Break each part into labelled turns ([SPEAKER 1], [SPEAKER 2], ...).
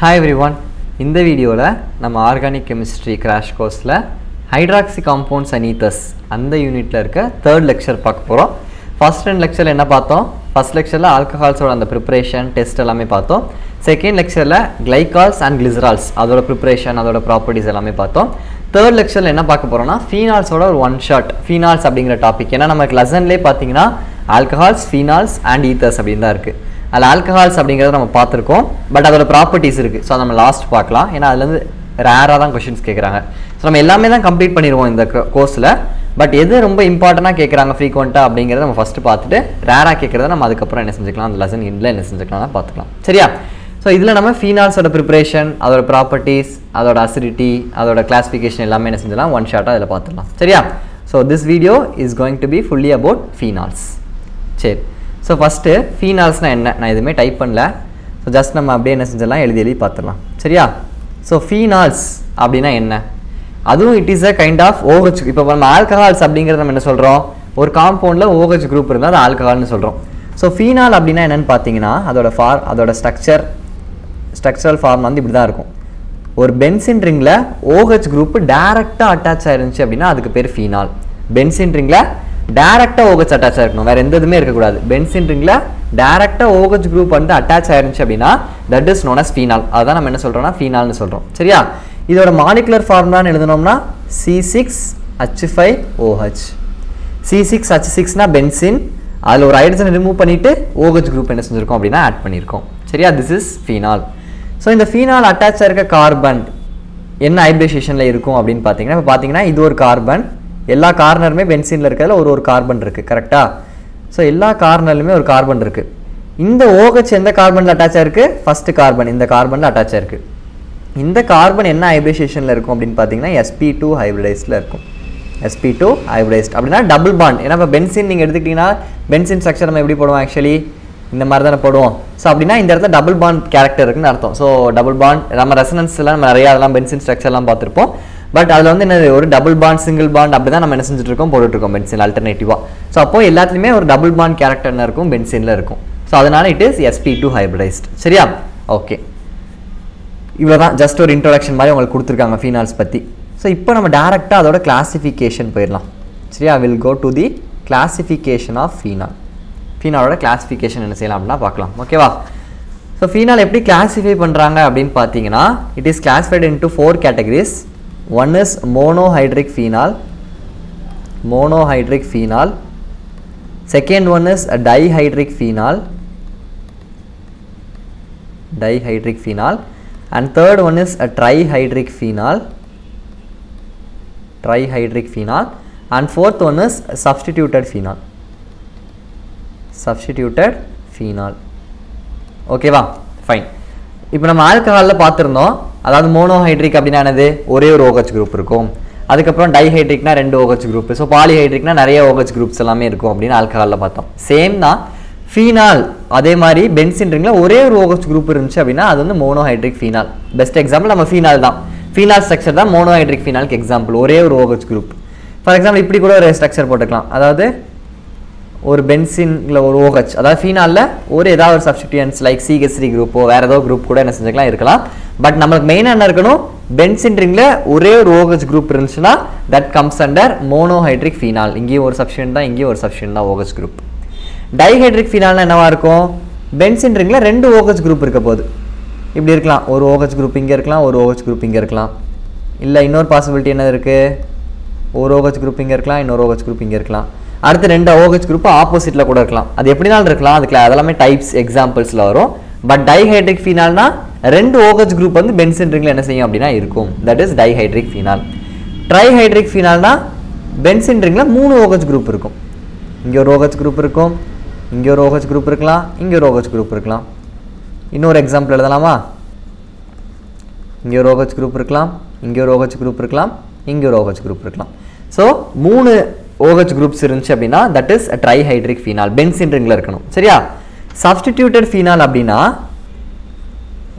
[SPEAKER 1] Hi every one இந்த வீடியோவில் நம்ம ஆர்கானிக் கெமிஸ்ட்ரி கிராஷ் கோர்ஸில் ஹைட்ராக்சி காம்பவுண்ட்ஸ் அண்ட் ஈத்தர்ஸ் அந்த யூனிட்டில் இருக்க தேர்ட் லெக்சர் பார்க்க போகிறோம் ஃபர்ஸ்ட் ரெண்டு லெக்சரில் என்ன பார்த்தோம்? ஃபஸ்ட் லெக்சரில் ஆல்கஹால்ஸோட அந்த ப்ரிப்பரேஷன் டெஸ்ட் எல்லாமே பார்த்தோம். செகண்ட் லெக்சரில் கிளைகால்ஸ் அண்ட் கிளிசரால்ஸ் அதோட ப்ரிப்பரேஷன் அதோட ப்ராப்பர்ட்டிஸ் எல்லாமே பார்த்தோம். தேர்ட் லெக்சரில் என்ன பார்க்க போகிறோம்னா ஃபீனால்ஸோட ஒரு ஒன் ஷாட் ஃபீனால்ஸ் அப்படிங்கிற டாபிக் ஏன்னா நமக்கு லெசன்லேயே பார்த்தீங்கன்னா ஆல்கஹால்ஸ் ஃபீனால்ஸ் அண்ட் ஈத்தர்ஸ் அப்படின்னு தான் இருக்குது அதில் ஆல்கஹால்ஸ் அப்படிங்கிறத நம்ம பார்த்துருக்கோம். பட் அதோட ப்ராப்பர்ட்டிஸ் இருக்குது ஸோ நம்ம லாஸ்ட் பார்க்கலாம். ஏன்னா அதுலேருந்து ரேராக தான் கொஷின்ஸ் கேட்குறாங்க ஸோ நம்ம எல்லாமே தான் கம்ப்ளீட் பண்ணிடுவோம் இந்த கோர்ஸில் பட் எது ரொம்ப இம்பார்ட்டண்ட்டாக கேட்குறாங்க ஃப்ரீக்வெண்ட்டாக அப்படிங்கிறத நம்ம ஃபஸ்ட்டு பார்த்துட்டு ரேராக கேட்குறத நம்ம அதுக்கப்புறம் என்ன செஞ்சுக்கலாம்? அந்த லெசன் இன்ல என்ன செஞ்சுக்கலாம் பார்த்துக்கலாம். சரியா? ஸோ இதில் நம்ம ஃபீனால்ஸோட ப்ரிப்பரேஷன் அதோட ப்ராப்பர்ட்டிஸ் அதோட அசிடிட்டி அதோட கிளாஸிஃபிகேஷன் எல்லாமே என்ன செஞ்சலாம் ஒன் ஷாட்டாக அதில் பார்த்துக்கலாம் சரியா? So this video is going to be fully about phenols சரி. ஸோ ஃபஸ்ட்டு ஃபீனால்ஸ்னால் என்ன? நான் எதுவுமே டைப் பண்ணல. ஸோ ஜஸ்ட் நம்ம அப்படியே என்ன செஞ்சிடலாம்? எழுதி எழுதி பார்த்துடலாம். சரியா? ஸோ ஃபீனால்ஸ் அப்படின்னா என்ன? அதுவும் it is a kind of OH இப்போ நம்ம ஆல்கஹால்ஸ் அப்படிங்கிறது நம்ம என்ன சொல்கிறோம் ஒரு காம்பவுண்டில் ஓஹெச் குரூப் இருந்தால் அது ஆல்கஹால்னு சொல்கிறோம் ஸோ ஃபீனால் அப்படின்னா என்னென்னு பார்த்தீங்கன்னா அதோட ஃபார் அதோட ஸ்ட்ரக்சர் ஸ்ட்ரக்சரல் ஃபார்ம் வந்து இப்படி தான் இருக்கும். ஒரு பென்சின் ரிங்கில் ஓஹெச் குரூப் டேரெக்டாக அட்டாச் ஆயிருந்துச்சு அப்படின்னா அதுக்கு பேர் ஃபீனால் பென்சின் ரிங்கில் டேரெக்டாக ஓஹெச் அட்டாச் ஆகிருக்கணும் வேறு எந்த இதுவுமே இருக்கக்கூடாது பென்சின் ரிங்கில் டேரெக்டாக ஓஹெச் குரூப் வந்து அட்டாச் ஆயிருந்துச்சு அப்படின்னா that is known as phenol அதான் நம்ம என்ன சொல்கிறோம்னா ஃபீனால்னு சொல்கிறோம் சரியா? இதோட மாலிகுலர் ஃபார்முலான்னு எழுதணும்னா C six H five OH C six H சிக்ஸ்னா benzene அதில் ஒரு ஹைட்ரஜன் ரிமூவ் பண்ணிவிட்டு ஓஹெச் குரூப் என்ன செஞ்சுருக்கோம் அப்படின்னா ஆட் பண்ணியிருக்கோம் சரியா? திஸ் இஸ் ஃபீனால் ஸோ இந்த ஃபீனால் அட்டாச் ஆகிருக்க கார்பன் என்ன ஹைப்ரிடேஷனில் இருக்கும் அப்படின்னு பார்த்தீங்கன்னா இப்போ பார்த்தீங்கன்னா இது ஒரு கார்பன் எல்லா கார்னருமே பென்சினில் இருக்கிறதுல ஒரு ஒரு கார்பன் இருக்குது கரெக்டாக ஸோ எல்லா கார்னர்லையுமே ஒரு கார்பன் இருக்குது இந்த ஓகச் எந்த கார்பனில் அட்டாச் ஆயிருக்கு? ஃபஸ்ட்டு கார்பன் இந்த கார்பனில் அட்டாச் ஆயிருக்கு. இந்த கார்பன் என்ன ஹைப்ரிடேஷனில் இருக்கும் அப்படின்னு பார்த்தீங்கன்னா எஸ்பி டூ ஹைப்ரிடைஸில் இருக்கும். எஸ்பி டூ ஹைப்ரிடைஸ்ட் அப்படின்னா டபுள் பாண்ட் ஏன்னா இப்போ பென்சின் நீங்கள் எடுத்துக்கிட்டிங்கன்னா பென்சின் ஸ்ட்ரக்சர் நம்ம எப்படி போடுவோம் ஆக்சுவலி இந்த மாதிரி தானே போடுவோம். ஸோ அப்படின்னா இந்த இடத்துல டபுள் பாண்ட் கேரக்டர் இருக்குன்னு அர்த்தம். ஸோ டபுள் பாண்ட் நம்ம ரெசனன்ஸ்லாம் நம்ம நிறையா அதெல்லாம் பென்சின் ஸ்ட்ரக்சர்லாம் பார்த்துருப்போம். பட் அதில் வந்து என்ன ஒரு டபுள் பாண்ட் சிங்கிள் பாண்ட் அப்படி தான் நம்ம என்ன செஞ்சுட்டு இருக்கோம் போட்டுட்டு இருக்கோம் பென்சின் அல்டர்னேட்டிவாக ஸோ அப்போ எல்லாத்துலேயுமே ஒரு டபுள் பாண்ட் கேரக்டர் இருக்கும் பென்சினில் இருக்கும். ஸோ அதனால் it is SP two hybridized சரியா? ஓகே இவ்வளோ தான் ஜஸ்ட் ஒரு இன்ட்ரொடக்ஷன் மாதிரி உங்களுக்கு கொடுத்துருக்காங்க ஃபீனால்ஸ் பற்றி ஸோ இப்போ நம்ம டேரெக்டாக அதோட கிளாஸிஃபிகேஷன் போயிடலாம். சரியா? Will go to the classification of phenol ஃபீனாலோட classification என்ன செய்யலாம் அப்படின்னா பார்க்கலாம். ஓகேவா ஸோ ஃபீனால் எப்படி கிளாஸிஃபை பண்ணுறாங்க அப்படின்னு பார்த்தீங்கன்னா it is classified into four categories one is monohydric phenol monohydric phenol second one is dihydric phenol dihydric phenol and third one is a trihydric phenol trihydric phenol and fourth one is a substituted phenol substituted phenol ஓகேவா fine இப்போ நம்ம ஆல்கஹாலில் பார்த்துருந்தோம் அதாவது monohydric அப்படின்னா என்னது? ஒரே ஒரு OH ஓகச் group இருக்கும். அதுக்கப்புறம் டைஹைட்ரிக்னா ரெண்டு ஓகச் குரூப் ஸோ பாலிஹைட்ரிக்னா நிறைய OH ஓகச் குரூப்ஸ் எல்லாமே இருக்கும் அப்படின்னு ஆல்கஹாலில் பார்த்தோம். சேம் தான். ஃபீனால் அதே மாதிரி பென்சின் ஒரே ஒரு OH குரூப் இருந்துச்சு அப்படின்னா அது வந்து மோனோஹைட்ரிக் ஃபீனால் பெஸ்ட் எக்ஸாம்பிள் நம்ம ஃபீனால் தான். ஃபீனால் ஸ்ட்ரக்சர் தான் மோனோஹைட்ரிக் ஃபீனாலுக்கு எக்ஸாம்பிள் ஒரே ஒரு OH குரூப் ஃபார் எக்ஸாம்பிள் இப்படி கூட ஒரு ஸ்ட்ரக்சர் போட்டுக்கலாம். அதாவது ஒரு பென்சின்ல ஒரு ஓஹெச் அதாவது ஃபீனாலில் ஒரு ஏதாவது ஒரு சப்ஸ்டிடியன்ஸ் லைக் சிஹெச்ரி குரூப்போ வேற ஏதோ குரூப் கூட என்ன செஞ்சுக்கலாம் இருக்கலாம். பட் நம்மளுக்கு மெயினாக என்ன இருக்கணும்? பென்சின் ரிங்கில் ஒரே ஒரு ஓஹெச் குரூப் இருந்துச்சுன்னா that comes under monohydric phenol இங்கேயும் ஒரு சப்ஸ்டியன் தான் இங்கேயும் ஒரு சப்ஸ்டியன் தான் ஓஹெச் குரூப் டைஹைட்ரிக் ஃபீனால்னா என்னவா இருக்கும்? பென்சின் ரிங்கில் ரெண்டு ஓஹெச் குரூப் இருக்க போகுது. இப்படி இருக்கலாம். ஒரு ஓஹெச் குரூப் இங்கே இருக்கலாம் ஒரு ஓஹெச் குரூப் இங்கே இருக்கலாம். இல்லை இன்னொரு பாசிபிலிட்டி என்ன இருக்குது ஒரு ஓஹெச் குரூப் இங்கே இருக்கலாம் இன்னொரு ஓஹெச் குரூப் இங்கே இருக்கலாம். அடுத்து ரெண்டு ஓஹெச் குரூப் ஆப்போசிட்டில் கூட இருக்கலாம். அது எப்படினாலும் இருக்கலாம். அதுக்கு அதெல்லாமே டைப்ஸ் எக்ஸாம்பிள்ஸில் வரும். பட் டைஹைட்ரிக் ஃபினால்னா ரெண்டு ஓஹெச் குரூப் வந்து பென்சின் ரிங்கில் என்ன செய்யும் அப்படின்னா இருக்கும். That is dihydric phenol trihydric ஃபீனால்னா benzene ரிங்கில் மூணு ஓஹெச் குரூப் இருக்கும். இங்கே ஒரு ஓஹெச் குரூப் இருக்கும். இங்கே ஒரு ஓஹெச் குரூப் இருக்கலாம். இங்கே ஒரு ஓஹெச் குரூப் இருக்கலாம். இன்னொரு எக்ஸாம்பிள் எழுதலாமா? இங்கே ஒரு ஓஹெச் குரூப் இருக்கலாம். இங்கே ஒரு ஓஹெச் குரூப் இருக்கலாம். இங்கே ஒரு ஓஹெச் குரூப் இருக்கலாம். ஸோ மூணு ஓஹெச் குரூப்ஸ் இருந்துச்சு அப்படின்னா that is trihydric phenol benzene ரிங்கில் இருக்கணும். சரியா? சப்ஸ்டிடியூட்டட் ஃபீனால் அப்படின்னா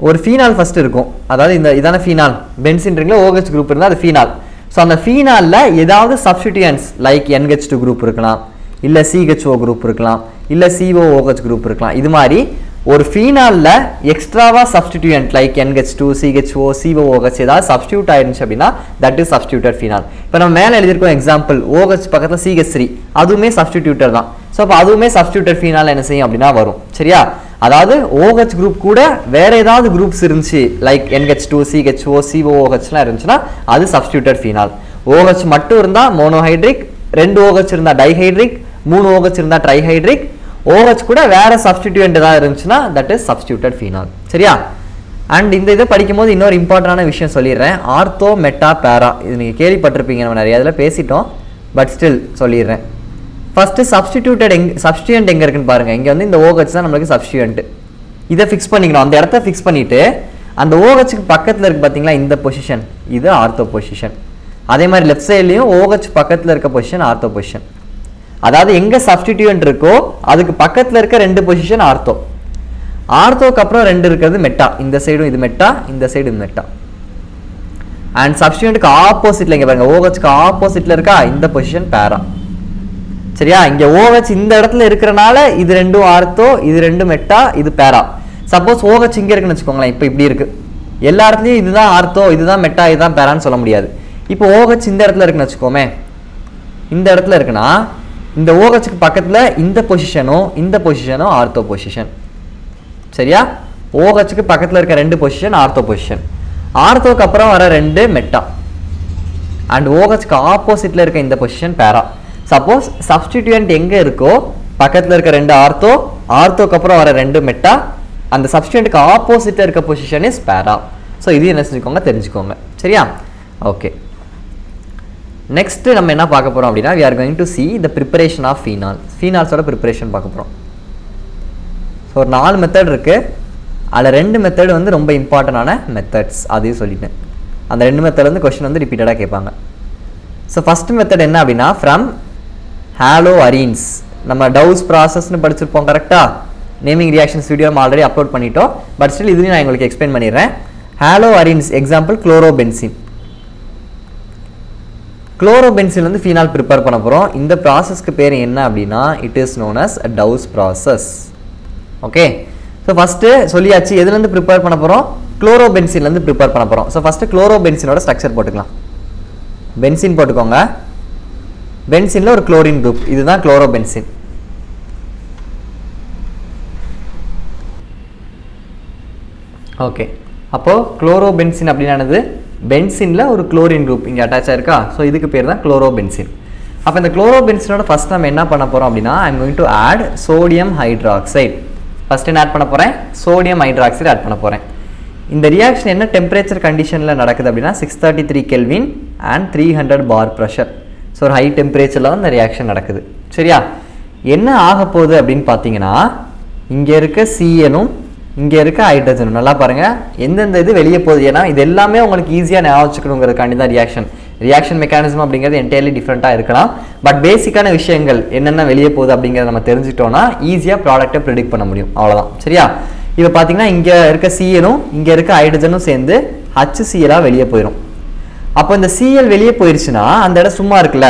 [SPEAKER 1] ஒரு ஃபீனால் ஃபஸ்ட் இருக்கும். அதாவது இந்த இதான ஃபீனால் பென்சின் ரிங்கில் ஓஹெச் குரூப் இருந்தால் அது ஃபீனால் ஸோ அந்த ஃபீனாலில் ஏதாவது substituents like NH two group இருக்கலாம். இல்லை சிஹெச்ஓ குரூப் இருக்கலாம். இல்லை சிஓ குரூப் இருக்கலாம். இது மாதிரி ஒரு ஃபீனாலில் எக்ஸ்ட்ராவாக substituent like NH two CHO COH ஏதாவது சப்ஸ்டியூட் ஆயிருந்துச்சு அப்படின்னா தட் இஸ் சப்ஸ்டியூட்டட் ஃபீனால் இப்போ நம்ம மேலே எழுதியிருக்கோம் எக்ஸாம்பிள் ஓஹெச் பக்கத்தில் சிஹெச் த்ரீ அதுவுமே சப்ஸ்டிடியூட்டர் தான். ஸோ அப்போ அதுவுமே சப்ஸ்டியூட்டட் ஃபீனால் என்ன செய்யும் அப்படின்னா வரும். சரியா? அதாவது ஓஹெச் குரூப் கூட வேற ஏதாவது குரூப்ஸ் இருந்துச்சு லைக் என்ஹெச் டூ சிஹெச்ஓ சிஓஹெச்லாம் இருந்துச்சுன்னா அது சப்ஸ்டியூட்டட் ஃபீனால் ஓஹெச் மட்டும் இருந்தால் மோனோஹைட்ரிக் ரெண்டு ஓஹெச் இருந்தால் டைஹைட்ரிக் மூணு ஓகச் இருந்தால் ட்ரைஹைட்ரிக் OH கூட வேறு சப்ஸ்டிடியூண்ட் ஏதாவது இருந்துச்சுன்னா தட் இஸ் சப்ஸ்டியூட்டட் ஃபீனால் சரியா? அண்ட் இந்த இதை படிக்கும்போது இன்னொரு இம்பார்ட்டண்டான விஷயம் சொல்லிடுறேன். ஆர்த்தோ மெட்டா பேரா. இது நீங்கள் கேள்விப்பட்டிருப்பீங்க நம்ம நிறைய இதில் பேசிட்டோம். பட் ஸ்டில் சொல்லிடுறேன். ஃபஸ்ட்டு சப்ஸ்டிடியூட்டட் எங் சப்ஸ்டியூண்ட் எங்கே இருக்குன்னு பாருங்கள் இங்கே வந்து இந்த OH தான் நம்மளுக்கு சப்ஸ்டியூண்ட் இதை ஃபிக்ஸ் பண்ணிக்கணும். அந்த இடத்த ஃபிக்ஸ் பண்ணிவிட்டு அந்த OH-க்கு பக்கத்தில் இருக்கு பார்த்தீங்களா இந்த பொசிஷன் இது ஆர்த்தோ பொசிஷன் அதே மாதிரி லெஃப்ட் சைட்லேயும் OH பக்கத்தில் இருக்க பொசிஷன் ஆர்த்தோ பொசிஷன் அதாவது எங்கே சப்ஸ்டிடியூயன்ட் இருக்கோ அதுக்கு பக்கத்தில் இருக்க ரெண்டு பொசிஷன் ஆர்த்தோ. ஆர்த்தோக்கு அப்புறம் ரெண்டு இருக்கிறது மெட்டா. இந்த சைடும் இது மெட்டா இந்த சைடு இது மெட்டா. அண்ட் சப்ஸ்டிடியூன்ட்க்கு ஆப்போசிட்ல இங்கே பாருங்க ஓஹெச்க்கு ஆப்போசிட்ல இருக்கா? இந்த பொசிஷன் பேரா சரியா? இங்க ஓஹெச் இந்த இடத்துல இருக்கிறனால இது ரெண்டும் ஆர்த்தோ இது ரெண்டும் மெட்டா இது பேரா சப்போஸ் ஓஹெச் இங்கே இருக்குன்னு வச்சுக்கோங்களேன் இப்போ இப்படி இருக்கு. எல்லா இடத்துலையும் இதுதான் ஆர்த்தோ இதுதான் மெட்டா இதுதான் பேரான்னு சொல்ல முடியாது. இப்போ ஓஹெச் இந்த இடத்துல இருக்குன்னு வச்சுக்கோமே. இந்த இடத்துல இருக்குன்னா இந்த ஓஹெச்சுக்கு பக்கத்தில் இந்த பொசிஷனும் இந்த பொசிஷனும் ஆர்த்தோ பொசிஷன் சரியா? ஓஹெச்சுக்கு பக்கத்தில் இருக்க ரெண்டு பொசிஷன் ஆர்த்தோ பொசிஷன் ஆர்த்தோக்கு அப்புறம் வர ரெண்டு மெட்டா. அண்ட் ஓஹெச்க்கு ஆப்போசிட்டில் இருக்க இந்த பொசிஷன் பேரா சப்போஸ் சப்ஸ்டிடியூண்ட் எங்கே இருக்கோ பக்கத்தில் இருக்க ரெண்டு ஆர்த்தோ ஆர்த்தோக்கு அப்புறம் வர ரெண்டு மெட்டா. அந்த சப்ஸ்டியூண்ட்டுக்கு ஆப்போசிட்டில் இருக்க பொசிஷன் இஸ் பேரா ஸோ இது என்ன செஞ்சுக்கோங்க தெரிஞ்சுக்கோங்க. சரியா? ஓகே நெக்ஸ்ட் நம்ம என்ன பார்க்க போகிறோம் அப்படின்னா we are going to see the preparation of phenol ஃபீனால்ஸோட preparation பார்க்க போகிறோம் ஸோ ஒரு நாலு மெத்தட் இருக்குது அதில் ரெண்டு மெத்தட் வந்து ரொம்ப இம்பார்ட்டண்டான மெத்தட்ஸ் அதையும் சொல்லிட்டேன். அந்த ரெண்டு மெத்தட் வந்து கொஸ்டின் வந்து ரிப்பீட்டடாக கேட்பாங்க. ஸோ ஃபஸ்ட் மெத்தட் என்ன அப்படின்னா ஃப்ரம் ஹாலோ அரீன்ஸ் நம்ம டவுஸ் ப்ராசஸ்னு படிச்சிருப்போம் கரெக்டாக நேமிங் ரியாக்ஷன்ஸ் வீடியோ நம்ம ஆல்ரெடி அப்லோட் பண்ணிட்டோம். பட் ஸ்டில் இதுலேயும் நான் உங்களுக்கு எக்ஸ்பிளைன் பண்ணிடுறேன். ஹாலோ அரீன்ஸ் எக்ஸாம்பிள் குளோரோபென்சின் குளோரோபென்சில் வந்து ஃபீனால் ப்ரிப்பேர் பண்ண போகிறோம் இந்த ப்ராசஸ்க்கு பேர் என்ன அப்படின்னா it is known as Dow's process okay so first சொல்லியாச்சு எதுலேருந்து ப்ரிப்பேர் பண்ண போகிறோம் குளோரோபென்சின்லேருந்து ப்ரிப்பேர் பண்ண போகிறோம் ஸோ ஃபஸ்ட்டு குளோரோபென்சினோட ஸ்ட்ரக்சர் போட்டுக்கலாம். பென்சின் போட்டுக்கோங்க. பென்சினில் ஒரு குளோரின் குரூப் இதுதான் குளோரோபென்சின் ஓகே அப்போது குளோரோபென்சின் அப்படின்னானது பென்சினில் ஒரு குளோரின் குரூப் இங்கே அட்டாச் ஆயிருக்கா? ஸோ இதுக்கு பேர் தான் குளோரோபென்சின் அப்போ இந்த குளோரோபென்சினோட ஃபஸ்ட் நம்ம என்ன பண்ண போகிறோம் அப்படின்னா I'm going to add sodium hydroxide first என்ன ஆட் பண்ண போகிறேன் சோடியம் ஹைட்ராக்சைடு ஆட் பண்ண போகிறேன் இந்த ரியாக்ஷன் என்ன டெம்பரேச்சர் கண்டிஷனில் நடக்குது அப்படின்னா six thirty three kelvin and three hundred bar pressure so ஒரு ஹை டெம்பரேச்சரில் தான் இந்த ரியாக்ஷன் நடக்குது. சரியா? என்ன ஆக போகுது அப்படின்னு பார்த்தீங்கன்னா இங்கே இருக்க சிஎனும் இங்கே இருக்க ஹைட்ரஜன் நல்லா பாருங்கள் எந்தெந்த இது வெளியே போகுது? ஏன்னா இது எல்லாமே உங்களுக்கு ஈஸியாக ஞாபகம் வச்சுக்கணுங்கிறதுக்காண்டி தான் ரியாக்ஷன் ரியாக்ஷன் மெக்கானிசம் அப்படிங்கிறது என்டையர்லி டிஃப்ரெண்ட்டாக இருக்கலாம். பட் பேசிக்கான விஷயங்கள் என்னென்ன வெளியே போகுது அப்படிங்கிறத நம்ம தெரிஞ்சுட்டோம்னா ஈஸியாக ப்ராடக்ட்டை ப்ரிடிக்ட் பண்ண முடியும். அவ்வளோதான் சரியா? இப்போ பார்த்தீங்கன்னா இங்கே இருக்க சிஎனும் இங்கே இருக்க ஹைட்ரஜனும் சேர்ந்து ஹச்சிசிஎலாக வெளியே போயிடும் அப்போ இந்த சிஎல் வெளியே போயிருச்சுன்னா அந்த இடம் சும்மா இருக்குல்ல?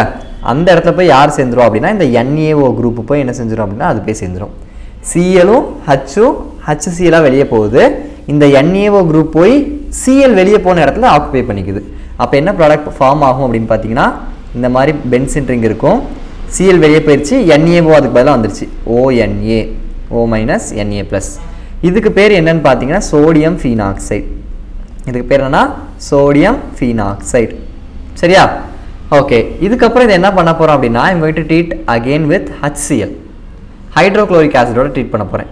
[SPEAKER 1] அந்த இடத்துல போய் யார் சேர்ந்துரும் அப்படின்னா இந்த என்ஏஓ குரூப் போய் என்ன செஞ்சிடும் அப்படின்னா அது போய் சேர்ந்துடும் சிஎலும் ஹச்சும் ஹச்சிசிஎலாக வெளியே போகுது. இந்த என்ஏஓ குரூப் போய் சிஎல் வெளியே போன இடத்துல ஆக்குபை பண்ணிக்குது. அப்போ என்ன ப்ராடக்ட் ஃபார்ம் ஆகும் அப்படின்னு பார்த்தீங்கன்னா இந்த மாதிரி பென்சின் ரிங் இருக்கும். சிஎல் வெளியே போயிடுச்சு என்ஏஓ அதுக்கு பதிலாக வந்துருச்சு. ONa O minus Na plus இதுக்கு பேர் என்னன்னு பார்த்தீங்கன்னா சோடியம் ஃபீனாக்சைடு இதுக்கு பேர் என்னன்னா சோடியம் ஃபீனாக்சைடு சரியா? ஓகே இதுக்கப்புறம் இதை என்ன பண்ண போகிறோம் அப்படின்னா I'm going to treat again with HCl hydrochloric ஆசிடோட treat பண்ண போகிறேன்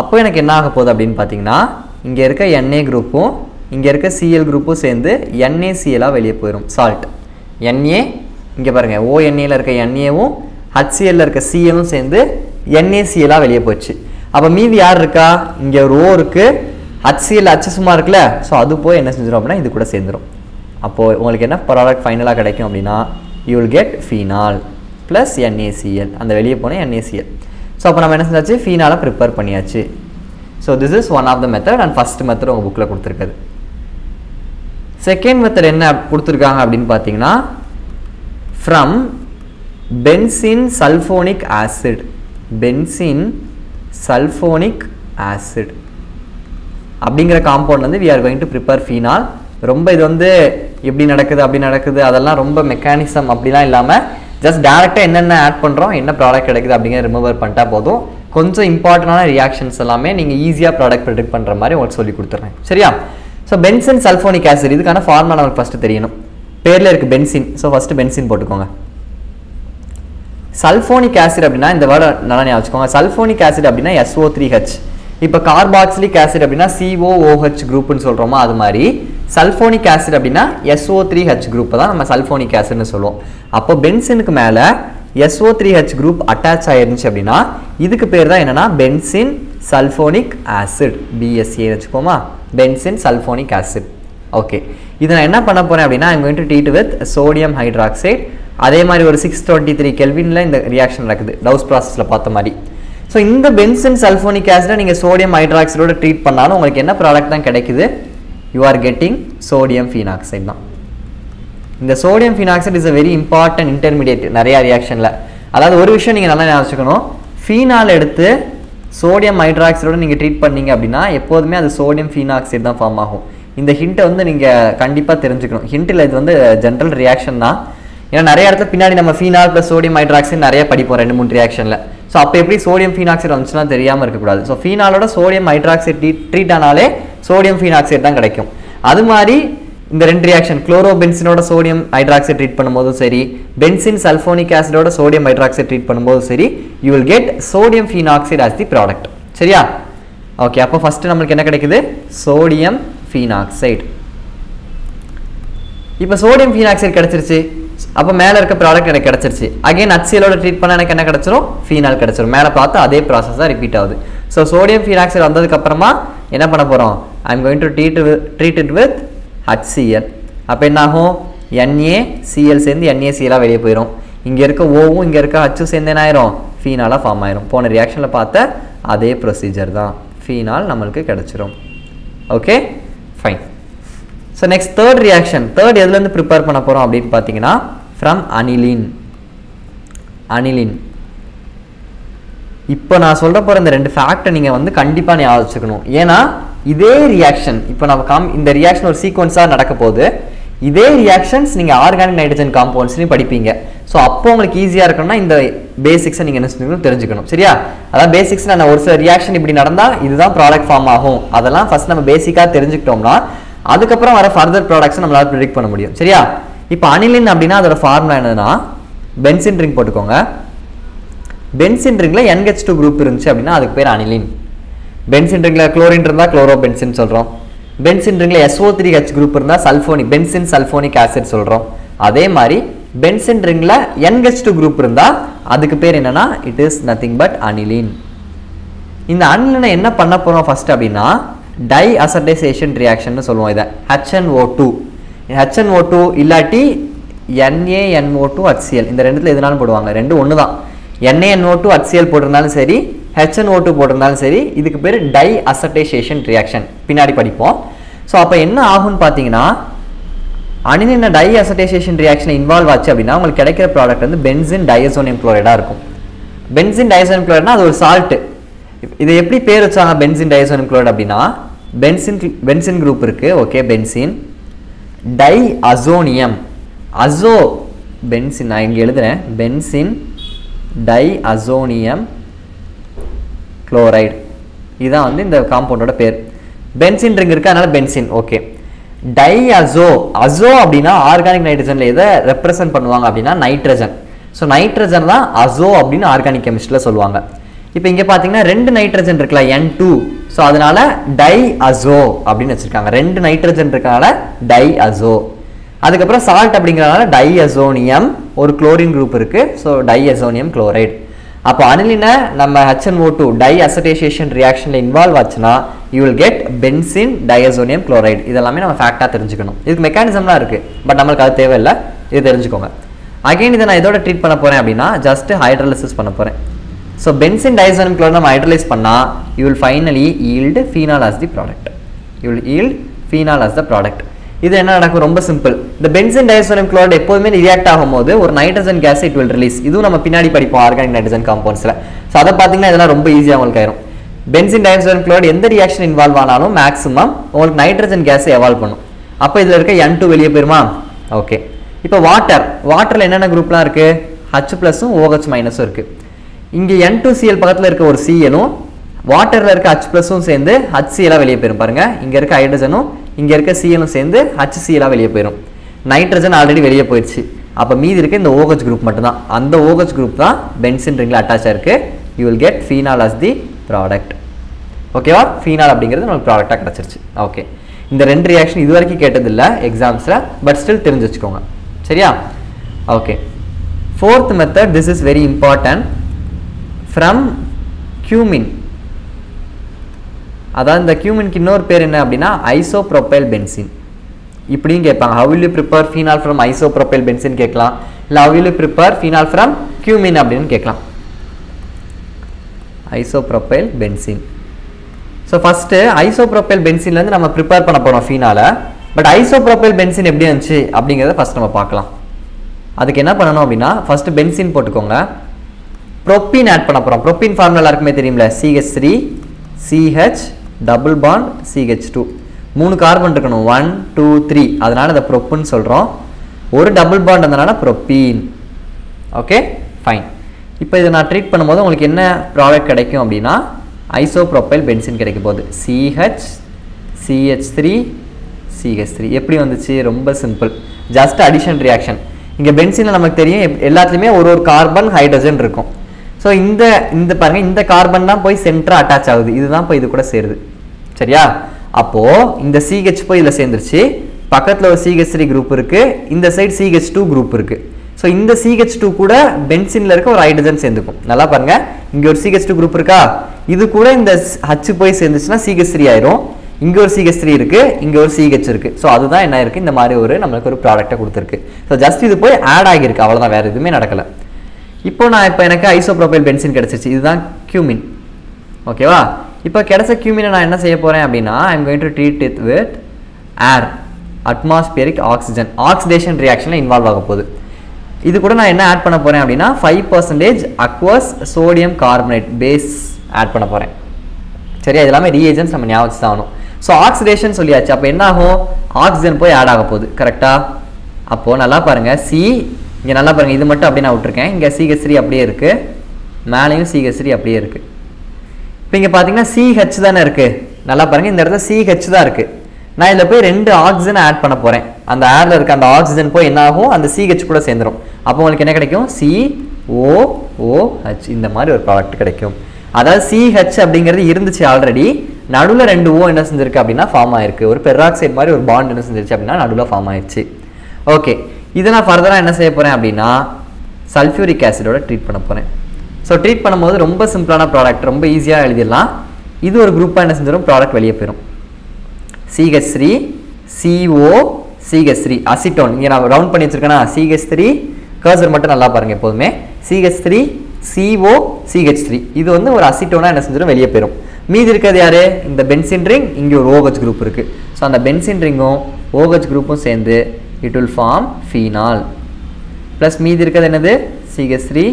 [SPEAKER 1] அப்போ எனக்கு என்ன ஆக போகுது அப்படின்னு பார்த்தீங்கன்னா இங்கே இருக்க என்ஏ குரூப்பும் இங்கே இருக்க சிஎல் குரூப்பும் சேர்ந்து என்ஏசிஎலாக வெளியே போயிடும் சால்ட் என்ஏ இங்கே பாருங்கள் ஓஎன்ஏல இருக்க என்ஏவும் ஹச்சிஎல்ல இருக்க சிஎலும் சேர்ந்து என்ஏசிஎலாக வெளியே போச்சு. அப்போ மீதி யார் இருக்கா? இங்கே ஒரு ஓ இருக்குது ஹச்சிஎல் சும்மா இருக்குல்ல. ஸோ அது போய் என்ன செஞ்சிடும் அப்படின்னா இது கூட சேர்ந்துடும் அப்போது உங்களுக்கு என்ன ப்ராடக்ட் ஃபைனலாக கிடைக்கும் அப்படின்னா you will get phenol plus NaCl அந்த வெளியே போன என்ஏசிஎல் ஸோ அப்போ நம்ம என்ன செஞ்சாச்சு? ஃபீனால் ப்ரிப்பேர் பண்ணியாச்சு. So this is one of the method and first method உங்கள் புக்கில் கொடுத்துருக்குது. செகண்ட் மெத்தட் என்ன கொடுத்துருக்காங்க அப்படின்னு பார்த்தீங்கன்னா from benzene sulphonic acid benzene sulphonic acid அப்படிங்கிற காம்பவுண்ட் வந்து we are going to prepare phenol ரொம்ப இது வந்து எப்படி நடக்குது அப்படி நடக்குது அதெல்லாம் ரொம்ப மெக்கானிசம் அப்படிலாம் இல்லாமல் ஜஸ்ட் டேரெக்டாக என்னென்ன ஆட் பண்ணுறோம் என்ன ப்ராடக்ட் கிடைக்குது அப்படிங்கிற ரிமூவர் பண்ணிட்டா போதும். கொஞ்சம் இம்பார்ட்டண்டான ரியாக்ஷன்ஸ் எல்லாமே நீங்கள் ஈஸியாக ப்ராடக்ட் ப்ரொடெக்ட் பண்ணுற மாதிரி உங்களுக்கு சொல்லி கொடுத்துட்றேன் சரியா? ஸோ பென்சின் சல்ஃபோனிக் ஆசிட் இதுக்கான ஃபார்முலா நமக்கு ஃபஸ்ட்டு தெரியணும். பேரில் இருக்குது பென்சின் ஸோ ஃபஸ்ட்டு பென்சின் போட்டுக்கோங்க. சல்ஃபோனிக் ஆசிட் அப்படின்னா இந்த வேர்டை நல்லா ஞாபகம் வச்சுக்கோங்க. சல்ஃபோனிக் ஆசிட் அப்படின்னா எஸ்ஓ த்ரீ ஹெச் இப்போ கார்பாக்சிலிக் ஆசிட் அப்படின்னா சிஓஓஹெச் குரூப்னு சொல்கிறோமா அது மாதிரி. சல்ஃபோனிக் ஆசிட் அப்படின்னா எஸ்ஓ த்ரீ ஹெச் குரூப்பை தான் நம்ம சல்ஃபோனிக் ஆசிட்னு சொல்லுவோம். அப்போ பென்சினுக்கு மேலே SO three H group attach ஆயிருந்துச்சு அப்படின்னா இதுக்கு பேர் தான் என்னென்னா பென்சின் சல்ஃபோனிக் ஆசிட் பிஎஸ்சின்னு வச்சுக்கோமா. பென்சின் சல்ஃபோனிக் ஆசிட் ஓகே இதை நான் என்ன பண்ண போகிறேன் அப்படின்னா I'm going to treat with sodium hydroxide அதே மாதிரி ஒரு சிக்ஸ் டுவெண்ட்டி த்ரீ கெல்வினில் இந்த ரியாக்ஷன் நடக்குது. டவுஸ் ப்ராசஸில் பார்த்த மாதிரி. ஸோ இந்த பென்சின் சல்ஃபோனிக் ஆசிடை நீங்கள் சோடியம் ஹைட்ராக்சைடோட ட்ரீட் பண்ணாலும் உங்களுக்கு என்ன ப்ராடக்ட் தான் கிடைக்குது? You are getting sodium phenoxide தான். இந்த sodium phenoxide is a very important intermediate நிறையா ரியாக்ஷனில் அதாவது ஒரு விஷயம் நீங்கள் நல்லா ஞாபகம் வச்சுக்கணும் ஃபீனால் எடுத்து சோடியம் ஹைட்ராக்சைடோட நீங்கள் ட்ரீட் பண்ணீங்க அப்படின்னா எப்போதுமே அது சோடியம் ஃபீனாக்சைடு தான் ஃபார்ம் ஆகும். இந்த ஹிண்ட்டை வந்து நீங்கள் கண்டிப்பாக தெரிஞ்சுக்கணும். ஹிண்ட்டில் இது வந்து ஜென்ரல் ரியாக்ஷன் தான். ஏன்னா நிறைய இடத்துல பின்னாடி நம்ம ஃபீனால் ப்ளஸ் சோடியம் ஹைட்ராக்சைடு நிறைய படிப்போம் ரெண்டு மூணு ரியாக்ஷனில் ஸோ அப்போ எப்படி சோடியம் ஃபீனாக்சைடு வந்துச்சுன்னா தெரியாமல் இருக்கக்கூடாது. ஸோ ஃபீனாலோட சோடியம் ஹைட்ராக்சைடு ட்ரீட் ட்ரீட் ஆனாலே சோடியம் ஃபீனாக்சைடு தான் கிடைக்கும். அது மாதிரி இந்த ரெண்டு ரியாக்ஷன் குளோரோபென்சினோட சோடியம் ஹைட்ராக்சைடு ட்ரீட் பண்ணும்போதும் சரி பென்சின் சல்ஃபோனிக் ஆசிடோட சோடியம் ஹைட்ராக்சைடு ட்ரீட் பண்ணும்போதும் சரி you will get sodium phenoxide as the product சரியா? ஓகே அப்போ ஃபர்ஸ்ட் நம்மளுக்கு என்ன கிடைக்குது? சோடியம் ஃபீனாக்சைடு இப்போ சோடியம் ஃபீனாக்சைடு கிடச்சிருச்சு. அப்போ மேலே இருக்க ப்ராடக்ட் எனக்கு கிடச்சிருச்சு. அகைன் அச்சியலோட ட்ரீட் பண்ண எனக்கு என்ன கிடச்சிரும்? ஃபீனால் கிடச்சிரும். மேலே பார்த்தா அதே ப்ராசஸ் தான் ரிப்பீட் ஆகுது. ஸோ சோடியம் ஃபீனாக்சைடு வந்ததுக்கப்புறமா என்ன பண்ண போகிறோம் I am going to treat treat it with HCl அப்போ என்ன ஆகும் சிஎல் சேர்ந்து NaCl-ஆ வெளியே போயிடும் இங்கே இருக்க ஓவும் இங்கே இருக்க ஹச்சும் சேர்ந்து என்ன ஆயிரும்? ஃபீனாலாக ஃபார்ம் ஆயிரும். போன ரியாக்ஷனில் பார்த்த அதே ப்ரொசீஜர் தான். ஃபீனால் நம்மளுக்கு கிடச்சிரும். Okay fine so next third reaction third எதுலேருந்து ப்ரிப்பேர் பண்ண போகிறோம் அப்படின்னு பார்த்தீங்கன்னா ஃப்ரம் அனிலின் அனிலின் இப்போ நான் சொல்ல போகிற இந்த ரெண்டு ஃபேக்டை நீங்கள் வந்து கண்டிப்பாக ஞாபகம் வச்சுக்கணும் ஏன்னா இதே ரியாக்ஷன் இப்போ நம்ம காம் இந்த ரியாக்ஷன் ஒரு சீக்வன்ஸாக நடக்க போகுது. இதே ரியாக்ஷன்ஸ் நீங்கள் ஆர்கானிக் நைட்ரஜன் காம்பவுண்ட்ஸ்லையும் படிப்பீங்க. ஸோ அப்போ உங்களுக்கு ஈஸியாக இருக்கணும்னா இந்த பேசிக்ஸை நீங்கள் என்ன செஞ்சுக்கணும் தெரிஞ்சுக்கணும். சரியா? அதான் பேசிக்ஸ் நான் ஒரு சில ரியாக்ஷன் இப்படி நடந்தால் இதுதான் ப்ராடக்ட் ஃபார்ம் ஆகும். அதெல்லாம் ஃபர்ஸ்ட் நம்ம பேசிக்காக தெரிஞ்சுக்கிட்டோம்னா அதுக்கப்புறம் வர ஃபர்தர் ப்ராடக்ட்ஸை நம்மளால் ப்ரிடிக்ட் பண்ண முடியும். சரியா? இப்போ அனிலின் அப்படின்னா அதோட ஃபார்முலா என்னதுன்னா? பென்சின் ரிங் போட்டுக்கோங்க. பென்சின் ரிங்கில் என்ஹெச் டூ குரூப் இருந்துச்சு அப்படின்னா அதுக்கு பேர் அனிலின். பென்சின் ரிங்கில் குளோரின் இருந்தால் குளோரோ பென்சின் சொல்கிறோம் benzene ரிங்கில் S O three H group இருந்தால் சல்ஃபோனிக் பென்சின் சல்ஃபோனிக் ஆசிட் சொல்கிறோம் அதே மாதிரி பென்சின் ரிங்கில் என்ஹெச் டூ குரூப் இருந்தால் அதுக்கு பேர் என்னென்னா it is nothing but aniline இந்த அனிலினை என்ன பண்ண போகிறோம் ஃபஸ்ட்டு அப்படின்னா டை அசர்டைசேஷன் ரியாக்ஷன் சொல்லுவோம் இதை. HNO2 டூ ஹெச்என்ஓ டூ இல்லாட்டி NaNO2 டூ HCl இந்த ரெண்டுத்தில் எதுனாலும் போடுவாங்க. ரெண்டு ஒன்று தான் NaNO2 டூ HCl போட்டிருந்தாலும் சரி HNO2 டூ போட்டிருந்தாலும் சரி இதுக்கு பேர் டை அசட்டேஷேஷன் ரியாக்ஷன் பின்னாடி படிப்போம். ஸோ அப்போ என்ன ஆகும்னு பார்த்தீங்கன்னா அனிலின டை அசட்டேஷேஷன் ரியாக்ஷன் இன்வால்வ் ஆச்சு அப்படின்னா உங்களுக்கு கிடைக்கிற ப்ராடக்ட் வந்து பென்சின் டயசோனியம் குளோரைடாக இருக்கும். பென்சின் டயசோனியம் குளோரைட்னா அது ஒரு சால்ட்டு இதை எப்படி பேர் வச்சாங்க பென்சின் டயசோனியம் குளோரைட் அப்படின்னா பென்சின் பென்சின் குரூப் இருக்குது okay benzene diazonium azo benzene நான் இங்கே எழுதுறேன். பென்சின் டை அசோனியம் குளோரைடு இதுதான் வந்து இந்த காம்பவுண்டோட பேர். பென்சின் ரிங் இருக்கு? அதனால benzene okay di azo azo அப்படின்னா ஆர்கானிக் நைட்ரஜன்ல எதை ரெப்ரசன்ட் பண்ணுவாங்க அப்படின்னா நைட்ரஜன் ஸோ நைட்ரஜன் தான் அசோ அப்படின்னு ஆர்கானிக் கெமிஸ்ட்ரியில் சொல்லுவாங்க. இப்போ இங்கே பார்த்தீங்கன்னா ரெண்டு நைட்ரஜன் இருக்குல்ல என் டூ ஸோ அதனால டை அசோ அப்படின்னு வச்சுருக்காங்க. ரெண்டு நைட்ரஜன் இருக்கனால டை அசோ அதுக்கப்புறம் சால்ட் அப்படிங்கிறனால டை அசோனியம் ஒரு குளோரின் குரூப் இருக்குது ஸோ டை அசோனியம் குளோரைடு அப்போ அனிலினை நம்ம HNO2 டூ டை அசட்டேஷியேஷன் ரியாக்ஷனில் இன்வால்வ் ஆச்சுன்னா you will get benzene diazonium chloride இதெல்லாமே நம்ம ஃபேக்டாக தெரிஞ்சுக்கணும். இதுக்கு மெக்கானிசம்லாம் இருக்குது பட் நம்மளுக்கு அது தேவையில்லை. இது தெரிஞ்சுக்கோங்க. அகைன் இதை நான் இதோட ட்ரீட் பண்ண போகிறேன் அப்படின்னா ஜஸ்ட் ஹைட்ரலிசிஸ் பண்ண போகிறேன் ஸோ பென்சின் டயசோனியம் குளோரைட் நம்ம ஹைட்ரலைஸ் பண்ணால் you will finally yield phenol as the product you will yield phenol as the product இது என்ன நடக்கும்? ரொம்ப சிம்பிள் இந்த பென்சின் டயசோனியம் குளோரைட் எப்போதுமே ரியாக்ட் ஆகும்போது ஒரு nitrogen gas it will release இதுவும் நம்ம பின்னாடி படிப்போம் ஆர்கானிக் நைட்ரஜன் காம்பவுண்ட்ஸில் ஸோ அதை பார்த்தீங்கன்னா இதெல்லாம் ரொம்ப ஈஸியாக உங்களுக்கு ஆயிரும். பென்சின் டைஆக்சைடு குளோரைடு எந்த ரியாக்ஷன் இன்வால்வ் ஆனாலும் மேக்ஸிமம் உங்களுக்கு நைட்ரஜன் கேஸை எவால்வ் பண்ணும். அப்போ இதில் இருக்க என் டூ வெளியே போயிருமா? ஓகே இப்போ வாட்டர் வாட்டரில் என்னென்ன குரூப்லாம் இருக்குது ஹச் ப்ளஸும் ஓஹெச் மைனஸும் இருக்குது இங்கே என் டூ சிஎல் பக்கத்தில் இருக்க ஒரு சிஎலும் வாட்டரில் இருக்க ஹச் ப்ளஸும் சேர்ந்து ஹச்சிஎலாக வெளியே போயிடும் பாருங்க. இங்கே இருக்க ஹைட்ரஜனும் இங்கே இருக்க சிஎலும் சேர்ந்து ஹச்சிஎலாக வெளியே போயிடும் நைட்ரஜன் ஆல்ரெடி வெளியே போயிடுச்சு அப்போ மீதி இருக்க இந்த OH குரூப் மட்டும்தான். அந்த OH குரூப் தான் பென்சின் ரிங்கில் அட்டாச் ஆயிருக்கு. You will get phenol as the product ஓகேவா ஃபீனால் அப்படிங்கிறது நமக்கு ப்ராடக்டாக கிடச்சிருச்சு. ஓகே இந்த ரெண்டு ரியாக்ஷன் இது வரைக்கும் கேட்டதில்லை எக்ஸாம்ஸில் பட் ஸ்டில் தெரிஞ்சு வச்சுக்கோங்க. சரியா? Okay fourth method this is very important from cumene அதாவது இந்த கியூமின்க்கு இன்னொரு பேர் என்ன அப்படின்னா ஐசோப்ரோப்பைல் பென்சின் இப்படியும் கேட்பாங்க. How will you prepare from from benzene கேட்கலாம். இல்லை how will you prepare from cumene அப்படின்னு கேட்கலாம். Isopropyl benzene so first isopropyl பென்சின்லேருந்து நம்ம ப்ரிப்பேர் பண்ண போகிறோம் ஃபீனாலை பட் ஐசோப்ரோப்பைல் பென்சின் எப்படி இருந்துச்சு அப்படிங்கிறத ஃபஸ்ட் நம்ம பார்க்கலாம். அதுக்கு என்ன பண்ணணும் அப்படின்னா ஃபஸ்ட்டு பென்சின் போட்டுக்கோங்க. ப்ரொப்பின் ஆட் பண்ண போகிறோம் ப்ரொப்பின் ஃபார்முலா எல்லாருக்குமே தெரியும்ல? CH three CH double bond CH two மூணு கார்பன் இருக்கணும். ஒன் டூ த்ரீ அதனால் இதை ப்ரொப்புன்னு சொல்கிறோம் ஒரு டபுள் பாண்ட் இருந்தனால ப்ரொப்பீன் ஓகே ஃபைன் இப்போ இதை நான் ட்ரீட் பண்ணும்போது உங்களுக்கு என்ன ப்ராடக்ட் கிடைக்கும் அப்படின்னா ஐசோப்ரோப்பைல் பென்சின் கிடைக்க போகுது. CH CH three CH three எப்படி வந்துச்சு? ரொம்ப சிம்பிள் ஜஸ்ட் அடிஷன் ரியாக்ஷன் இங்கே பென்சினில் நமக்கு தெரியும் எப்- எல்லாத்துலேயுமே ஒரு ஒரு கார்பன் ஹைட்ரஜன் இருக்கும். ஸோ இந்த இந்த பாருங்கள் இந்த கார்பன் தான் போய் சென்டராக அட்டாச் ஆகுது. இதுதான் போய் இது கூட சேருது. சரியா? அப்போது இந்த சிஹெச் போய் இதில் சேர்ந்துருச்சு. பக்கத்தில் ஒரு சிஹெச் த்ரீ குரூப் இருக்குது இந்த சைடு சிஹெச் டூ குரூப் இருக்குது ஸோ இந்த சிஹெச் டூ கூட பென்சினில் இருக்க ஒரு ஹைட்ரஜன் சேர்ந்துக்கும். நல்லா பாருங்க. இங்கே ஒரு சிஹெச் டூ குரூப் இருக்கா? இது கூட இந்த ஹச் போய் சேர்ந்துச்சுன்னா சிஹெச் த்ரீ ஆயிரும். இங்கே ஒரு சிஹெச் த்ரீ இருக்கு. இங்கே ஒரு சிஹெச் இருக்கு. ஸோ அதுதான் என்ன இருக்கு? இந்த மாதிரி ஒரு நம்மளுக்கு ஒரு ப்ராடக்ட்டை கொடுத்துருக்கு. ஸோ ஜஸ்ட் இது போய் ஆட் ஆகியிருக்கு. அவ்வளோதான் வேற எதுவுமே நடக்கலை. இப்போ நான் இப்போ எனக்கு ஐசோப்ரோபைல் பென்சின் கிடைச்சிச்சு இதுதான் கியூமின் ஓகேவா இப்போ கிடைச்ச கியூமினை நான் என்ன செய்ய போகிறேன் அப்படின்னா I'm going to treat it with air atmospheric oxygen oxidation ரியாக்ஷனில் involve ஆக போகுது. இது கூட நான் என்ன ஆட் பண்ண போகிறேன் அப்படின்னா five percentage aqueous sodium carbonate base add பண்ண போகிறேன் சரியா? இது எல்லாமே ரீஏஜன்ஸ் நம்ம ஞாபகம் தான் ஆகணும். ஸோ ஆக்சிடேஷன் சொல்லியாச்சு. அப்போ என்ன ஆகும்? ஆக்சிஜன் போய் ஆட் ஆக போகுது. கரெக்டாக அப்போது நல்லா பாருங்கள் சி இங்கே நல்லா பாருங்கள் இது மட்டும் அப்படியே நான் விட்டுருக்கேன். இங்கே சிஹெச்ரி அப்படியே இருக்குது மேலேயும் சிஹெச்ரி அப்படியே இருக்குது இப்போ இங்கே பார்த்தீங்கன்னா சிஹெச் தானே இருக்குது நல்லா பாருங்கள் இந்த இடத்துல சிஹெச் தான் இருக்குது நான் இதில் போய் ரெண்டு ஆக்சிஜன் ஆட் பண்ண போகிறேன் அந்த ஆடில் இருக்க அந்த ஆக்சிஜன் போய் என்ன ஆகும்? அந்த சிஹெச் கூட சேர்ந்துரும். அப்போ உங்களுக்கு என்ன கிடைக்கும்? சி ஓ ஓ ஹெச் இந்த மாதிரி ஒரு ப்ராடக்ட் கிடைக்கும். அதாவது சிஹெச் அப்படிங்கிறது இருந்துச்சு ஆல்ரெடி நடுவில் ரெண்டு ஓ என்ன செஞ்சிருக்கு அப்படின்னா ஃபார்ம் ஆயிருக்கு. ஒரு பெராக்சைட் மாதிரி ஒரு பாண்ட் என்ன செஞ்சிருச்சு அப்படின்னா நடுவில் ஃபார்ம் ஆயிடுச்சு ஓகே இதை நான் ஃபர்தராக என்ன செய்ய போகிறேன் அப்படின்னா சல்ஃபியூரிக் ஆசிடோட ட்ரீட் பண்ண போகிறேன் ஸோ ட்ரீட் பண்ணும்போது ரொம்ப சிம்பிளான ப்ராடக்ட் ரொம்ப ஈஸியாக எழுதிடலாம். இது ஒரு குரூப்பாக என்ன செஞ்சிடும் ப்ராடக்ட் வெளியே போயிடும் CH three CO CH three acetone இங்கே நான் ரவுண்ட் பண்ணி வச்சிருக்கேன்னா சிஹெச் த்ரீ கர்சர் மட்டும் நல்லா பாருங்கள் எப்போதுமே. CH three CO CH three இது வந்து ஒரு அசிட்டோனாக என்ன செஞ்சிடும் வெளியே போயிடும் மீதி இருக்கிறது யார்? இந்த பென்சின் ரிங் இங்கே ஒரு ஓஹெச் குரூப் இருக்குது ஸோ அந்த பென்சின் ரிங்கும் ஓஹெச் குரூப்பும் சேர்ந்து it will form phenol plus மீதி இருக்கிறது என்னது? CH three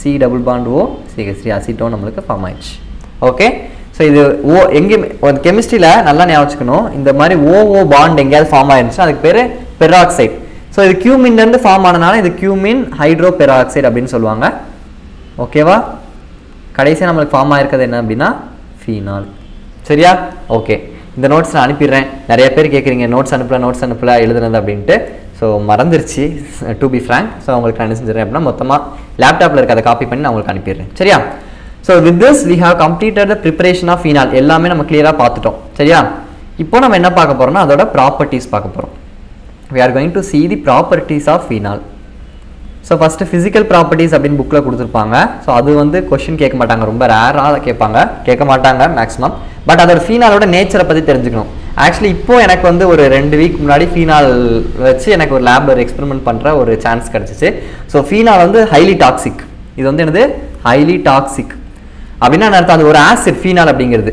[SPEAKER 1] C double bond O CH three acetone நம்மளுக்கு ஃபார்ம் ஆயிடுச்சு. ஓகே ஸோ இது ஓ எங்கேயுமே ஒரு கெமிஸ்ட்ரியில் நல்லா ஞாபகம் இந்த மாதிரி ஓ ஓ பாண்ட் எங்கேயாவது ஃபார்ம் ஆயிருந்துச்சுன்னா அதுக்கு பேர் பெராக்சைட் ஸோ இது கியூமின்லேருந்து ஃபார்ம் ஆனனால இது கியூமின் ஹைட்ரோ பெராக்சைடு அப்படின்னு சொல்லுவாங்க. ஓகேவா கடைசியாக நம்மளுக்கு ஃபார்ம் ஆயிருக்கிறது என்ன அப்படின்னா? ஃபீனால் சரியா? ஓகே இந்த நோட்ஸ் நான் அனுப்பிடுறேன். நிறைய பேர் கேட்குறீங்க நோட்ஸ் அனுப்பல நோட்ஸ் அனுப்பல எழுதுனது அப்படின்ட்டு. ஸோ மறந்துருச்சு டு பி ஃப்ரேங்க் ஸோ உங்களுக்கு நான் என்ன செஞ்சிடறேன் அப்படின்னா மொத்தமாக லேப்டாப்பில் இருக்க அதை காப்பி பண்ணி நான் உங்களுக்கு அனுப்பிடுறேன். சரியா? So with this we have completed the preparation of phenol எல்லாமே நம்ம கிளியராக பார்த்துட்டோம். சரியா? இப்போ நம்ம என்ன பார்க்க போகிறோம்னா அதோட ப்ராப்பர்ட்டிஸ் பார்க்க போகிறோம் we are going to see the properties of phenol so first physical properties அப்படின்னு புக்கில் கொடுத்துருப்பாங்க. ஸோ அது வந்து கொஷின் கேட்க மாட்டாங்க. ரொம்ப ரேராக கேட்பாங்க. கேட்க மாட்டாங்க மேக்ஸிமம் பட் அதோட ஃபீனாலோட நேச்சரை பற்றி தெரிஞ்சுக்கணும். ஆக்சுவலி இப்போ எனக்கு வந்து ஒரு ரெண்டு வீக் முன்னாடி ஃபீனால் வச்சு எனக்கு ஒரு லேபில் ஒரு எக்ஸ்பெரிமெண்ட் பண்ணுற ஒரு சான்ஸ் கிடச்சிச்சு. ஸோ ஃபீனால் வந்து ஹைலி டாக்ஸிக் இது வந்து என்னது? ஹைலி டாக்ஸிக் அப்படின்னா நான் அர்த்தம்? அது ஒரு ஆசிட் ஃபீனால் அப்படிங்கிறது.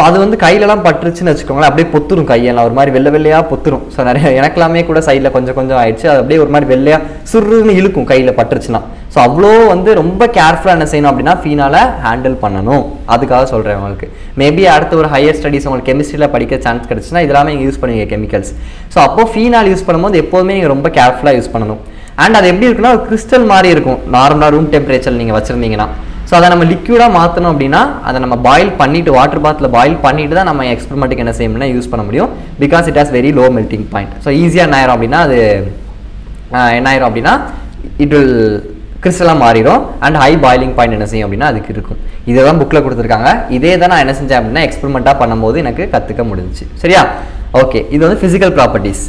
[SPEAKER 1] ஸோ அது வந்து கையிலலாம் பட்டுருச்சுன்னு வச்சுக்கோங்களேன். அப்படியே பொத்துரும் கையெல்லாம். ஒரு மாதிரி வெள்ளை வெள்ளையாக பொத்துரும். ஸோ நிறைய எனக்கெல்லாமே கூட சைடில் கொஞ்சம் கொஞ்சம் ஆயிடுச்சு. அது அப்படியே ஒரு மாதிரி வெள்ளையாக சுருன்னு இழுக்கும் கையில் பட்டுருச்சுன்னா. ஸோ அவ்வளோ வந்து ரொம்ப கேர்ஃபுல்லாக என்ன செய்யணும் அப்படின்னா ஃபீனால ஹேண்டில் பண்ணணும். அதுக்காக சொல்கிறேன் உங்களுக்கு. மேபி அடுத்த ஒரு ஹையர் ஸ்டடீஸ் உங்களுக்கு கெமிஸ்ட்ரியில் படிக்க சான்ஸ் கிடச்சுன்னா இதெல்லாமே நீங்கள் யூஸ் பண்ணுவீங்க கெமிக்கல்ஸ் ஸோ அப்போ ஃபீனால் யூஸ் பண்ணும்போது எப்போதுமே நீங்கள் ரொம்ப கேர்ஃபுல்லாக யூஸ் பண்ணணும். அண்ட் அது எப்படி இருக்குன்னா ஒரு கிறிஸ்டல் மாதிரி இருக்கும். நார்மலாக ரூம் டெம்பரேச்சர் நீங்கள் வச்சுருந்தீங்கன்னா. ஸோ அதை நம்ம லிக்யூடாக மாற்றணும் அப்படின்னா அதை நம்ம பாயில் பண்ணிட்டு வாட்டர் பாத்தில் பாயில் பண்ணிட்டு தான் நம்ம எக்ஸ்பெரிமெண்ட்டுக்கு என்ன செய்யணும்னா யூஸ் பண்ண முடியும். Because it has very low melting point so ஈஸியாக என்ன ஆயிரும் அப்படின்னா அது என்ன ஆயிரும் அப்படின்னா இட் வில் கிறிஸ்டலாக மாறிடும் அண்ட் ஹை பாயிலிங் பாயிண்ட் என்ன செய்யும் அப்படின்னா அதுக்கு இருக்கும். இதை தான் புக்கில் கொடுத்துருக்காங்க. இதே தான் நான் என்ன செஞ்சேன் அப்படின்னா எக்ஸ்பெரிமெண்ட்டாக பண்ணும்போது எனக்கு கற்றுக்க முடிஞ்சுச்சு. சரியா? ஓகே இது வந்து ஃபிசிக்கல் ப்ராப்பர்ட்டிஸ்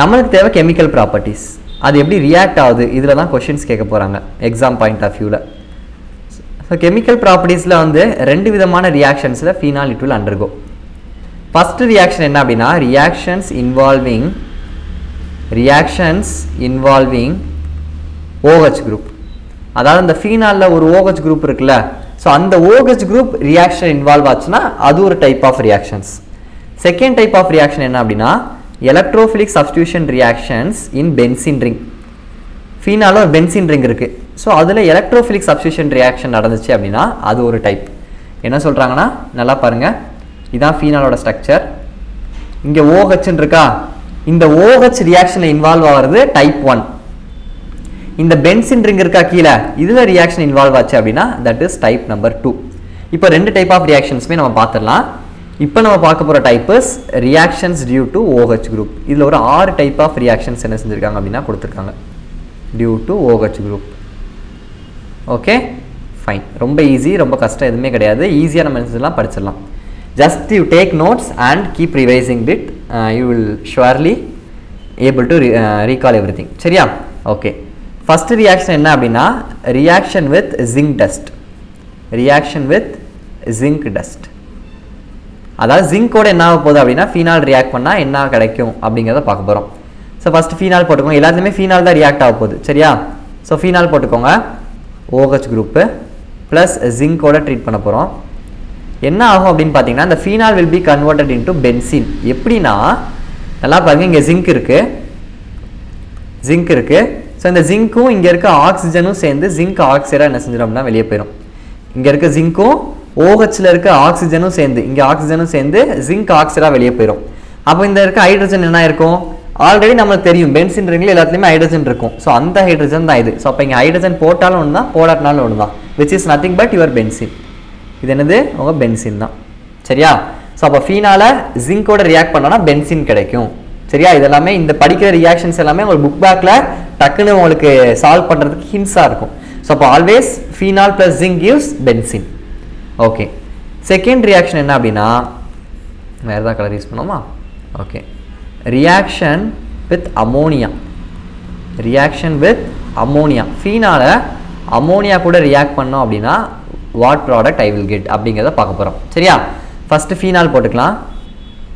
[SPEAKER 1] நம்மளுக்கு தேவை கெமிக்கல் ப்ராப்பர்ட்டிஸ் அது எப்படி ரியாக்ட் ஆகுது? இதில் தான் கொஷின்ஸ் கேட்க போகிறாங்க எக்ஸாம் பாயிண்ட் ஆஃப் வியூவில் ஸோ கெமிக்கல் ப்ராப்பர்ட்டிஸில் வந்து ரெண்டு விதமான ரியாக்ஷன்ஸில் phenol it will undergo first reaction என்ன அப்படின்னா reactions involving reactions involving OH group அதாவது இந்த ஃபீனாலில் ஒரு OH குரூப் இருக்குல்ல ஸோ அந்த OH குரூப் ரியாக்ஷன் இன்வால்வ் ஆச்சுன்னா அது ஒரு type of reactions second type of reaction என்ன அப்படின்னா electrophilic substitution reactions in benzene ring ஃபீனாலும் ஒரு பென்சின் ரிங் இருக்குது ஸோ அதில் எலக்ட்ரோஃபிலிக் சப்ஸ்டியூஷன் ரியாக்ஷன் நடந்துச்சு அப்படின்னா அது ஒரு டைப் என்ன சொல்கிறாங்கன்னா நல்லா பாருங்கள் இதான் ஃபீனாலோட ஸ்ட்ரக்சர் இங்கே ஓஹெச்ன்னு இருக்கா? இந்த ஓஹெச் ரியாக்ஷனில் இன்வால்வ் ஆகிறது டைப் ஒன் இந்த பென்சின் ரிங் இருக்கா கீழே? இதில் ரியாக்ஷன் இன்வால்வ் ஆச்சு அப்படின்னா that is type number two இப்போ ரெண்டு டைப் ஆஃப் ரியாக்ஷன்ஸுமே நம்ம பார்த்துடலாம் இப்போ நம்ம பார்க்க போகிற types reactions due to OH group இதில் ஒரு ஆறு டைப் ஆஃப் ரியாக்ஷன்ஸ் என்ன செஞ்சுருக்காங்க அப்படின்னா கொடுத்துருக்காங்க. Due to OH group okay fine ரொம்ப ஈஸி ரொம்ப கஷ்டம் எதுவுமே கிடையாது. ஈஸியாக நம்ம இதெல்லாம் படிச்சிடலாம். Just you take notes and keep revising it you will surely able to recall everything சரியா? ஓகே ஃபஸ்ட்டு ரியாக்ஷன் என்ன அப்படின்னா reaction with zinc dust reaction with zinc dust அதாவது ஜிங்கோட என்ன ஆக போகுது அப்படின்னா ஃபீனால் ரியாக்ட் பண்ணால் என்ன கிடைக்கும் அப்படிங்கிறத பார்க்க போகிறோம் ஸோ ஃபஸ்ட்டு ஃபீனால் போட்டுக்கோங்க. எல்லாத்துலேயுமே ஃபீனால் தான் ரியாக்ட் ஆக போகுது. சரியா? ஸோ ஃபீனால் போட்டுக்கோங்க. OH குரூப்பு ப்ளஸ் ஜிங்கோட ட்ரீட் பண்ண போகிறோம் என்ன ஆகும் அப்படின்னு பார்த்தீங்கன்னா இந்த phenol will be converted into benzene எப்படின்னா நல்லா பாருங்கள் இங்கே ஜிங்க் இருக்குது ஜிங்க் இருக்குது ஸோ இந்த ஜிங்க்கும் இங்கே இருக்க ஆக்சிஜனும் சேர்ந்து ஜிங்க் ஆக்சைடாக என்ன செஞ்சிடும் அப்படின்னா வெளியே போயிடும் இங்கே இருக்க ஜிங்க்கும் ஓஹெச்சில் இருக்க ஆக்சிஜனும் சேர்ந்து இங்கே ஆக்சிஜனும் சேர்ந்து ஜிங்க் ஆக்சைடாக வெளியே போயிடும் அப்போ இந்த இருக்க ஹைட்ரஜன் என்ன இருக்கும் ஆல்ரெடி நம்மளுக்கு தெரியும். பென்சின் ரிங்கில் எல்லாத்துலேயுமே ஹைட்ரஜன் இருக்கும். ஸோ அந்த ஹைட்ரஜன் தான் இது. ஸோ அப்போ இங்கே ஹைட்ரஜன் போட்டாலும் ஒன்று தான் போடாட்டினாலும் ஒன்று தான் which is nothing but your benzene இது என்னது? உங்கள் பென்சின் தான். சரியா? ஸோ அப்போ ஃபீனால் ஜிங்கோட ரியாக்ட் பண்ணோன்னா பென்சின் கிடைக்கும். சரியா? இதெல்லாமே இந்த படிக்கிற ரியாக்ஷன்ஸ் எல்லாமே உங்களுக்கு புக் பேக்கில் டக்குன்னு உங்களுக்கு சால்வ் பண்ணுறதுக்கு ஹின்ஸாக இருக்கும். ஸோ அப்போ always phenol plus zinc gives benzene okay second reaction என்ன அப்படின்னா வேறு ஏதாவது கலர் யூஸ் பண்ணோமா okay reaction with ammonia. Reaction with ammonia. ஃபீனால அமோனியா கூட ரியாக்ட் பண்ணோம் அப்படின்னா what product I will get அப்படிங்கிறத பார்க்க போகிறோம் சரியா? ஃபஸ்ட்டு ஃபீனால் போட்டுக்கலாம்.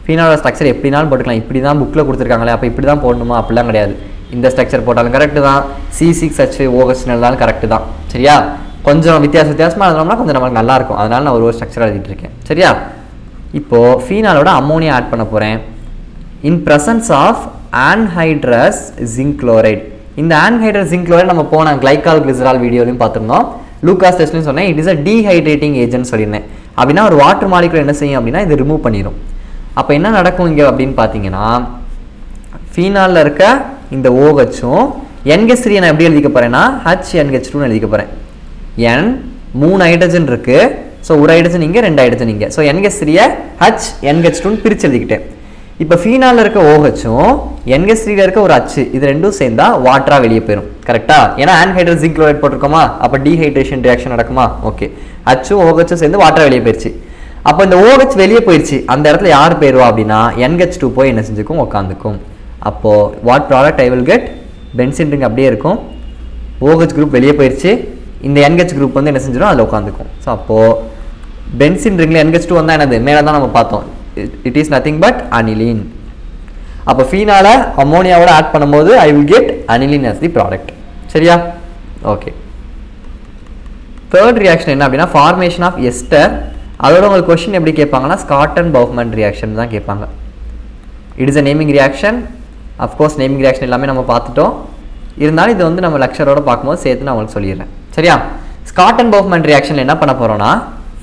[SPEAKER 1] ஃபீனாலோட ஸ்ட்ரக்சர் எப்படினாலும் போட்டுக்கலாம். இப்படி தான் புக்கில் கொடுத்துருக்காங்களே அப்போ இப்படி தான் போடணுமா? அப்படிலாம் கிடையாது. இந்த ஸ்ட்ரக்சர் போட்டாலும் கரெக்டு தான். சி சிக்ஸ் ஹெச் ஓஹெச்னு கரெக்டு தான். சரியா? கொஞ்சம் வித்தியாச வித்தியாசமாக இருந்தோம்னா கொஞ்சம் நமக்கு நல்லா இருக்கும். அதனால நான் ஒரு ஒரு ஸ்ட்ரக்சர் எழுதிட்டு இருக்கேன். சரியா? இப்போது ஃபீனாலோட அமோனியா ஆட் பண்ண போகிறேன் in presence of anhydrous zinc chloride இந்த ஆன்ஹைட்ரஸ் ஜிங்க் குளோரைட் நம்ம போன கிளைகால் கிளிசரால் வீடியோலையும் பார்த்துருந்தோம். லூகாஸ் டெஸ்ட்லையும் சொன்னேன் it is a dehydrating agent சொல்லியிருந்தேன். அப்படின்னா ஒரு வாட்டர் மாலிகுலர் என்ன செய்யும் அப்படின்னா இது ரிமூவ் பண்ணிடும் அப்போ என்ன நடக்கும் இங்கே அப்படின்னு பார்த்தீங்கன்னா ஃபீனாலில் இருக்க இந்த ஓஹெச்சும் என்கெச் த்ரீ நான் எப்படி எழுதிக்க போகிறேன்னா ஹச் என்கெச் டூன்னு எழுதிக்க போகிறேன் என் மூணு ஹைட்ரஜன் இருக்குது ஸோ ஒரு ஹைட்ரஜன் இங்கே ரெண்டு ஹைட்ரஜன் இங்கே. ஸோ என்கெச் த்ரீயை ஹச் என்கெச் டூன்னு பிரித்து எழுதிக்கிட்டேன். இப்போ ஃபீனாலில் இருக்க ஓஹெச்சும் என்கெச் இருக்க ஒரு அச்சு இது ரெண்டும் சேர்ந்தா வாட்டராக வெளியே போயிடும் கரெக்டா ஏன்னா ஆன்ஹைட்ரஸ் ஜிங்க் குளோரைட் போட்டிருக்கோமா? அப்போ டீஹைட்ரேஷன் ரியாக்ஷன் நடக்குமா? ஓகே அச்சும் ஓஹச்சும் சேர்ந்து வாட்டராக வெளியே போயிடுச்சு அப்போ இந்த ஓஹெச் வெளியே போயிடுச்சு அந்த இடத்துல யார் போயிடுவா அப்படின்னா என்ஹெச் டூ போய் என்ன செஞ்சுக்கும்? உட்காந்துக்கும் அப்போது what product I will get benzene ring அப்படியே இருக்கும். ஓஹெச் குரூப் வெளியே போயிடுச்சு இந்த என்ஹெச் குரூப் வந்து என்ன செஞ்சிடும் அதில் உட்காந்துக்கும் ஸோ அப்போது பென்சின் ரிங்கில் என்ஹெச் டூ வந்தால் என்னது? மேலே தான் நம்ம பார்த்தோம். It is nothing but aniline அப்போ ஃபீனால் அமோனியாவோட ஆட் பண்ணும்போது I will get aniline as the product சரியா? ஓகே தேர்ட் ரியாக்ஷன் என்ன அப்படின்னா ஃபார்மேஷன் ஆஃப் எஸ்டர் அதோட உங்களுக்கு கொஷின் எப்படி கேட்பாங்கன்னா ஸ்காட்டன் பவுஃப்மேன் ரியாக்ஷன் தான் கேட்பாங்க. It is a naming reaction of course naming reaction எல்லாமே நம்ம பார்த்துட்டோம். இருந்தாலும் இது வந்து நம்ம லெக்சரோட பார்க்கும்போது சேர்த்து நான் உங்களுக்கு சொல்லிடுறேன். சரியா? ஸ்காட்டன் பவுஃப்மேன் ரியாக்ஷன் என்ன பண்ண போகிறோன்னா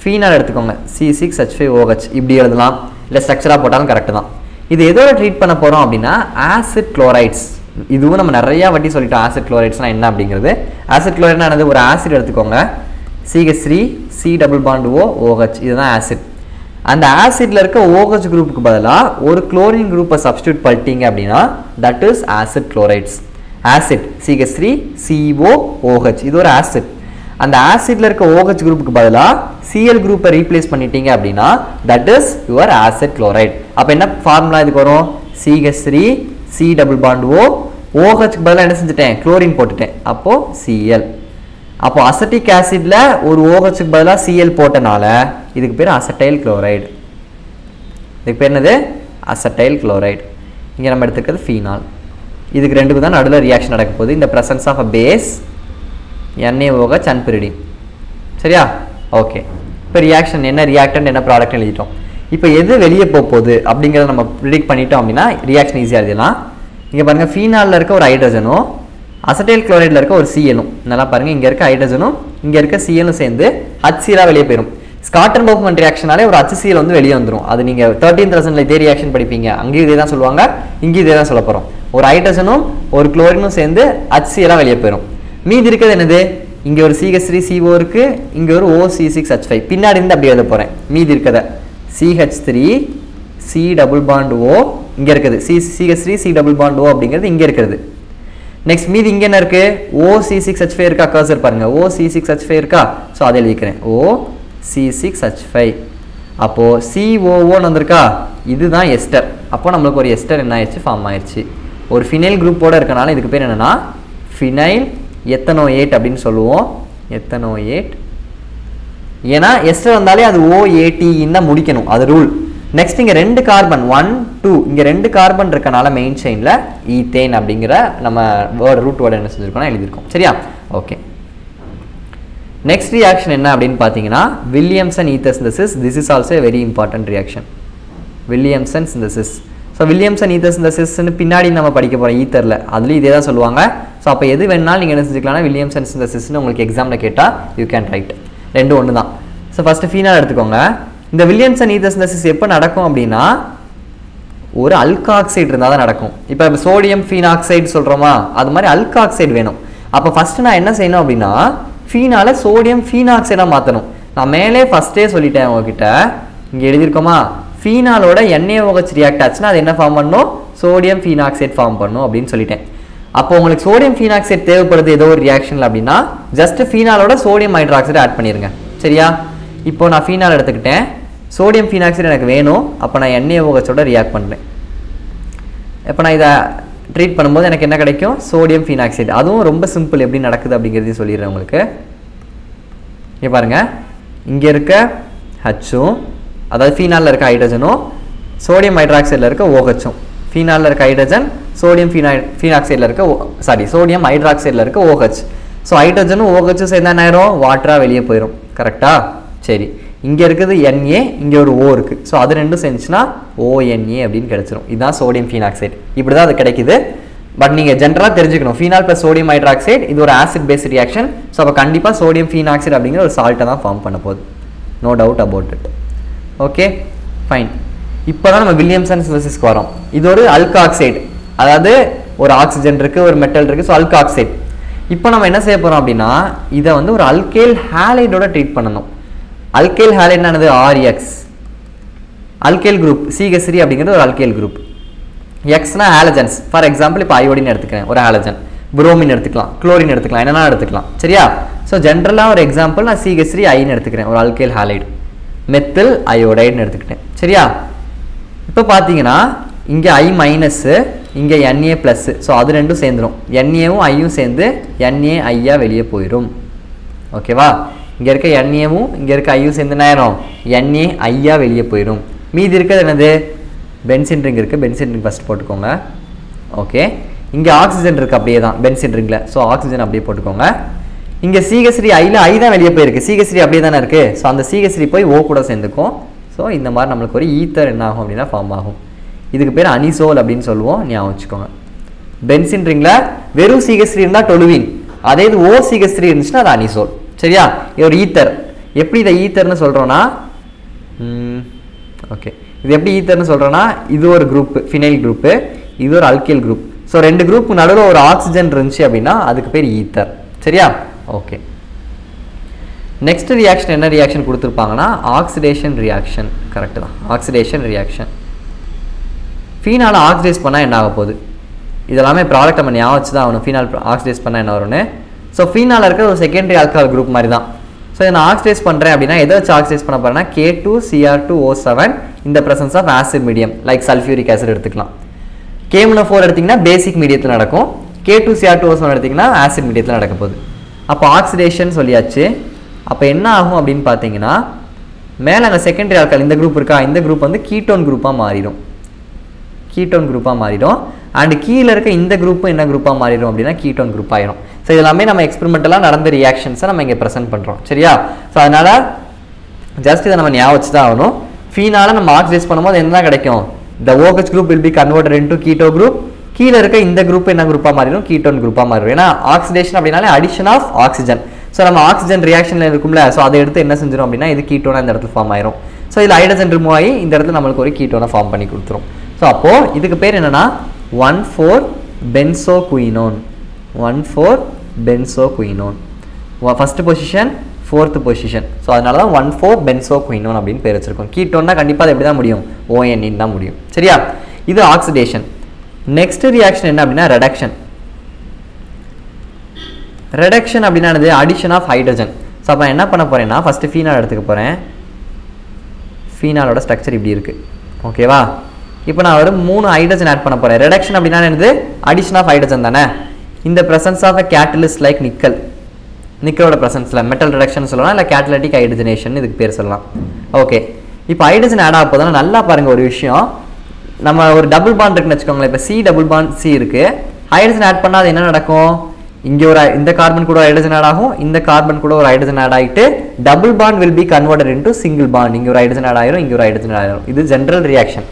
[SPEAKER 1] ஃபீனால் எடுத்துக்கோங்க. C six H five OH இப்படி எழுதலாம். இல்லை ஸ்ட்ரக்சராக போட்டாலும் கரெக்டு தான். இது எதோட ட்ரீட் பண்ண போகிறோம் அப்படின்னா ஆசிட் குளோரைட்ஸ் இதுவும் நம்ம நிறையா வாட்டி சொல்லிட்டோம் ஆசிட் குளோரைட்ஸ்னால் என்ன அப்படிங்கிறது. ஆசிட் குளோரைட்னா என்னது? ஒரு ஆசிட் எடுத்துக்கோங்க. CH three C double bond O OH இதுதான் ஆசிட் அந்த ஆசிட்ல இருக்க ஓஹெச் குரூப்புக்கு பதிலாக ஒரு குளோரின் குரூப்பை சப்ஸ்டியூட் பண்ணிட்டீங்க அப்படின்னா that is acid chlorides acid CH three CO OH இது ஒரு ஆசிட் அந்த ஆசிட்ல இருக்க ஓஹெச் குரூப்புக்கு பதிலாக சிஎல் குரூப்பை ரீப்ளேஸ் பண்ணிட்டீங்க அப்படின்னா that is your acid chloride அப்போ என்ன ஃபார்முலா இதுக்கு வரும்? CH three C double bond O ஓஹெச்க்கு பதிலாக என்ன செஞ்சுட்டேன்? குளோரின் போட்டுட்டேன். அப்போ சிஎல் அப்போ அசட்டிக் ஆசிட்ல ஒரு ஓஹெச்சுக்கு பதிலாக சிஎல் போட்டனால இதுக்கு பேர் அசட்டைல் குளோரைடு இதுக்கு பேர் என்னது? அசட்டைல் குளோரைடு இங்கே நம்ம எடுத்துக்கிறது ஃபீனால் இதுக்கு ரெண்டுக்கு தான் நடுவில் ரியாக்ஷன் நடக்க போகுது. இந்த presence of a base NaOH and pyridine சரியா? ஓகே இப்போ ரியாக்ஷன் என்ன ரியாக்டன்ட் என்ன ப்ராடக்ட் எழுதிட்டோம். இப்போ எது வெளியே போக போகுது அப்படிங்கிறத நம்ம ப்ரிடிக்ட் பண்ணிட்டோம் அப்படின்னா ரியாக்ஷன் ஈஸியாக எழுதலாம் இங்கே பாருங்கள் ஃபீனாலில் இருக்க ஒரு ஹைட்ரஜனும் அசட்டைல் குளோரைடில் இருக்க ஒரு சிஎலும் நல்லா பாருங்கள் இங்கே இருக்க ஹைட்ரஜனும் இங்கே இருக்க சிஎலும் சேர்ந்து ஹச்சிலாக வெளியே போயிடும் ஸ்காட்டன் பவுஃப்மெண்ட் ரியாக்ஷனாலே ஒரு HCl வந்து வெளியே வந்துடும் அது நீங்கள் தேர்ட்டீன் தௌசண்ட்ல இதே ரியாக்ஷன் படிப்பீங்க. அங்கேயும் இதே தான் சொல்லுவாங்க இங்கேயும் இதே தான் சொல்ல போகிறோம் ஒரு ஹைட்ரஜனும் ஒரு குளோரினும் சேர்ந்து HCl-ஆ வெளியே போயிடும் மீதி இருக்கிறது என்னது? இங்கே ஒரு சிஹெச் த்ரீ சிஓ இருக்கு இங்கே ஒரு O C six H five பின்னாடி இருந்து அப்படி எழுத போகிறேன் மீதி இருக்கிறத. CH three C double bond O இங்கே இருக்குது. C CH three C double bond O அப்படிங்கிறது இங்கே இருக்கிறது நெக்ஸ்ட் மீதி இங்கே என்ன இருக்குது O C six H five இருக்கா? கர்சர் பாருங்கள் O C six H five இருக்கா? ஸோ அதை எழுதிக்கிறேன். O C six H five அப்போது சிஓஓன்னு வந்திருக்கா? இதுதான் எஸ்டர் அப்போ நம்மளுக்கு ஒரு எஸ்டர் என்ன ஆயிடுச்சு? ஃபார்ம் ஆயிடுச்சு. ஒரு ஃபினைல் குரூப்போடு இருக்கனால இதுக்கு பேர் என்னென்னா ஃபினைல் எத்தனோ எயிட் அப்படின்னு சொல்லுவோம். எத்தனோ எயிட். ஏன்னா எஸ்டர் வந்தாலே அது ஓஏடின்னு தான் முடிக்கணும். அது ரூல் நெக்ஸ்ட் இங்கே ரெண்டு கார்பன் ஒன் டூ இங்கே ரெண்டு கார்பன் இருக்கனால மெயின் செயினில் ஈத்தேன் அப்படிங்கிற நம்ம வேர்டு ரூட் வேர்டு என்ன செஞ்சுருக்கோம்னா எழுதியிருக்கோம். சரியா? ஓகே நெக்ஸ்ட் ரியாக்ஷன் என்ன அப்படின்னு பார்த்தீங்கன்னா Williamson ether synthesis this is also very important reaction Williamson synthesis so Williamson ether சிந்தசிஸ்ன்னு பின்னாடி நம்ம படிக்க போகிறோம் ஈத்தரில் அதுலேயும் இதே தான் சொல்லுவாங்க. ஸோ அப்போ எது வேணாலும் நீங்கள் என்ன செஞ்சுக்கலாம்னா வில்லியம்சன் சிந்தசிஸ்ன்னு உங்களுக்கு எக்ஸாமில் கேட்டால் யூ கேன் ரைட் ரெண்டு ஒன்று தான் ஸோ ஃபஸ்ட்டு ஃபீனால் எடுத்துக்கோங்க. இந்த வில்லியம்சன் ஈத்தர் சிந்தசிஸ் எப்போ நடக்கும் அப்படின்னா ஒரு அல்காக்சைடு இருந்தால் தான் நடக்கும். இப்போ சோடியம் ஃபீனாக்சைடு சொல்கிறோமா அது மாதிரி அல்காக்சைடு வேணும். அப்போ ஃபஸ்ட்டு நான் என்ன செய்யணும் அப்படின்னா ஃபீனால சோடியம் ஃபீனாக்சைடாக மாற்றணும் நான் மேலே ஃபஸ்ட்டே சொல்லிட்டேன் உங்ககிட்ட. இங்கே எழுதியிருக்கோமா? ஃபீனாலோட NaOH ரியாக்ட் ஆச்சுன்னா அது என்ன ஃபார்ம் பண்ணும்? சோடியம் ஃபீனாக்சைட் ஃபார்ம் பண்ணும் அப்படின்னு சொல்லிட்டேன். அப்போ உங்களுக்கு சோடியம் ஃபீனாக்சைட் தேவைப்படுது ஏதோ ஒரு ரியாக்ஷனில் அப்படின்னா ஜஸ்ட் ஃபீனாலோட சோடியம் ஹைட்ராக்சைடு ஆட் பண்ணிருங்க. சரியா? இப்போ நான் ஃபீனால் எடுத்துக்கிட்டேன். சோடியம் ஃபீனாக்சைடு எனக்கு வேணும். அப்போ நான் NaOH-ஓட ரியாக்ட் பண்ணுறேன் இப்போ நான் இதை ட்ரீட் பண்ணும்போது எனக்கு என்ன கிடைக்கும்? சோடியம் ஃபீனாக்சைடு அதுவும் ரொம்ப சிம்பிள் எப்படி நடக்குது அப்படிங்கிறதையும் சொல்லிடுறேன் உங்களுக்கு. இங்கே பாருங்கள் இங்கே இருக்க ஹச்சும் அதாவது ஃபீனாலில் இருக்க ஹைட்ரஜனும் சோடியம் ஹைட்ராக்சைடில் இருக்க ஓஹச்சும் ஃபீனாலில் இருக்க ஹைட்ரஜன் சோடியம் ஃபீனா ஃபீனாக்சைடில் இருக்க சாரி சோடியம் ஹைட்ராக்சைடில் இருக்க ஓஹச் ஸோ ஹைட்ரஜனும் ஓஹச்சும் சேர்ந்தா என்ன ஆயிரும்? வாட்டராக வெளியே போயிடும் கரெக்டாக சரி. இங்கே இருக்குது என்ஏ இங்கே ஒரு ஓ இருக்குது ஸோ அது ரெண்டும் செஞ்சுன்னா ஓஎன்ஏ அப்படின்னு கிடச்சிரும். இதுதான் சோடியம் ஃபீனாக்சைடு இப்படி தான் அது கிடைக்குது. பட் நீங்கள் ஜென்ரலாக தெரிஞ்சுக்கணும். ஃபீனால் ப்ளஸ் சோடியம் ஹைட்ராக்சைடு இது ஒரு ஆசிட் பேஸ் ரியாக்ஷன் ஸோ அப்போ கண்டிப்பாக சோடியம் ஃபீனாக்சைடு அப்படிங்கிற ஒரு சால்ட்டை தான் ஃபார்ம் பண்ண போகுது. No doubt about it okay fine இப்போ தான் நம்ம வில்லியம்சன் சிந்தசிஸ்க்கு வரோம். இது ஒரு அல்காக்சைடு அதாவது ஒரு ஆக்சிஜன் இருக்குது ஒரு மெட்டல் இருக்குது ஸோ அல்காக்சைடு இப்போ நம்ம என்ன செய்ய போகிறோம் அப்படின்னா இதை வந்து ஒரு அல்கேல் ஹேலைடோட ட்ரீட் பண்ணணும். அல்கேல் ஹேலைட் என்னது? ஆர்எக்ஸ் அல்கேல் குரூப் சிகஸ்ரி அப்படிங்கிறது ஒரு அல்கேல் குரூப் எக்ஸ்னா ஹாலஜன்ஸ் ஃபார் எக்ஸாம்பிள் இப்போ அயோடின் எடுத்துக்கிறேன் ஒரு ஹாலஜன் புரோமின் எடுத்துக்கலாம் குளோரின் எடுத்துக்கலாம் என்னென்னா எடுத்துக்கலாம். சரியா? ஸோ ஜென்ரலாக ஒரு எக்ஸாம்பிள் நான் சிகஸ்ரி ஐன்னு எடுத்துக்கிறேன் ஒரு அல்கேல் ஹாலைடு மெத்தில் அயோடைடுன்னு எடுத்துக்கிட்டேன். சரியா? இப்போ பார்த்தீங்கன்னா இங்கே ஐ மைனஸ்ஸு இங்கே என்ஏ ப்ளஸ்ஸு ஸோ அது ரெண்டும் சேர்ந்துடும் என்ஏவும் ஐயும் சேர்ந்து என்ஏ ஐயா வெளியே போயிடும் ஓகேவா இங்கே இருக்க என்ஏவும் இங்கே இருக்க ஐயும் சேர்ந்து நேரம் என்ஏ ஐயா வெளியே போயிடும் மீதி இருக்கிறது என்னது? பென்சின் ரிங் இருக்குது பென்சின் ரிங் ஃபஸ்ட் போட்டுக்கோங்க. ஓகே இங்கே ஆக்சிஜன் இருக்குது அப்படியே தான் பென்சின் ரிங்கில் ஸோ ஆக்சிஜன் அப்படியே போட்டுக்கோங்க. இங்கே சீகஸ்ரீ ஐயில் ஐ தான் வெளியே போயிருக்கு. சீகஸ்ரீ அப்படியே தானே இருக்குது ஸோ அந்த சீகஸ்ரீ போய் ஓ கூட சேர்ந்துக்கும். ஸோ இந்த மாதிரி நம்மளுக்கு ஒரு ஈத்தர் என்ன ஆகும் அப்படின்னா ஃபார்ம் ஆகும். இதுக்கு பேர் அனிசோல் அப்படின்னு சொல்லுவோம். ஞாபகம் வச்சுக்கோங்க. பென்சின் ரிங்கில் வெறும் சீகஸ்ரீ இருந்தால் டொலுவின் அதே இது ஓ சீகஸ்ரீ இருந்துச்சுன்னா அது அனிசோல் சரியா? இது ஒரு ஈத்தர் எப்படி இதை ஈத்தர்னு சொல்கிறோன்னா ஓகே இது எப்படி ஈத்தர்னு சொல்கிறோன்னா இது ஒரு குரூப் ஃபினைல் குரூப்பு இது ஒரு அல்கில் குரூப் ஸோ ரெண்டு குரூப் நடுவில் ஒரு ஆக்சிஜன் இருந்துச்சு அப்படின்னா அதுக்கு பேர் ஈத்தர் சரியா? ஓகே நெக்ஸ்ட் ரியாக்ஷன் என்ன ரியாக்ஷன் கொடுத்துருப்பாங்கன்னா ஆக்சிடேஷன் ரியாக்ஷன் கரெக்டு தான். ஆக்சிடேஷன் ரியாக்ஷன் ஃபீனால் ஆக்சிடைஸ் பண்ணால் என்ன ஆக போகுது? இதெல்லாமே ப்ராடக்ட் நம்ம ஞாபகம் வச்சு தான் ஆகணும். ஃபீனால் ஆக்சிடைஸ் பண்ணால் என்ன வரும்னு? ஸோ ஃபீனால் இருக்கிற ஒரு செகண்டரி ஆல்கஹால் குரூப் மாதிரி தான் ஸோ இதை நான் ஆக்சிடைஸ் பண்ணுறேன் அப்படின்னா எதை வச்சு ஆக்சிடைஸ் பண்ண போகிறேன்னா K two CR two O seven இந்த presence of acid medium like sulphuric acid எடுத்துக்கலாம். கேமுன ஃபோர் எடுத்திங்கன்னா பேசிக் மீடியத்தில் நடக்கும். K two CR two O seven எடுத்திங்கன்னா ஆசிட் மீடியத்தில் நடக்க போகுது. அப்போ ஆக்சிடேஷன் சொல்லியாச்சு. அப்போ என்ன ஆகும் அப்படின்னு பார்த்தீங்கன்னா மேலே அந்த செகண்டரி ஆல்கஹால் இந்த குரூப் இருக்கா? இந்த குரூப் வந்து கீட்டோன் குரூப்பாக மாறிடும். கீட்டோன் குரூப்பாக மாறிடும். அண்ட் கீழே இருக்க இந்த குரூப்பும் என்ன குரூப்பாக மாறிடும் அப்படின்னா கீட்டோன் குரூப் ஆயிடும் ஸோ இதெல்லாமே நம்ம எக்ஸ்பெரிமெண்டலாக நடந்த ரியாக்ஷன்ஸை நம்ம இங்கே ப்ரெசென்ட் பண்ணுறோம் சரியா? ஸோ அதனால் ஜஸ்ட் இதை நம்ம ஞாபகம் வச்சு தான் ஆகணும். ஃபீனால நம்ம ஆக்சிடைஸ் பண்ணும்போது என்ன கிடைக்கும்? The group will be converted into keto group கீழே இருக்க இந்த குரூப் என்ன குரூப்பாக மாறிடும்? கீட்டோன் குரூப்பாக மாறிடும். ஏன்னா ஆக்சிடேஷன் அப்படின்னாலே அடிஷன் ஆஃப் ஆக்சிஜன் ஸோ நம்ம ஆக்சிஜன் ரியாக்ஷனில் இருக்கும்ல ஸோ அதை எடுத்து என்ன செஞ்சிடும் அப்படின்னா இது கீட்டோனா இந்த இடத்துல ஃபார்ம் ஆயிரும். ஸோ இதில் ஹைட்ரஜன் ரிமூவ் ஆகி இந்த இடத்துல நம்மளுக்கு ஒரு கீட்டோனை ஃபார்ம் பண்ணி கொடுத்துரும். ஸோ அப்போது இதுக்கு பேர் என்னென்னா one four benzoquinone one four benzoquinone first position fourth position so அதனால தான் ஒன் ஃபோர் பென்சோ குயினோன் அப்படின்னு பேர் வச்சிருக்கோம். கீட்டோன்னா கண்டிப்பாக அது எப்படி தான் முடியும் ஓஎன்இன் தான் முடியும். சரியா? இது ஆக்சிடேஷன் நெக்ஸ்ட் ரியாக்ஷன் என்ன அப்படின்னா ரெடக்ஷன் ரெடக்ஷன் அப்படின்னா என்னது? அடிஷன் ஆஃப் ஹைட்ரஜன் ஸோ அப்போ என்ன பண்ண போகிறேன்னா ஃபஸ்ட்டு ஃபீனால் எடுத்துக்க போகிறேன் ஃபீனாலோட ஸ்ட்ரக்சர் இப்படி இருக்குது ஓகேவா இப்போ நான் ஒரு மூணு ஹைட்ரஜன் ஆட் பண்ண போகிறேன் ரெடக்ஷன் அப்படின்னா என்னது? அடிஷன் ஆஃப் ஹைட்ரஜன் தானே? இந்த presence of a catalyst like nickel நிக்கலோட ப்ரெசன்ஸில் மெட்டல் ரிடக்ஷன் சொல்லலாம் இல்லை கேட்டலட்டிக் ஹைட்ரஜனேஷன் இதுக்கு பேர் சொல்லலாம். ஓகே இப்போ ஹைட்ரஜன் ஆட் ஆக போதும் நல்லா பாருங்கள் ஒரு விஷயம். நம்ம ஒரு டபுள் பாண்ட் இருக்குன்னு வச்சுக்கோங்களேன். இப்போ சி டபுள் பாண்ட் சி இருக்குது ஹைட்ரஜன் ஆட் பண்ணால் அது என்ன நடக்கும்? இங்கே ஒரு இந்த கார்பன் கூட ஒரு ஹைட்ரஜன் ஆட் ஆகும். இந்த கார்பன் கூட ஒரு ஹைட்ரஜன் ஆட் ஆகிட்டு double bond will be converted into single bond இங்கே ஒரு ஹைட்ரஜன் ஆட் ஆயிரும் இங்கே ஒரு ஹைட்ரஜன் ஆட் ஆயிரும். இது ஜென்ரல் ரியாக்ஷன்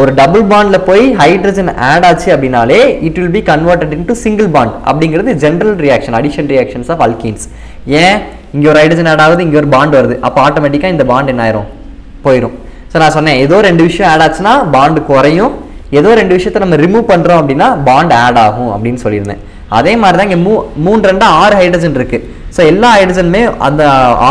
[SPEAKER 1] ஒரு டபுள் பாண்டில் போய் ஹைட்ரஜன் ஆட் ஆச்சு அப்படின்னாலே it will be converted into single bond அப்படிங்கிறது general reaction addition reactions of alkenes ஏன்? இங்கே ஒரு ஹைட்ரஜன் ஆட் ஆகுது இங்கே ஒரு பாண்ட் வருது. அப்போ ஆட்டோமேட்டிக்காக இந்த பாண்ட் என்ன ஆயிரும்? போயிடும் ஸோ நான் சொன்னேன் ஏதோ ரெண்டு விஷயம் ஆட் ஆச்சுன்னா பாண்டு குறையும். ஏதோ ரெண்டு விஷயத்தை நம்ம ரிமூவ் பண்ணுறோம் அப்படின்னா பாண்ட் ஆட் ஆகும் அப்படின்னு சொல்லியிருந்தேன். அதே மாதிரி தான் இங்கே மூ மூணு ரெண்டா ஆறு ஹைட்ரஜன் இருக்கு. ஸோ எல்லா ஹைட்ரஜனுமே அந்த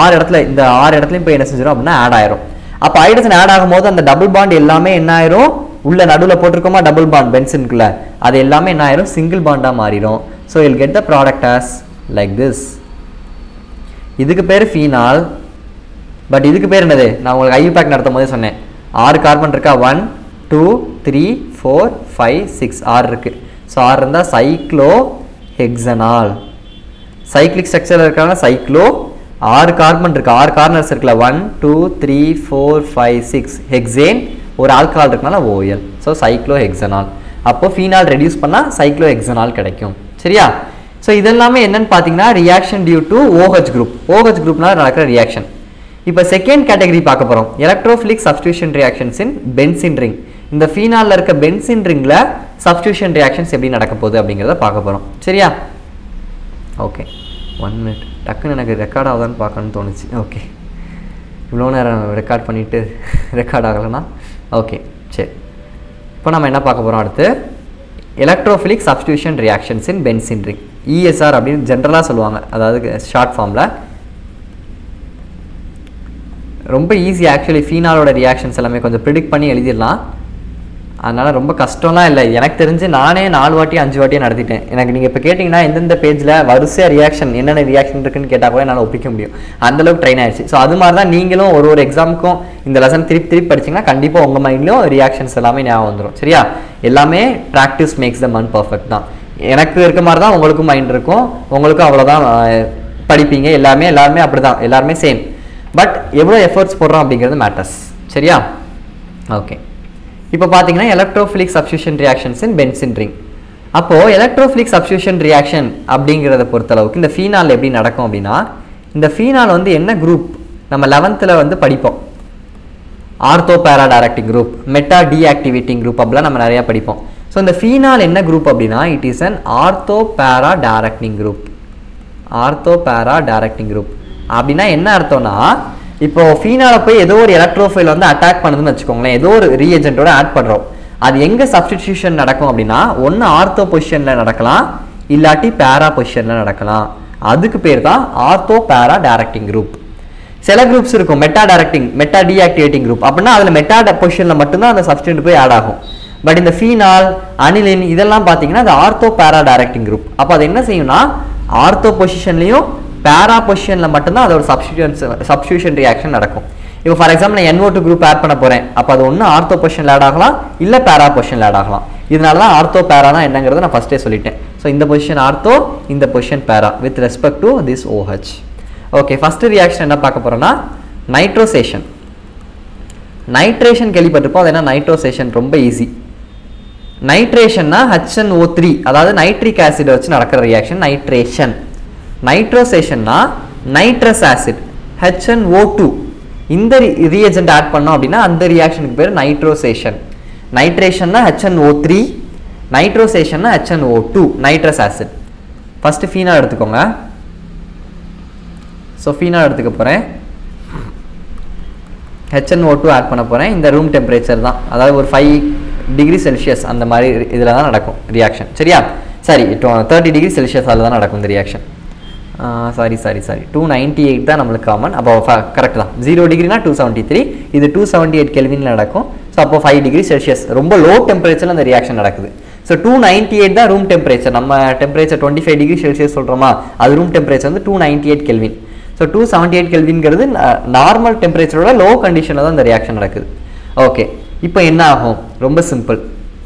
[SPEAKER 1] ஆறு இடத்துல இந்த ஆறு இடத்துலையும் போய் என்ன செஞ்சிடும் அப்படின்னா ஆட் ஆயிரும். அப்போ ஹைட்ரஜன் ஆட் ஆகும்போது அந்த டபுள் பாண்ட் எல்லாமே என்ன ஆயிரும்? உள்ள நடுவில் போட்டிருக்கோமா? டபுள் பாண்ட் பென்சின்குள்ள அது எல்லாமே என்ன ஆயிரும்? சிங்கிள் பாண்டாக மாறிடும் so I'll get the product as like this இதுக்கு பேர் ஃபீனால் பட் இதுக்கு பேர் என்னது? நான் உங்களுக்கு ஐவி பேக் நடத்தும் போதே சொன்னேன். ஆறு கார்பன் இருக்கா? One two three four five six ஆறு இருக்குது ஸோ ஆறு இருந்தால் சைக்ளோ ஹெக்ஸனால் சைக்ளிக் ஸ்ட்ரக்சரில் இருக்காங்க சைக்ளோ ஆறு கார்பன் இருக்குது ஆறு கார்னர்ஸ் இருக்குல்ல? One two three four five six hexane ஒரு ஆல்கஹால் இருக்கனால ஓஎல் ஸோ சைக்ளோ ஹெக்ஸனால் அப்போ ஃபீனால் ரெடியூஸ் பண்ணால் சைக்ளோ ஹெக்ஸனால் கிடைக்கும். சரியா? ஸோ இதெல்லாமே என்னென்னு பார்த்தீங்கன்னா reaction due to OH group OH குரூப்னால் நடக்கிற ரியாக்ஷன் இப்போ செகண்ட் கேட்டகரி பார்க்க போகிறோம் electrophilic substitution reactions in benzene ring இந்த ஃபீனாலில் இருக்க பென்சின் ரிங்கில் சப்ஸ்டியூஷன் ரியாக்ஷன்ஸ் எப்படி நடக்க போகுது அப்படிங்கிறத பார்க்க போகிறோம் சரியா? ஓகே ஒன் மினிட் டக்குன்னு எனக்கு ரெக்கார்ட் ஆகுதான்னு பார்க்கணும்னு தோணுச்சு. ஓகே இவ்வளோ நேரம் ரெக்கார்ட் பண்ணிவிட்டு ரெக்கார்ட் ஆகலைன்னா ஓகே சரி. இப்போ நம்ம என்ன பார்க்க போகிறோம் அடுத்து? Electrophilic substitution reactions in benzene ring ESR அப்படின்னு ஜென்ரலாக சொல்லுவாங்க. அதாவது ஷார்ட் ஃபார்மில் ரொம்ப ஈஸி ஆக்சுவலி ஃபீனாலோட ரியாக்ஷன்ஸ் எல்லாமே கொஞ்சம் ப்ரிடிக்ட் பண்ணி எழுதிடலாம். அதனால் ரொம்ப கஷ்டம்லாம் இல்லை. எனக்கு தெரிஞ்சு நானே நாலு வாட்டி அஞ்சு வாட்டியும் நடத்திட்டேன். எனக்கு நீங்கள் இப்போ கேட்டிங்கன்னா எந்தெந்த பேஜில் வரிசையாக ரியாக்ஷன் என்னென்ன ரியாக்ஷன் இருக்குன்னு கேட்டால் கூட என்னால் ஒப்பிக்க முடியும். அந்தளவுக்கு ட்ரெயின் ஆயிடுச்சு. ஸோ அது மாதிரி தான் நீங்களும் ஒரு ஒரு எக்ஸாமுக்கும் இந்த லெசன் திருப்பி திருப்பி படிச்சிங்கன்னா கண்டிப்பாக உங்கள் மைண்ட்லையும் ரியாக்ஷன்ஸ் எல்லாமே ஞாபகம் வந்துடும் சரியா? எல்லாமே practice makes the man perfect தான். எனக்கு இருக்க மாதிரி தான் உங்களுக்கும் மைண்ட் இருக்கும். உங்களுக்கும் அவ்வளோதான் படிப்பீங்க. எல்லாமே எல்லாருமே அப்படி தான் எல்லாருமே சேம் பட் எவ்வளோ எஃபர்ட்ஸ் போடுறோம் அப்படிங்கிறது மேட்டர்ஸ் சரியா? ஓகே இப்போ பார்த்தீங்கன்னா electrophilic substitution reactions in benzene ring அப்போது எலக்ட்ரோஃபிலிக் சப்ஸ்டியூஷன் ரியாக்ஷன் அப்படிங்கிறத பொறுத்தளவுக்கு இந்த ஃபீனால் எப்படி நடக்கும் அப்படின்னா இந்த ஃபீனால் வந்து என்ன குரூப் நம்ம லெவன்த்தில் வந்து படிப்போம். Ortho para directing group meta deactivating group அப்படிலாம் நம்ம நிறையா படிப்போம். ஸோ இந்த ஃபீனால் என்ன குரூப் அப்படின்னா it is an ortho para directing group ortho para directing group அப்படின்னா என்ன அர்த்தம்னா இப்போ ஃபீனால போய் ஏதோ ஒரு எலக்ட்ரோஃபைல் வந்து அட்டாக் பண்ணுதுன்னு வச்சுக்கோங்களேன் ஏதோ ஒரு ரீஏஜென்ட்டோட ஆட் பண்ணுறோம் அது எங்கே சப்ஸ்டிடியூஷன் நடக்கும் அப்படின்னா ஒன்று ஆர்த்தோ பொசிஷனில் நடக்கலாம் இல்லாட்டி பேரா பொசிஷனில் நடக்கலாம். அதுக்கு பேர் தான் ஆர்த்தோ பேரா டைரக்டிங் குரூப் சில குரூப்ஸ் இருக்கும் meta directing meta deactivating group அப்படின்னா அதில் மெட்டா பொசிஷனில் மட்டும்தான் அந்த சப்ஸ்டியூட் போய் ஆட் ஆகும். பட் இந்த ஃபீனால் அனிலின் இதெல்லாம் பார்த்தீங்கன்னா அது ஆர்த்தோ பேரா டைரக்டிங் குரூப் அப்போ அது என்ன செய்யும்னா ஆர்த்தோ பொசிஷன்லையும் பேரா பொசிஷனில் மட்டும்தான் அதோட சப்ஸ்டியூஷன் சப்ஸ்டியூஷன் ரியாக்ஷன் நடக்கும். இப்போ ஃபார் எக்ஸாம்பிள் நான் NO2 குரூப் ஆட் பண்ண போகிறேன் அப்போ அது ஒன்று ஆர்த்தோ பொசிஷனில் ஆட் ஆகலாம் இல்லை பேரா பொசிஷனில் ஆட் ஆகலாம். இதனால தான் ஆர்த்தோ பேரானா என்னங்கிறத நான் ஃபஸ்ட்டே சொல்லிட்டேன். ஸோ இந்த பொசிஷன் ஆர்த்தோ இந்த position para with respect to this OH okay first reaction என்ன பார்க்க போகிறோன்னா நைட்ரோசேஷன் நைட்ரேஷன் கேள்விப்பட்டிருப்போம். அது என்ன? நைட்ரோசேஷன் ரொம்ப ஈஸி நைட்ரேஷன்னா HNO3 த்ரீ அதாவது நைட்ரிக் ஆசிட் வச்சு நடக்கிற ரியாக்ஷன் நைட்ரேஷன் நைட்ரோசேஷன்னா நைட்ரஸ் ஆசிட் ஹெச்என்ஓ டூ இந்த ரியேஜெண்ட் ஆட் பண்ணோம் அப்படின்னா அந்த ரியாக்ஷனுக்கு பேர் நைட்ரோசேஷன். நைட்ரேஷன்னா HNO three நைட்ரோசேஷன்னா HNO two nitrous acid. First phenol எடுத்துக்கோங்க. ஸோ ஃபீனால் எடுத்துக்க போகிறேன் ஹெச்என்ஓ டூ ஆட் பண்ண போகிறேன் இந்த ரூம் டெம்பரேச்சர் தான். அதாவது ஒரு ஃபைவ் டிகிரி செல்சியஸ் அந்த மாதிரி இதில் தான் நடக்கும் ரியாக்ஷன் சரியா? சரி தேர்ட்டி டிகிரி செல்சியஸால் தான் நடக்கும் இந்த reaction sorry sorry sorry two ninety eight தான் நம்மளுக்கு காமன் அப்போ கரெக்ட் தான். ஜீரோ டிகிரினா டூ செவன்ட்டி த்ரீ இது டூ செவன்ட்டி எயிட் கெல்வின் நடக்கும். ஸோ அப்போ ஃபைவ் டிகிரி செல்சியஸ் ரொம்ப லோ டெம்பரேச்சரில் அந்த ரியாக்ஷன் நடக்குது. ஸோ டூ நைன்ட்டி எயிட் தான் ரூம் டெம்பரேச்சர் நம்ம temperature twenty five degree Celsius சொல்கிறோமா அது ரூம் டெம்பரேச்சர் வந்து two ninety eight kelvin so two seventy eight கெல்வின்ங்கிறது normal டெம்பரேச்சரோட லோ கண்டிஷனில் தான் அந்த ரியாக்ஷன் நடக்குது. ஓகே இப்போ என்ன ஆகும்? ரொம்ப சிம்பிள்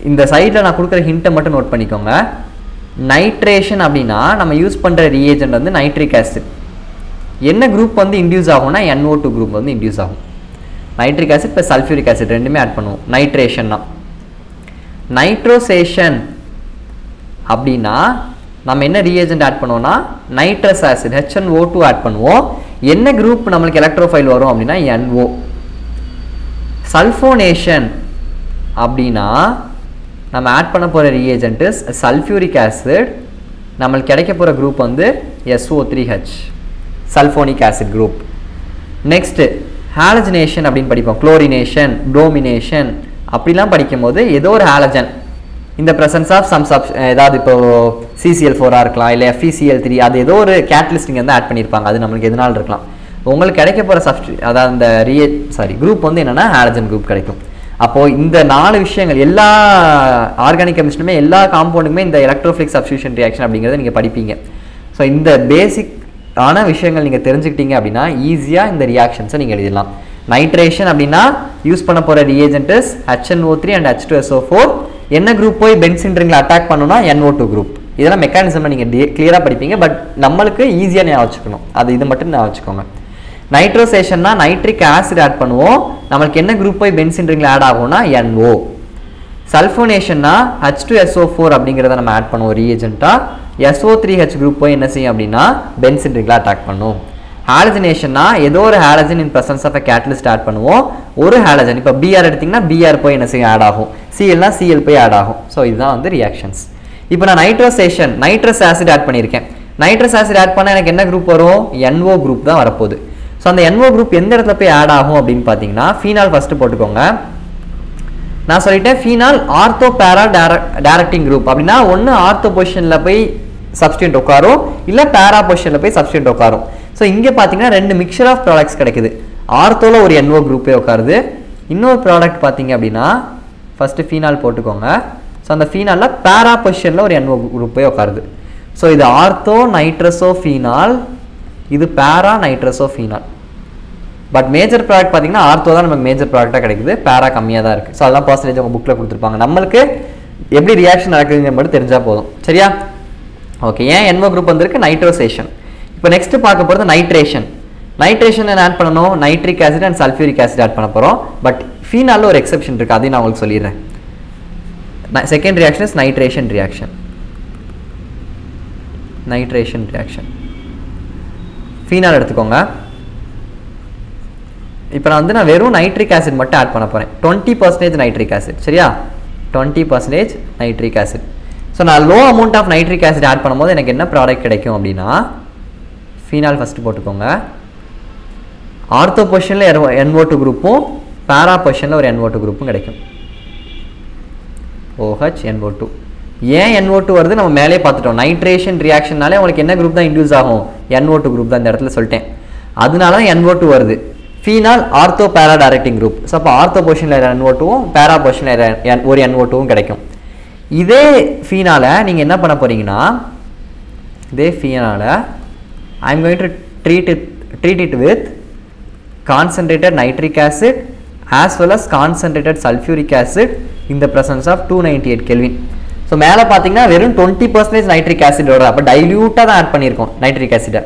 [SPEAKER 1] இந்த சைடில் நான் கொடுக்குற ஹிண்ட்டை மட்டும் நோட் பண்ணிக்கோங்க. நைட்ரேஷன் அப்படின்னா நம்ம யூஸ் பண்ணுற ரியேஜென்ட் வந்து நைட்ரிக் ஆசிட் என்ன குரூப் வந்து இன்டியூஸ் ஆகும்னா என்ஓ டூ குரூப் வந்து இன்டியூஸ் ஆகும். நைட்ரிக் ஆசிட் இப்போ சல்ஃபியூரிக் ஆசிட் ரெண்டுமே ஆட் பண்ணுவோம். நைட்ரேஷன்னா நைட்ரோசேஷன் அப்படின்னா நம்ம என்ன ரியேஜென்ட் ஆட் பண்ணுவோம்னா nitrous acid HNO two add பண்ணுவோம். என்ன குரூப் நம்மளுக்கு எலக்ட்ரோஃபைல் வரும் அப்படின்னா என்ஓ சல்ஃபோனேஷன் அப்படின்னா நம்ம ஆட் பண்ண போகிற ரீஏஜென்ட்டு சல்ஃபியூரிக் ஆசிட் நம்மளுக்கு கிடைக்க போகிற குரூப் வந்து SO three H sulphonic acid group next halogenation அப்படின்னு படிப்போம். குளோரினேஷன் ப்ரோமினேஷன் அப்படிலாம் படிக்கும்போது ஏதோ ஒரு ஹாலஜன் இந்த ப்ரெசன்ஸ் ஆஃப் சம் சப் ஏதாவது இப்போ சிசிஎல் ஃபோராக இருக்கலாம் இல்லை எஃப்இசிஎல் த்ரீ அது ஏதோ ஒரு கேட்லிஸ்ட் இங்கே வந்து ஆட் பண்ணியிருப்பாங்க. அது நம்மளுக்கு எதனால் இருக்கலாம். உங்களுக்கு கிடைக்க போகிற சப்ஸ்டி அதாவது அந்த ரியே சாரி குரூப் வந்து என்னென்னா ஹாலஜன் குரூப் கிடைக்கும். அப்போது இந்த நாலு விஷயங்கள் எல்லா ஆர்கானிக் கெமிஸ்ட்ரியுமே எல்லா காம்பவுண்டுக்குமே இந்த எலக்ட்ரோஃபிளிக் சப்ஸ்டியூஷன் ரியாக்ஷன் அப்படிங்கிறத நீங்கள் படிப்பீங்க. ஸோ இந்த பேசிக் ஆன விஷயங்கள் நீங்கள் தெரிஞ்சுக்கிட்டீங்க அப்படின்னா ஈஸியாக இந்த ரியாக்ஷன்ஸை நீங்கள் எழுதிடலாம். நைட்ரேஷன் அப்படின்னா யூஸ் பண்ண போகிற reagents HNO three and H two SO four என்ன குரூப் போய் பென்சின்ரிங்கில் அட்டாக் பண்ணணும்னா என்ஓ டூ குரூப் இதெல்லாம் மெக்கானிசம் நீங்கள் கிளியராக படிப்பீங்க பட் நம்மளுக்கு ஈஸியாக நான் வச்சுக்கணும் அது இது மட்டும் நான் வச்சுக்கோங்க. நைட்ரோசேஷன்னா நைட்ரிக் ஆசிட் ஆட் பண்ணுவோம். நம்மளுக்கு என்ன குரூப் போய் பென்சின்ரிங்கில் ஆட் ஆகும்னா என்ஓ சல்ஃபோனேஷன்னா ஹெச் டூ எஸ்ஓ ஃபோர் அப்படிங்கிறத நம்ம ஆட் பண்ணுவோம் ரீஏஜென்ட்டாக எஸ்ஓ த்ரீ ஹெச் குரூப் போய் என்ன செய்யும் அப்படின்னா பென்சின்ரிங்கில் அட்டாக் பண்ணும். ஹாலஜினேஷன்னா ஏதோ ஒரு halogen in presence of a catalyst add பண்ணுவோம். ஒரு ஹாலஜன் இப்போ பிஆர் எடுத்திங்கன்னா பிஆர் போய் என்ன செய்யும்? ஆட் ஆகும். சிஎல்னா சிஎல் போய் ஆட் ஆகும். ஸோ இதுதான் வந்து ரியாக்ஷன்ஸ் இப்போ நான் நைட்ரோசேஷன் நைட்ரஸ் ஆசிட் ஆட் பண்ணியிருக்கேன். நைட்ரஸ் ஆசிட் ஆட் பண்ணால் எனக்கு என்ன குரூப் வரும்? என்ஓ குரூப் தான் வரப்போகுது. அந்த என்ஓ குரூப் எந்த இடத்துல போய் ஆட் ஆகும் அப்படின்னு பார்த்தீங்கன்னா ஃபீனால் ஃபஸ்ட்டு போட்டுக்கோங்க. நான் சொல்லிட்டேன் phenol ortho para directing group அப்படின்னா ஒன்று ஆர்த்தோ பொசிஷனில் போய் சப்ஸ்டியூட் உட்காரும் இல்லை பேரா பொசிஷனில் போய் சப்ஸ்டியூட் உட்காரும். ஸோ இங்கே பார்த்தீங்கன்னா ரெண்டு மிக்சர் ஆஃப் ப்ராடக்ட்ஸ் கிடைக்குது. ஆர்த்தோவில் ஒரு என்ஓ குரூப்பே உட்காருது. இன்னொரு ப்ராடக்ட் பார்த்தீங்க அப்படின்னா ஃபஸ்ட்டு ஃபீனால் போட்டுக்கோங்க. ஸோ அந்த ஃபீனாலில் பேரா பொசிஷனில் ஒரு என்ஓ குரூப்பே உட்காருது. ஸோ இது ஆர்த்தோ நைட்ரஸோ ஃபீனால் இது para nitroso phenol but major product பார்த்தீங்கன்னா ஆர்த்தோ தான் நமக்கு மேஜர் ப்ராடக்டாக கிடைக்குது. பேரா கம்மியாக தான் இருக்குது ஸோ அதெல்லாம் பர்சன்டேஜ் உங்கள் புக்கில் கொடுத்துருப்பாங்க. நம்மளுக்கு எப்படி ரியாக்ஷன் நடக்குதுங்கிற மட்டும் தெரிஞ்சால் போதும். சரியா? ஓகே ஏன் NO குரூப் வந்திருக்கு? நைட்ரோசேஷன் இப்போ நெக்ஸ்ட் பார்க்க போகிறது நைட்ரேஷன் நைட்ரேஷன் என்ன ஆட் பண்ணணும்? Nitric acid and sulphuric acid add பண்ண போகிறோம் பட் ஃபீனாலில் ஒரு எக்ஸெப்ஷன் இருக்குது அதையும் நான் உங்களுக்கு சொல்லிடுறேன். Second reaction is nitration reaction nitration reaction phenol எடுத்துக்கோங்க. இப்போ நான் வந்து நான் வெறும் நைட்ரிக் ஆசிட் மட்டும் ஆட் பண்ண போகிறேன் டுவெண்ட்டி பர்சன்டேஜ் நைட்ரிக் ஆசிட் சரியா? Twenty percentage nitric acid so நான் low amount of nitric acid add பண்ணும்போது எனக்கு என்ன ப்ராடக்ட் கிடைக்கும் அப்படின்னா ஃபீனால் ஃபஸ்ட்டு போட்டுக்கோங்க. ஆர்த்தோ பொசிஷனில் என்ஓ டூ குரூப்பும் பேரா பொசிஷனில் ஒரு என்ஓட்டு டூ குரூப்பும் கிடைக்கும். OH NO2 டூ ஏன் என்ஓ டூ வருது? நம்ம மேலே பார்த்துட்டோம். நைட்ரேஷன் ரியாக்ஷன்னாலே உங்களுக்கு என்ன குரூப் தான் இன்டியூஸ் ஆகும்? என்ஓ டூ குரூப் தான் இந்த இடத்துல சொல்லிட்டேன். அதனால தான் என்ஓ டூ வருது. Phenol ortho para directing group so அப்போ ஆர்த்தோ பொசிஷனில் NO2 டூவும் பேரா பொசிஷனில் ஒரு என் ஓட்டுவும் கிடைக்கும். இதே ஃபீனால் நீங்கள் என்ன பண்ண போகிறீங்கன்னா இதே phenol I am going to treat it treat it with concentrated nitric acid as well as concentrated sulphuric acid இந்த presence of two ninety eight kelvin so மேலே பார்த்தீங்கன்னா வெறும் டுவெண்ட்டி பர்சன்டேஜ் நைட்ரிக் ஆசிட் வரும் அப்போ டைல்யூட்டாக தான் ஆட் பண்ணியிருக்கோம் nitric ஆசிடை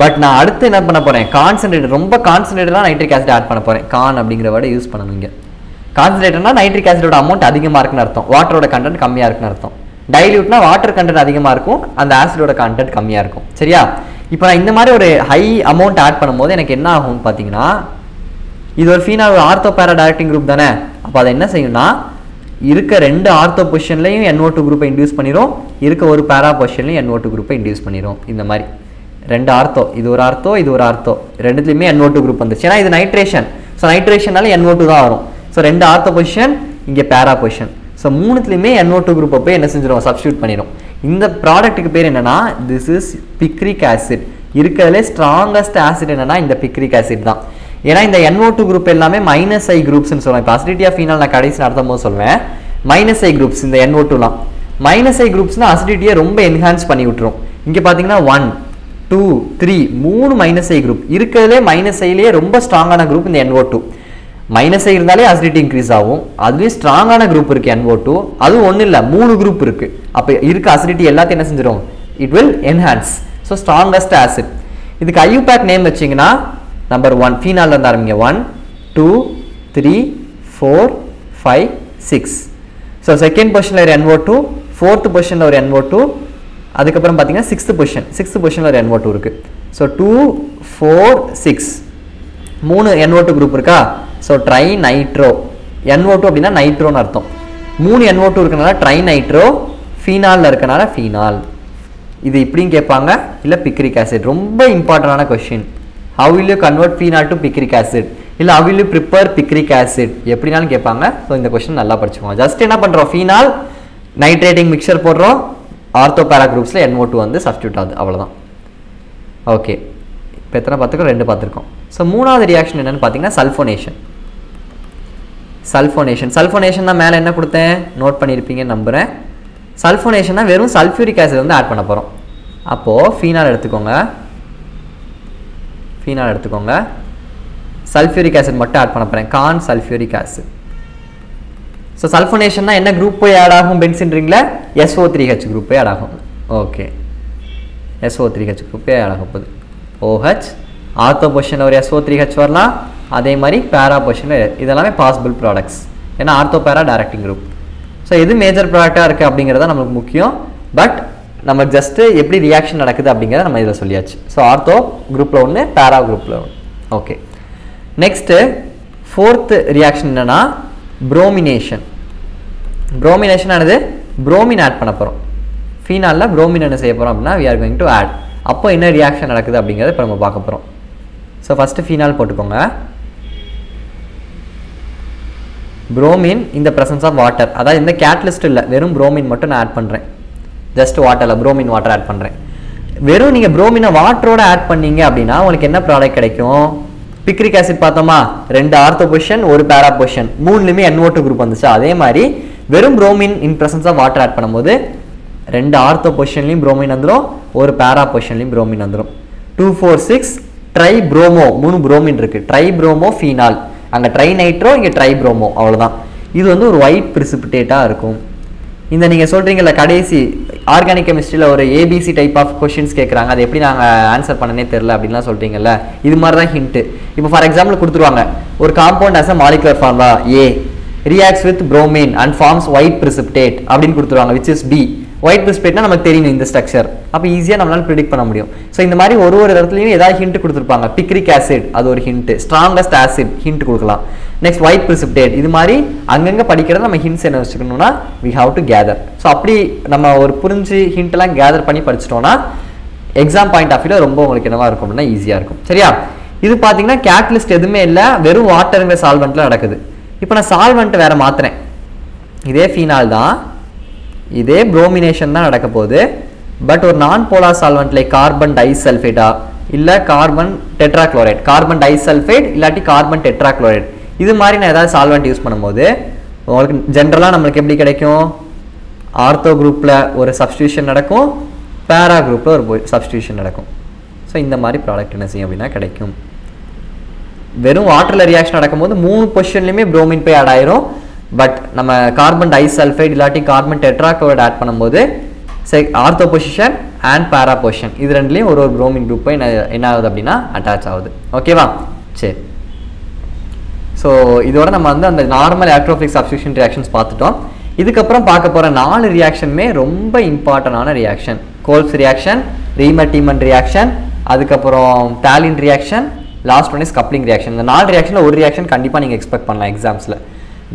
[SPEAKER 1] but நான் அடுத்து என்ன பண்ண போகிறேன் கான்சன்ட்ரேட் ரொம்ப கான்சன்ட்ரேட்டாக நைட்ரிக் ஆசிட் ஆட் பண்ண போகிறேன் கான் அப்படிங்கிற வேர்டை யூஸ் பண்ணணும் இங்கே. கான்சன்ட்ரேட்டர்னா நைட்ரிக் ஆசிடோட அமௌண்ட் அதிகமாக இருக்குன்னு அர்த்தம். வாட்டரோட கண்டென்ட் கம்மியாக இருக்குன்னு அர்த்தம். டைல்யூட்னா வாட்டர் கண்டென்ட் அதிகமாக இருக்கும். அந்த ஆசிடோட கண்டென்ட் கம்மியாக இருக்கும். சரியா? இப்போ நான் இந்த மாதிரி ஒரு ஹை அமௌண்ட் ஆட் பண்ணும்போது எனக்கு என்ன ஆகும்னு பார்த்தீங்கன்னா இது ஒரு ஃபீனால் ஒரு ஆர்த்தோ பேரா டைரக்டிங் குரூப் தானே? அப்போ அதை என்ன செய்யும்னா இருக்க ரெண்டு ஆர்த்தோ பொசிஷன்லையும் என்ஓ டூ குரூப்பை இன்டியூஸ் பண்ணிடும் இருக்க ஒரு பேரா பொசிஷன்லையும் என்ஓ டூ குரூப்பை இன்டியூஸ் பண்ணிடும் இந்த மாதிரி. ரெண்டு ஆர்த்தோ இது ஒரு ஆர்த்தோ இது ஒரு ஆர்த்தோ. ரெண்டுத்துலையுமே என் ஓட்டு குரூப் வந்துச்சு ஏன்னா இது நைட்ரேஷன் ஸோ நைட்ரேஷனால NO2 டூ தான் வரும். ஸோ ரெண்டு ஆர்த்தோ பொசிஷன் இங்கே பேரா பொசிஷன் ஸோ மூணுத்துலையுமே NO2 டூ குரூப்பை போய் என்ன செஞ்சிடும் சப்ஸ்டியூட் பண்ணிடும் இந்த ப்ராடக்ட்டுக்கு பேர் என்னன்னா திஸ் இஸ் பிக்ரிக் ஆசிட் இருக்கிறதுலே ஸ்ட்ராங்கஸ்ட் ஆசிட் என்னன்னா இந்த பிக்ரிக் ஆசிட் தான். ஏன்னா இந்த NO2 டூ குரூப் எல்லாமே மைனஸ் ஐ குரூப்ஸ்னு சொல்லுவேன் இப்போ அசிடிட்டி ஆஃப் ஃபீனால் நான் கடைசி நடத்தும் போது சொல்லுவேன் மைனஸ் ஐ குரூப்ஸ் இந்த NO2 டூலாம் மைனஸ் ஐ குரூப்ஸ்னா அசிடிட்டியை ரொம்ப என்ஹான்ஸ் பண்ணி விட்டுரும். இங்கே பார்த்தீங்கன்னா ஒன் டூ த்ரீ மூணு மைனஸ் ஐ குரூப் இருக்கிறதுலே மைனஸ் ஐலேயே ரொம்ப ஸ்ட்ராங்கான குரூப் இந்த என்ஓ டூ மைனஸ் ஐ இருந்தாலே அசிடிட்டி இன்க்ரீஸ் ஆகும். அதுலேயும் ஸ்ட்ராங்கான குரூப் இருக்குது என்ஓ டூ அதுவும் ஒன்றும் இல்லை மூணு குரூப் இருக்குது அப்போ இருக்க அசிடிட்டி எல்லாத்தையும் என்ன செஞ்சிடும் it will enhance so strongest acid இதுக்கு ஐயூபேக் நேம் வச்சிங்கன்னா நம்பர் ஒன் ஃபீனால் இருந்து ஆரம்பிங்க. One two three four five six so second பொசிஷனில் ஒரு என்ஓ டூ ஃபோர்த்து பொசிஷனில் ஒரு என்ஓ டூ அதுக்கப்புறம் பார்த்தீங்கன்னா சிக்ஸ்த் பொசிஷன் சிக்ஸ்த் பொசிஷனில் ஒரு NO2 டூ இருக்குது ஸோ டூ ஃபோர் சிக்ஸ் மூணு NO2 டூ குரூப் இருக்கா? So try nitro NO2 two அப்படின்னா நைட்ரோன்னு அர்த்தம். மூணு NO2 டூ இருக்கனால ட்ரை நைட்ரோ ஃபீனாலில் இருக்கனால ஃபீனால் இது இப்படியும் கேட்பாங்க. இல்லை பிக்ரிக் ஆசிட் ரொம்ப இம்பார்ட்டண்டான question how will you convert phenol to picric acid இல்லை how will you prepare picric acid எப்படினாலும் கேட்பாங்க. ஸோ இந்த கொஷின் நல்லா படிச்சுக்கோங்க. ஜஸ்ட் என்ன பண்ணுறோம் ஃபீனால் நைட்ரேட்டிங் மிக்சர் போடுறோம். ஆர்த்தோ பேரா குரூப்ஸில் என்ஓ டூ வந்து சப்ஸ்டியூட் ஆகுது. அவ்வளோதான் ஓகே இப்போ எத்தனை பார்த்துருக்கோம்? ரெண்டு பார்த்துருக்கோம். ஸோ மூணாவது ரியாக்ஷன் என்னென்னு பார்த்தீங்கன்னா சல்ஃபோனேஷன் சல்ஃபோனேஷன் சல்ஃபோனேஷன் தான் மேலே என்ன கொடுத்தேன்? நோட் பண்ணியிருப்பீங்கன்னு நம்புகிறேன் சல்ஃபோனேஷன்னா வெறும் சல்ஃபியூரிக் ஆசிட் வந்து ஆட் பண்ண போகிறோம் அப்போது ஃபீனால் எடுத்துக்கோங்க. ஃபீனால் எடுத்துக்கோங்க. சல்ஃபியூரிக் ஆசிட் மட்டும் ஆட் பண்ண போகிறேன் கான் சல்ஃபியூரிக் ஆசிட் ஸோ சல்ஃபனேஷன்னா என்ன குரூப் போய் ஆட் ஆகும்? பென்சின்றிங்கில் எஸ்ஓ த்ரீ ஹெச் குரூப் போய் ஆட் ஆகும். Okay SO three H group போய் ஆட் ஆக போகுது. ஓஹெச் ஆர்த்தோ பொசிஷனில் ஒரு எஸ்ஓ த்ரீ ஹெச் வரலாம். அதே மாதிரி பேரா பொசிஷனில் இதெல்லாமே பாசிபிள் ப்ராடக்ட்ஸ் ஏன்னா ortho para directing group so எது மேஜர் ப்ராடக்டாக இருக்குது அப்படிங்கிறத நமக்கு முக்கியம். பட் நம்ம ஜஸ்ட்டு எப்படி ரியாக்ஷன் நடக்குது அப்படிங்கிறத நம்ம இதில் சொல்லியாச்சு. ஸோ ஆர்த்தோ குரூப்பில் ஒன்று பேரா குரூப்பில் ஒன்று ஓகே நெக்ஸ்ட்டு ஃபோர்த்து ரியாக்ஷன் என்னன்னா புரோமினேஷன் ப்ரோமினேஷன் ஆனது ப்ரோமின் ஆட் பண்ண போகிறோம் ஃபீனாலில் ப்ரோமின் என்ன செய்ய போகிறோம் அப்படின்னா we are going to add அப்போ என்ன ரியாக்ஷன் நடக்குது அப்படிங்கிறத இப்போ நம்ம பார்க்க போகிறோம் ஸோ ஃபஸ்ட்டு ஃபீனால் போட்டுக்கோங்க. புரோமின் இந்த presence ஆஃப் வாட்டர் அதாவது இந்த கேட்லிஸ்ட் இல்லை வெறும் புரோமின் மட்டும் நான் ஆட் பண்ணுறேன் ஜஸ்ட் வாட்டரில் புரோமின் வாட்டர் ஆட் பண்ணுறேன் வெறும் நீங்கள் புரோமினை வாட்டரோட ஆட் பண்ணீங்க அப்படின்னா உங்களுக்கு என்ன ப்ராடக்ட் கிடைக்கும்? பிக்ரிக் ஆசிட் பார்த்தோமா? ரெண்டு ஆர்த்தோ பொசிஷன் ஒரு பேரா பொசிஷன் மூணுலையுமே NO2 குரூப் வந்துச்சு. அதே மாதிரி வெறும் bromine in presence of water add பண்ணும்போது ரெண்டு ஆர்த்தோ பொசிஷன்லையும் ப்ரோமின் வந்துடும் ஒரு பேரா பொசிஷன்லையும் ப்ரோமின் வந்துடும் two four six try promo மூணு ப்ரோமின் இருக்கு. ட்ரை ப்ரோமோ ஃபீனால் அங்கே ட்ரை நைட்ரோ இங்கே ட்ரை ப்ரோமோ அவ்வளோதான் இது வந்து ஒரு ஒயிட் ப்ரிசிபிட்டேட்டாக இருக்கும். இந்த நீங்கள் சொல்கிறீங்கள கடைசி ஆர்கானிக் கெமிஸ்ட்ரியில் ஒரு ஏபிசி டைப் ஆஃப் கொஷின்ஸ் கேட்குறாங்க அது எப்படி நாங்கள் ஆன்சர் பண்ணனே தெரில அப்படின்லாம் சொல்கிறீங்கல்ல இது மாதிரி தான் ஹிண்ட்டு இப்போ ஃபார் எக்ஸாம்பிள் கொடுத்துருவாங்க. ஒரு compound as a molecular formula A reacts with bromine and forms white precipitate அப்படின்னு கொடுத்துருவாங்க விச் இஸ் பி ஒயிட் பிரிஸ்பேட்னா நமக்கு தெரியும் இந்த ஸ்ட்ரக்சர் அப்போ ஈஸியாக நம்மளால் ப்ரிடிக் பண்ண முடியும். ஸோ இந்த மாதிரி ஒரு ஒரு இடத்துலையும் ஏதாவது ஹிண்ட் கொடுத்துருப்பாங்க. பிக்ரிக் ஆசிட் அது ஒரு ஹிண்ட் ஸ்ட்ராங்கஸ்ட் ஆசிட் ஹிண்ட் கொடுக்கலாம். நெக்ஸ்ட் ஒயிட் பிரிசிப்டேட் இது மாதிரி அங்கங்கே படிக்கிறத நம்ம ஹிண்ட்ஸ் என்ன வச்சுக்கணும்னா we have to gather so அப்படி நம்ம ஒரு புரிஞ்சு ஹிண்ட்லாம் கேதர் பண்ணி படிச்சிட்டோம்னா எக்ஸாம் பாயிண்ட் ஆஃப் வியூவில் ரொம்ப உங்களுக்கு என்னவா இருக்கும் அப்படின்னா ஈஸியாக இருக்கும். சரியா? இது பார்த்தீங்கன்னா கேட்லிஸ்ட் எதுவுமே இல்லை வெறும் வாட்டருங்கிற சால்வெண்ட்டில் நடக்குது. இப்போ நான் சால்வெண்ட் வேறு மாற்றுறேன் இதே ஃபீனால் தான். இதே ப்ரோமினேஷன் தான் நடக்க போகுது. பட் ஒரு non polar solvent like carbon டைசல்ஃபேட்டா இல்லை கார்பன் டெட்ராக்ளோரைட் கார்பன் டைசல்ஃபேட் இல்லாட்டி கார்பன் டெட்ராக்ளோரைட் இது மாதிரி நான் ஏதாவது சால்வெண்ட் யூஸ் பண்ணும்போது உங்களுக்கு ஜென்ரலாக நம்மளுக்கு எப்படி கிடைக்கும்? ஆர்த்தோ குரூப்பில் ஒரு சப்ஸ்டியூஷன் நடக்கும். பேரா குரூப்பில் ஒரு சப்ஸ்டியூஷன் நடக்கும். ஸோ இந்த மாதிரி ப்ராடக்ட் என்ன செய்யும் அப்படின்னா கிடைக்கும். வெறும் வாட்டரில் ரியாக்ஷன் நடக்கும்போது மூணு பொசிஷன்லையுமே ப்ரோமின் போய் ஆட் ஆயிரும். பட் நம்ம கார்பன் டைசல்ஃபைட் இல்லாட்டி கார்பன் டெட்ராக்ளோரைட் ஆட் பண்ணும்போது say ortho position and para position இது ரெண்டுலேயும் ஒரு ஒரு ப்ரோமின் குரூப்பை என்ன என்ன ஆகுது அப்படின்னா அட்டாச் ஆகுது. ஓகேவா சரி. ஸோ இதோட நம்ம வந்து அந்த நார்மல் எலக்ட்ரோஃபிக் சப்ஸ்டியூஷன் ரியாக்ஷன்ஸ் பார்த்துட்டோம். இதுக்கப்புறம் பார்க்க போகிற நாலு ரியாக்ஷனுமே ரொம்ப இம்பார்ட்டண்டான reaction Kolbe's reaction Reimer Tiemann reaction அதுக்கப்புறம் phthalein reaction last one is coupling reaction இந்த நாலு ரியாக்ஷனில் ஒரு ரியாக்ஷன் கண்டிப்பாக நீங்கள் எக்ஸ்பெக்ட் பண்ணலாம் எக்ஸாம்ஸில்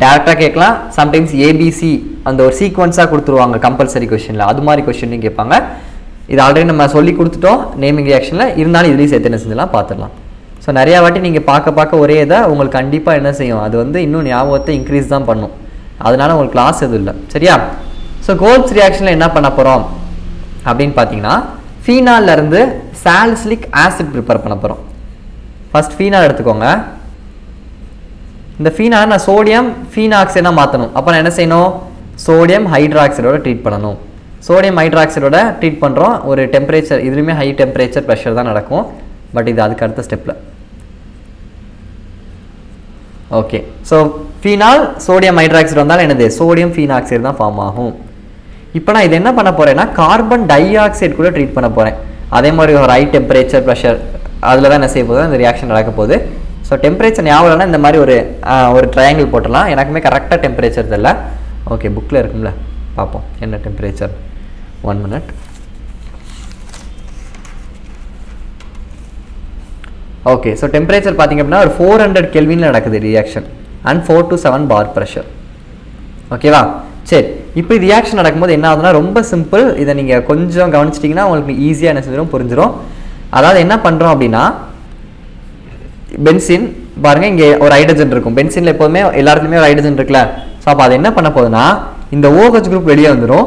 [SPEAKER 1] டேரெக்டாக கேட்கலாம். சம்டைம்ஸ் ஏபிசி அந்த ஒரு சீக்வன்ஸாக கொடுத்துருவாங்க கம்பல்சரி கொஷினில் அது மாதிரி கொஷின்லையும் கேட்பாங்க. இது ஆல்ரெடி நம்ம சொல்லி கொடுத்துட்டோம். நேமிங் ரியாக்ஷனில் இருந்தாலும் இதுலேயும் சேர்த்து என்ன செஞ்சலாம் பார்த்துடலாம். ஸோ நிறையா வாட்டி நீங்கள் பார்க்க பார்க்க ஒரே இதை உங்களுக்கு கண்டிப்பாக என்ன செய்யும்? அது வந்து இன்னும் ஞாபகத்தை இன்க்ரீஸ் தான் பண்ணும். அதனால உங்களுக்கு கிளாஸ் எதுவும் இல்லை. சரியா? ஸோ கோல்ஸ் ரியாக்ஷனில் என்ன பண்ண போகிறோம் அப்படின்னு பார்த்தீங்கன்னா ஃபீனாலிருந்து சால்ஸ்லிக் ஆசிட் ப்ரிப்பேர் பண்ண போகிறோம் ஃபர்ஸ்ட் ஃபீனால் எடுத்துக்கோங்க. இந்த ஃபீனால் நான் சோடியம் ஃபீனாக்சைடாக மாற்றணும் அப்போ நான் என்ன செய்யணும்? சோடியம் ஹைட்ராக்சைடோட ட்ரீட் பண்ணணும். சோடியம் ஹைட்ராக்சைடோட ட்ரீட் பண்ணுறோம் ஒரு டெம்பரேச்சர் இதுலேயுமே ஹை டெம்பரேச்சர் ப்ரெஷர் தான் நடக்கும். பட் இது அதுக்கு அடுத்த ஸ்டெப்பில் okay so phenol sodium hydroxide வந்தாலும் என்னது? சோடியம் ஃபீனாக்சைடு தான் ஃபார்ம் ஆகும். இப்போ நான் இது என்ன பண்ண போகிறேன்னா கார்பன் டை ஆக்சைடு கூட ட்ரீட் பண்ண போகிறேன் அதே மாதிரி ஒரு ஹை டெம்பரேச்சர் ப்ரெஷர் அதில் தான் என்ன செய்ய போகுது? அந்த ரியாக்ஷன் நடக்க போகுது. ஸோ டெம்பரேச்சர் ஞாபகம்னா இந்த மாதிரி ஒரு ஒரு ட்ரையாங்கிள் போட்டுடலாம். எனக்குமே கரெக்டாக டெம்பரேச்சர் தெரில. ஓகே புக்கில் இருக்கும்ல. பார்ப்போம் என்ன temperature one minute okay so temperature பார்த்தீங்க அப்படின்னா ஒரு ஃபோர் ஹண்ட்ரட் கெல்வினில் நடக்குது reaction and four to seven bar pressure ஓகேவா சரி. இப்போ ரியாக்ஷன் நடக்கும்போது என்ன ஆகுதுன்னா ரொம்ப சிம்பிள் இதை நீங்கள் கொஞ்சம் கவனிச்சிட்டிங்கன்னா உங்களுக்கு ஈஸியாக என்ன செஞ்சிடும் புரிஞ்சிடும் அதாவது என்ன பண்ணுறோம் அப்படின்னா பென்சின் பாருங்க இங்கே ஒரு ஹைட்ரஜன் இருக்கும். பென்சின்ல எப்போதுமே எல்லாத்துலேயுமே ஒரு ஹைட்ரஜன் இருக்குல்ல. ஸோ அப்போ அது என்ன பண்ண போகுதுன்னா இந்த ஓஹெச் குரூப் வெளியே வந்துடும்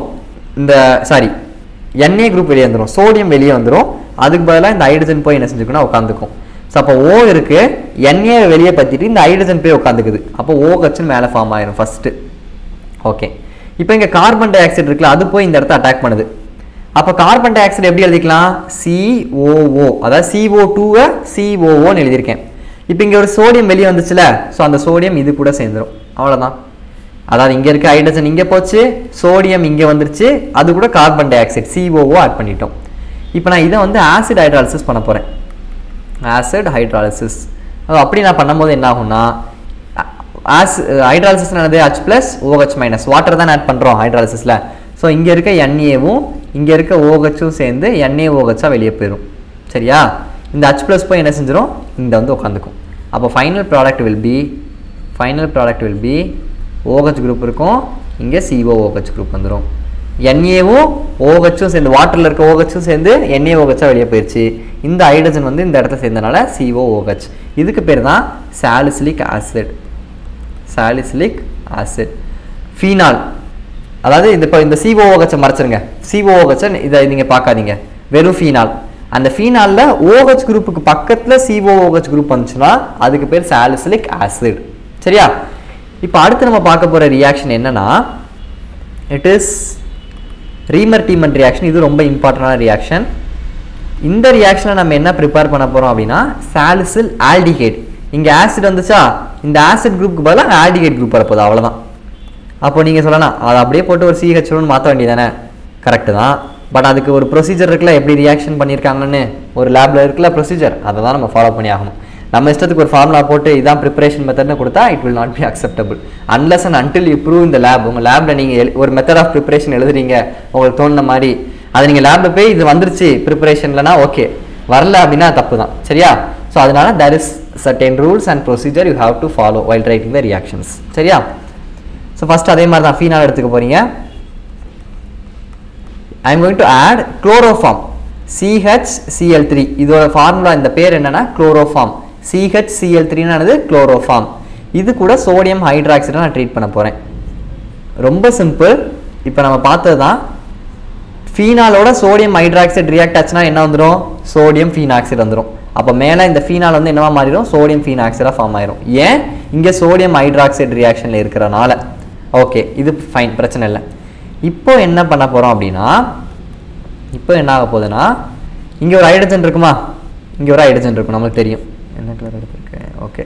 [SPEAKER 1] இந்த சாரி என்ஏ குரூப் வெளியே வந்துடும் சோடியம் வெளியே வந்துடும் அதுக்கு பதிலாக இந்த ஹைட்ரஜன் போய் என்ன செஞ்சுக்கணும் உட்காந்துக்கும் ஸோ அப்போ ஓ இருக்கு. என்ஏ வெளியே பற்றிட்டு இந்த ஹைட்ரஜன் போய் உட்காந்துக்குது அப்போ ஓஹெச்னு மேலே ஃபார்ம் ஆயிரும் ஃபர்ஸ்ட் ஓகே இப்போ இங்கே கார்பன் டை ஆக்சைடு இருக்குல்ல அது போய் இந்த இடத்த அட்டாக் பண்ணுது. அப்போ கார்பன் டை ஆக்சைடு எப்படி எழுதிக்கலாம்? சிஓஓ அதாவது சிஓ டூவை சிஓஓன்னு எழுதியிருக்கேன். இப்போ இங்கே ஒரு சோடியம் வெளியே வந்துச்சுல ஸோ அந்த சோடியம் இது கூட சேர்ந்துடும் அவ்வளோதான் அதாவது இங்கே இருக்க ஹைட்ரஜன் இங்கே போச்சு சோடியம் இங்கே வந்துருச்சு அது கூட carbon dioxide COO add பண்ணிட்டோம். இப்போ நான் இதை வந்து ஆசிட் ஹைட்ராலிசிஸ் பண்ண போகிறேன் ஆசிட் ஹைட்ராலிசிஸ் அப்படி நான் பண்ணும்போது என்ன ஆகும்னா ஆஸ் ஹைட்ராலிசிஸ் என்னது? H plus OH minus water தான் ஆட் பண்ணுறோம் ஹைட்ராலிசிஸில் ஸோ இங்கே இருக்க என்ஏவும் இங்கே இருக்க ஓஹெச்சும் சேர்ந்து என்ஏ ஓஹெச்சாக வெளியே போயிடும் சரியா? இந்த ஹச் ப்ளஸ் போய் என்ன செஞ்சிடும் இந்த வந்து உட்காந்துக்கும் அப்போ final product will be final product will be OH group இருக்கும். இங்கே சிஓ ஓஹெச் குரூப் வந்துடும் என்ஏவும் ஓஹெச்சும் சேர்ந்து வாட்டரில் இருக்க ஓஹெச்சும் சேர்ந்து என்ஏ ஓஹெச்சாக வெளியே போயிடுச்சு இந்த ஹைட்ரஜன் வந்து இந்த இடத்த சேர்ந்தனால சிஓ ஓஹெச் இதுக்கு பேர் தான் salicylic acid salicylic acid phenol அதாவது இந்த இப்போ இந்த சிஓஓஹெச்சை மறைச்சிருங்க. சிஓஓஹெச்சை இதை நீங்கள் பார்க்காதீங்க. வெறும் ஃபீனால் அந்த ஃபீனாலில் ஓஹெச் குரூப்புக்கு பக்கத்தில் சிஓஓஹெச் குரூப் வந்துச்சுன்னா அதுக்கு பேர் சாலிசிலிக் ஆசிட் சரியா? இப்போ அடுத்து நம்ம பார்க்க போகிற ரியாக்ஷன் என்னென்னா it is Reimer Tiemann reaction இது ரொம்ப இம்பார்ட்டண்டான ரியாக்ஷன் இந்த ரியாக்ஷனை நம்ம என்ன ப்ரிப்பேர் பண்ண போகிறோம் அப்படின்னா சாலிசில் ஆல்டிஹைட் இங்கே ஆசிட் வந்துச்சா? இந்த ஆசிட் குரூப்புக்கு பதிலாக ஆல்டிஹைட் குரூப் வரப்போகுது அவ்வளோதான் அப்போ நீங்கள் சொல்லலாம் அதை அப்படியே போட்டு ஒரு சிஹெச்னு மாற்ற வேண்டியதானே கரெக்டு தான். பட் அதுக்கு ஒரு ப்ரொசீஜர் இருக்குல்ல எப்படி ரியாக்ஷன் பண்ணியிருக்காங்கன்னு ஒரு லேபில் இருக்குல்ல ப்ரொசீஜர் அதை தான் நம்ம ஃபாலோ பண்ணி ஆகணும். நம்ம இஷ்டத்துக்கு ஒரு ஃபார்முலா போட்டு இதான் ப்ரிப்பரேஷன் மெத்தட்னு கொடுத்தா it will not be acceptable unless and until you prove இந்த லேப் உங்கள் லேபில் நீங்கள் ஒரு மெத்தட் ஆஃப் ப்ரிப்பரேஷன் எழுதுறீங்க உங்களுக்கு தோணுன மாதிரி அது நீங்கள் லேபில் போய் இது வந்துருச்சு ப்ரிப்பரேஷன்லனா ஓகே வரல அப்படின்னா தப்பு தான். சரியா? ஸோ அதனால there is certain rules and procedure you have to follow while writing the reactions சரியா? ஸோ ஃபஸ்ட் அதே மாதிரி தான் ஃபீனால் எடுத்துக்க போகிறீங்க I am going to add chloroform CHCl3 இதோட ஃபார்முலா இந்த பேர் என்னன்னா குளோரோஃபார்ம் CHCl3 குளோரோஃபார்ம் இது கூட சோடியம் ஹைட்ராக்சைடை நான் ட்ரீட் பண்ண போகிறேன் ரொம்ப சிம்பிள் இப்போ நம்ம பார்த்தது தான் ஃபீனாலோட சோடியம் ஹைட்ராக்சைடு ரியாக்ட் ஆச்சுன்னா என்ன வந்துடும் சோடியம் ஃபீனாக்சைடு வந்துடும் அப்போ மேலே இந்த ஃபீனால் வந்து என்னவா மாறிடும்? சோடியம் ஃபீனாக்சைடாக ஃபார்ம் ஆயிரும். ஏன்? இங்கே சோடியம் ஹைட்ராக்சைடு ரியாக்ஷனில் இருக்கிறனால. ஓகே இது ஃபைன் பிரச்சனை இல்லை. இப்போ என்ன பண்ண போகிறோம் அப்படின்னா இப்போ என்ன ஆக போகுதுன்னா இங்கே ஒரு ஹைட்ரஜன் இருக்குமா? இங்கே ஒரு ஹைட்ரஜன் இருக்கும் நம்மளுக்கு தெரியும். என்ன கலர் எடுத்துருக்கு? ஓகே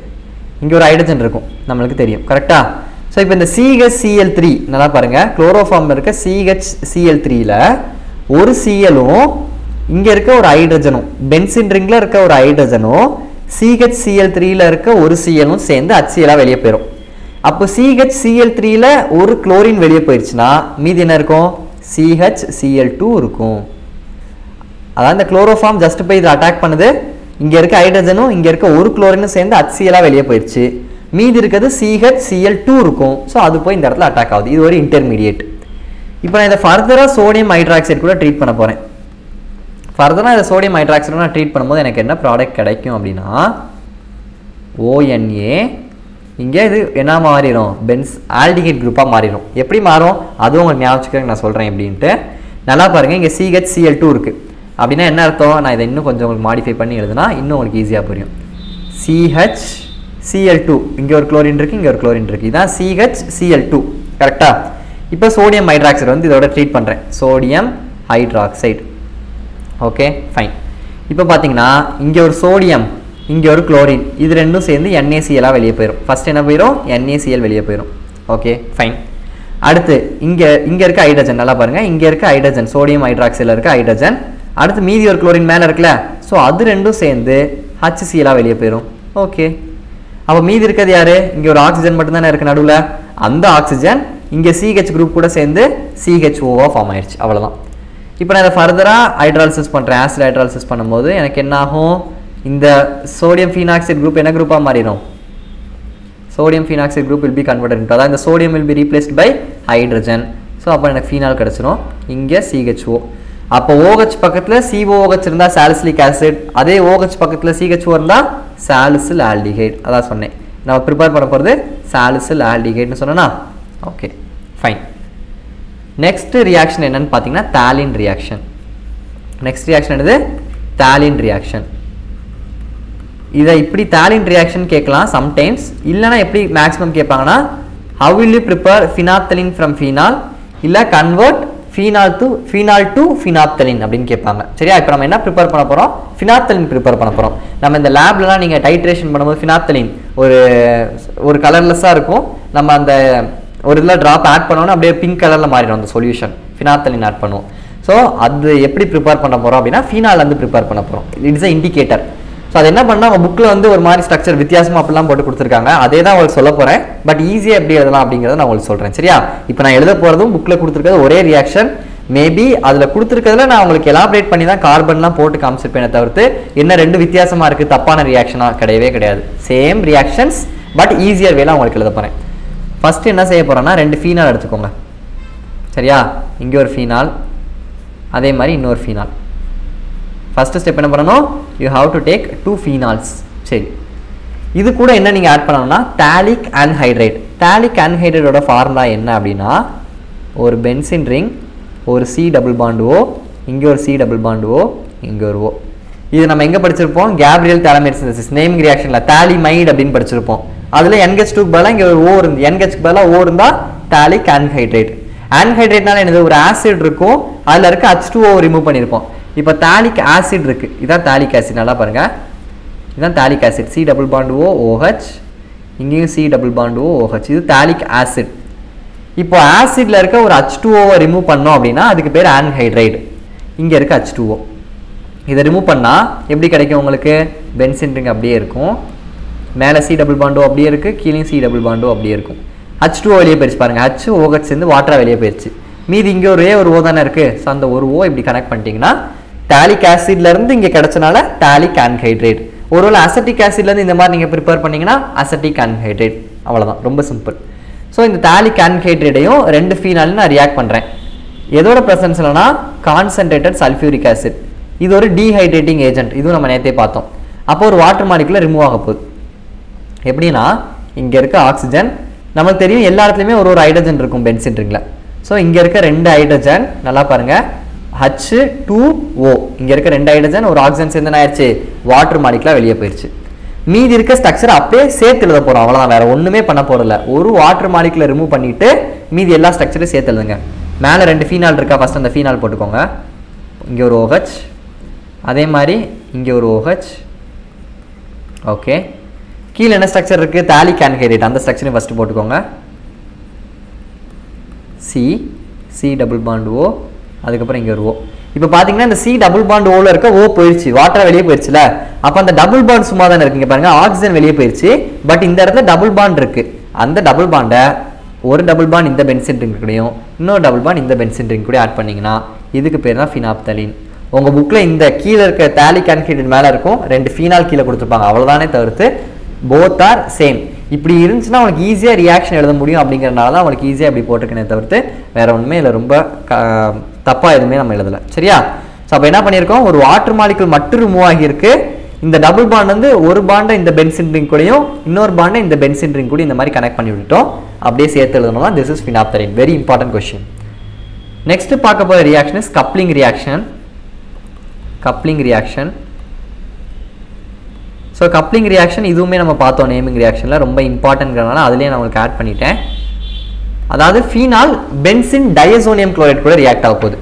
[SPEAKER 1] இங்கே ஒரு ஹைட்ரஜன் இருக்கும் நம்மளுக்கு தெரியும். கரெக்டாக ஸோ இப்போ இந்த சிஹெச் சிஎல் த்ரீ நல்லா பாருங்கள் குளோரோஃபார்ம் இருக்க சிஹெச் சிஎல் த்ரீயில் ஒரு சிஎலும் இங்கே இருக்க ஒரு ஹைட்ரஜனும் பென்சின் ரிங்கில் இருக்க ஒரு ஹைட்ரஜனும் சிஹெச்சிஎல் த்ரீயில் இருக்க ஒரு சிஎலும் சேர்ந்து HCl-ஆ வெளியே போயிடும் அப்போ சிஹெச்சிஎல் த்ரீல ஒரு குளோரின் வெளியே போயிடுச்சுன்னா மீதி என்ன இருக்கும்? சிஹெச்சிஎல் டூ இருக்கும். அதான் இந்த குளோரோஃபார்ம் ஜஸ்ட் போய் இதை அட்டாக் பண்ணுது. இங்கே இருக்க ஹைட்ரஜனும் இங்கே இருக்க ஒரு குளோரினும் சேர்ந்து அச்சியலாக வெளியே போயிடுச்சு மீதி இருக்கிறது CHCl டூ இருக்கும். ஸோ அது போய் இந்த இடத்துல அட்டாக் ஆகுது. இது ஒரு இன்டர்மீடியட் இப்போ நான் இதை ஃபர்தராக சோடியம் ஹைட்ராக்சைடு கூட ட்ரீட் பண்ண போகிறேன் ஃபர்தராக இதை சோடியம் ஹைட்ராக்சைடு நான் ட்ரீட் பண்ணும்போது எனக்கு என்ன ப்ராடக்ட் கிடைக்கும் அப்படின்னா ஓஎன்ஏ இங்கே இது என்ன மாறிடும்? பென்ஸ் ஆல்டிகேட் குரூப்பாக மாறிடும். எப்படி மாறும்? அதுவும் உங்களுக்கு ஞாபகம் நான் சொல்கிறேன் அப்படின்ட்டு நல்லா பாருங்க இங்கே சிஹெச் சிஎல் டூ இருக்குது அப்படின்னா என்ன அர்த்தம்? நான் இதை இன்னும் கொஞ்சம் உங்களுக்கு மாடிஃபை பண்ணி எழுதுனா இன்னும் உங்களுக்கு ஈஸியாக புரியும். சிஹெச் சிஎல் டூ இங்கே ஒரு குளோரின் இருக்குது இங்கே ஒரு குளோரின் இருக்குது இதான் சிஹெச் சிஎல் டூ கரெக்டாக இப்போ சோடியம் ஹைட்ராக்சைடு வந்து இதோட ட்ரீட் பண்ணுறேன் சோடியம் ஹைட்ராக்சைடு ஓகே ஃபைன் இப்போ பார்த்தீங்கன்னா இங்கே ஒரு சோடியம் இங்கே ஒரு குளோரின் இது ரெண்டும் சேர்ந்து என்ஏசிஎலாக வெளியே போயிடும் ஃபஸ்ட் என்ன போயிடும் என்ஏசிஎல் வெளியே போயிடும் ஓகே ஃபைன் அடுத்து இங்கே இங்கே இருக்க ஹைட்ரஜன் நல்லா பாருங்கள் இங்கே இருக்க ஹைட்ரஜன் சோடியம் ஹைட்ராக்சைடில் இருக்க ஹைட்ரஜன் அடுத்து மீதி ஒரு குளோரின் மேலே இருக்குல்ல? ஸோ அது ரெண்டும் சேர்ந்து ஹச்சிசிஎலாக வெளியே போயிடும் ஓகே அப்போ மீதி இருக்கிறது யார்? இங்கே ஒரு ஆக்சிஜன் மட்டும்தானே இருக்குது நடுவில். அந்த ஆக்சிஜன் இங்கே சிஹெச் குரூப் கூட சேர்ந்து சிஹெச்ஓவா ஃபார்ம் ஆயிடுச்சு அவ்வளோதான் இப்போ நான் இதை ஃபர்தராக ஹைட்ராலிசிஸ் பண்ணுறேன் ஆசிட் ஹைட்ராலிசிஸ் பண்ணும்போது எனக்கு என்ன ஆகும் இந்த சோடியம் ஃபீனாக்சைட் குரூப் என்ன குரூப்பாக மாறிடும்? Sodium phenoxide group will be converted into அதாவது இந்த sodium will be replaced by hydrogen so அப்போ எனக்கு ஃபீனால் கிடச்சிரும். இங்கே சிஹெச்ஓ அப்போ ஓஹெச் பக்கத்தில் சிஓஹெச் இருந்தால் சாலிசிலிக் ஆசிட் அதே ஓஹெச் பக்கத்தில் சிஹெச்ஓ இருந்தால் சாலிசில் ஆல்டிஹைட் அதான் சொன்னேன். நம்ம ப்ரிப்பேர் பண்ண போகிறது சாலிசில் ஆல்டிஹைட்னு சொன்னேன்னா ஓகே ஃபைன் நெக்ஸ்ட் ரியாக்ஷன் என்னன்னு பார்த்தீங்கன்னா தாலின் ரியாக்ஷன் நெக்ஸ்ட் ரியாக்ஷன் என்னது? தாலின் ரியாக்ஷன் இதை இப்படி தாலின் ரியாக்ஷன் கேட்கலாம் சம்டைம்ஸ் இல்லைனா எப்படி மேக்ஸிமம் கேட்பாங்கன்னா how will you prepare phenolphthalein from phenol? இல்லை convert phenol to phenol to phenolphthalein அப்படின்னு கேட்பாங்க. சரியா? இப்போ நம்ம என்ன ப்ரிப்பேர் பண்ண போகிறோம் ஃபினாப்தலின் ப்ரிப்பேர் பண்ண போகிறோம் நம்ம இந்த லேப்லலாம் நீங்கள் டைட்ரேஷன் பண்ணும்போது ஃபினாப்தலின் ஒரு ஒரு கலர்லெஸ்ஸாக இருக்கும். நம்ம அந்த ஒரு இதில் ட்ராப் ஆட் பண்ணோன்னா அப்படியே பிங்க் கலரில் மாறிடும் அந்த சொல்யூஷன் ஃபினாப்தலின் ஆட் பண்ணுவோம். ஸோ அது எப்படி ப்ரிப்பேர் பண்ண போகிறோம் அப்படின்னா ஃபீனால் வந்து ப்ரிப்பேர் பண்ண போகிறோம் இட்ஸ் அ இண்டிகேட்டர் ஸோ அது என்ன பண்ணால் அவங்க புக்கில் வந்து ஒரு மாதிரி ஸ்ட்ரக்சர் வித்தியாசமாக அப்படிலாம் போட்டு கொடுத்துருக்காங்க. அதே தான் அவங்களுக்கு சொல்ல போகிறேன் பட் ஈஸியாக எப்படி எழுதலாம் அப்படிங்கிறத நான் உங்களுக்கு சொல்கிறேன் சரியா? இப்போ நான் எழுத போகிறதும் புக்கில் கொடுத்துருக்கிறது ஒரே ரியாக்ஷன் மேபி அதில் கொடுத்துருக்கிறதுல நான் உங்களுக்கு எலாபரேட் பண்ணி தான் கார்பன்லாம் போட்டு காமிச்சிருப்பேனே தவிர்த்து என்ன ரெண்டு வித்தியாசமாக இருக்குது தப்பான ரியாக்ஷனாக கிடையவே கிடையாது. சேம் ரியாக்ஷன்ஸ் பட் ஈஸியர் வேலை உங்களுக்கு எழுத போகிறேன் ஃபஸ்ட்டு என்ன செய்ய போகிறேன்னா ரெண்டு ஃபீனால் எடுத்துக்கோங்க. சரியா? இங்கே ஒரு ஃபீனால் அதே மாதிரி இன்னொரு ஃபீனால் ஃபஸ்ட்டு ஸ்டெப் என்ன பண்ணணும்? You have to take two phenols சரி. இது கூட என்ன நீங்கள் ஆட் பண்ணணும்னா டேலிக் அன்ஹைட்ரேட் டேலிக் அன்ஹைட்ரேட்டோட ஃபார்முலா என்ன அப்படின்னா ஒரு பென்சின் ரிங் ஒரு சி டபுள் பாண்டு ஓ இங்கே ஒரு சி டபுள் பாண்டு ஓ இங்கே ஒரு ஓ இது நம்ம எங்கே படிச்சிருப்போம்? கேப்ரியல் தாலமேட் நேம் நேமிங் ரியாக்ஷனில் தாலிமைடு அப்படின்னு படிச்சிருப்போம். அதில் என்ஹெச் டூக்கு பதிலாக இங்கே ஒரு ஓ இருந்து என்கெச்க்கு பதிலாக ஓ இருந்தால் டேலிக் அன்ஹைட்ரேட் ஆன்ஹைட்ரேட்னால என்னது? ஒரு ஆசிட் இருக்கும். அதில் இருக்க ஹச் டூ ஓ ரிமூவ் பண்ணியிருப்போம் இப்போ தாலிக் ஆசிட் இருக்குது இதுதான் தாலிக் ஆசிட் நல்லா பாருங்கள் இதுதான் phthalic acid C double bond O OH இங்கேயும் C double bond O OH இது தாலிக் ஆசிட் இப்போ ஆசிட்ல இருக்க ஒரு ஹச் டூ ஓவை ரிமூவ் பண்ணோம் அப்படின்னா அதுக்கு பேர் ஆன்ஹைட்ரைடு இங்கே இருக்க ஹச் டூ ஓ இதை ரிமூவ் பண்ணால் எப்படி கிடைக்கும் உங்களுக்கு? பென்சின் ரிங் அப்படியே இருக்கும். மேலே சி டபுள் பாண்டோ அப்படியே இருக்குது கீழே சி டபுள் பாண்டோ அப்படியே இருக்கும். ஹச் டூ வெளியே போயிடுச்சு பாருங்கள் ஹச் ஓஹெச் சேர்ந்து வாட்டராக வெளியே போயிடுச்சு மீதி இங்கே ஒரே ஒரு ஓ தானே இருக்குது ஸோ அந்த ஒரு ஓ இப்படி கனெக்ட் பண்ணிட்டீங்கன்னா டாலிக் ஆசிட்லேருந்து இங்கே கிடச்சனால டாலிக் ஆன்ஹைட்ரேட் ஒருவேளை அசட்டிக் ஆசிட்லேருந்து இந்த மாதிரி நீங்கள் ப்ரிப்பேர் பண்ணிங்கன்னா அசட்டிக் ஆன்ஹைட்ரேட் அவ்வளோதான் ரொம்ப சிம்பிள் ஸோ இந்த டாலிக் ஆன்ஹைட்ரேட்டையும் ரெண்டு ஃபீனாலும் நான் ரியாக்ட் பண்ணுறேன் எதோட ப்ரெசன்ஸ்லனா கான்சன்ட்ரேட்டட் சல்ஃபியூரிக் ஆசிட் இது ஒரு டீஹைட்ரேட்டிங் ஏஜென்ட் இதுவும் நம்ம நேற்றே பார்த்தோம். அப்போ ஒரு வாட்டர் மாலிகுலர் ரிமூவ் ஆக போகுது. எப்படின்னா இங்கே இருக்க ஆக்சிஜன் நமக்கு தெரியும் எல்லா இடத்துலையுமே ஒரு ஒரு ஹைட்ரஜன் இருக்கும் பென்சின் ரிங்கில் ஸோ இங்கே இருக்க ரெண்டு ஹைட்ரஜன் நல்லா பாருங்கள் ஹச் டூ ஓ இங்கே இருக்க ரெண்டு ஹைட்ரஜன் ஒரு ஆக்சிஜன் சேர்ந்து என்ன ஆயிடுச்சு வாட்டர் மாலிகுலா வெளியே போயிடுச்சு மீதி இருக்க ஸ்ட்ரக்சர் அப்படியே சேர்த்து எழுத போகிறோம் அவ்வளோதான் வேற ஒன்றுமே பண்ண போகிறதில்ல ஒரு வாட்டர் மாலிக்கில் ரிமூவ் பண்ணிட்டு மீதி எல்லா ஸ்ட்ரக்சரையும் சேர்த்து எழுதுங்க. மேலே ரெண்டு ஃபீனால் இருக்கா? ஃபஸ்ட் அந்த ஃபீனால் போட்டுக்கோங்க. இங்கே ஒரு ஓஹச் அதே மாதிரி இங்கே ஒரு ஓஹச் ஓகே கீழே என்ன ஸ்ட்ரக்சர் இருக்குது தாலி ஆன்ஹைட்ரேட் அந்த ஸ்ட்ரக்சரையும் ஃபஸ்ட்டு போட்டுக்கோங்க. C C double bond O அதுக்கப்புறம் இங்கே ஒரு ஓ இப்போ பார்த்தீங்கன்னா இந்த சி டபுள் பாண்ட் ஓவில் இருக்க ஓ போயிடுச்சு வாட்டர் வெளியே போயிடுச்சுல அப்போ அந்த டபுள் பாண்ட் சும்மா தானே இருக்குங்க பாருங்கள் ஆக்சிஜன் வெளியே போயிடுச்சு பட் இந்த இடத்துல டபுள் பாண்ட் இருக்குது அந்த டபுள் பாண்டை ஒரு டபுள் பாண்ட் இந்த பென்சின் ட்ரிங்க் கூடயும் இன்னொரு டபுள் பாண்ட் இந்த பென்சின் ட்ரிங்க் கூட ஆட் பண்ணிங்கன்னா இதுக்கு பேர் தான் ஃபினாப்தலின் உங்கள் புக்கில் இந்த கீழே இருக்க தேலி கான்கிரீட் மேலே இருக்கும். ரெண்டு ஃபீனால் கீழே கொடுத்துருப்பாங்க. அவ்வளோதானே தவிர்த்து போத் ஆர் சேம் இப்படி இருந்துச்சுன்னா உனக்கு ஈஸியாக ரியாக்ஷன் எழுத முடியும் அப்படிங்கிறனால தான் உனக்கு ஈஸியாக இப்படி போட்டிருக்கனே தவிர்த்து வேற ஒன்றுமே இல்லை. ரொம்ப தப்பாக எதுவுமே நம்ம எழுதலை. சரியா? ஸோ அப்போ என்ன பண்ணியிருக்கோம்? ஒரு வாட்டர் மாலிக்கல் மட்டும் ரிமூவ் ஆகியிருக்கு. இந்த டபுள் பாண்ட் வந்து ஒரு பாண்டை இந்த பென்சின் ரிங் கூடயும் இன்னொரு பாண்டை இந்த பென்சின் ரிங் கூட இந்த மாதிரி கனெக்ட் பண்ணி விட்டுட்டோம். அப்படியே சேர்த்து எழுதணும்னா this is phenolphthalein very important question next பார்க்க போகிற reaction is coupling reaction coupling reaction so coupling reaction இதுவுமே நம்ம பார்த்தோம் நேமிங் ரியாக்ஷனில் ரொம்ப இம்பார்ட்டன்ட்ங்கிறனால அதுலேயே நான் உங்களுக்கு ஆட் பண்ணிட்டேன். அதாவது ஃபீனால் பென்சின் டயசோனியம் குளோரைட் கூட ரியாக்ட் ஆக போகுது.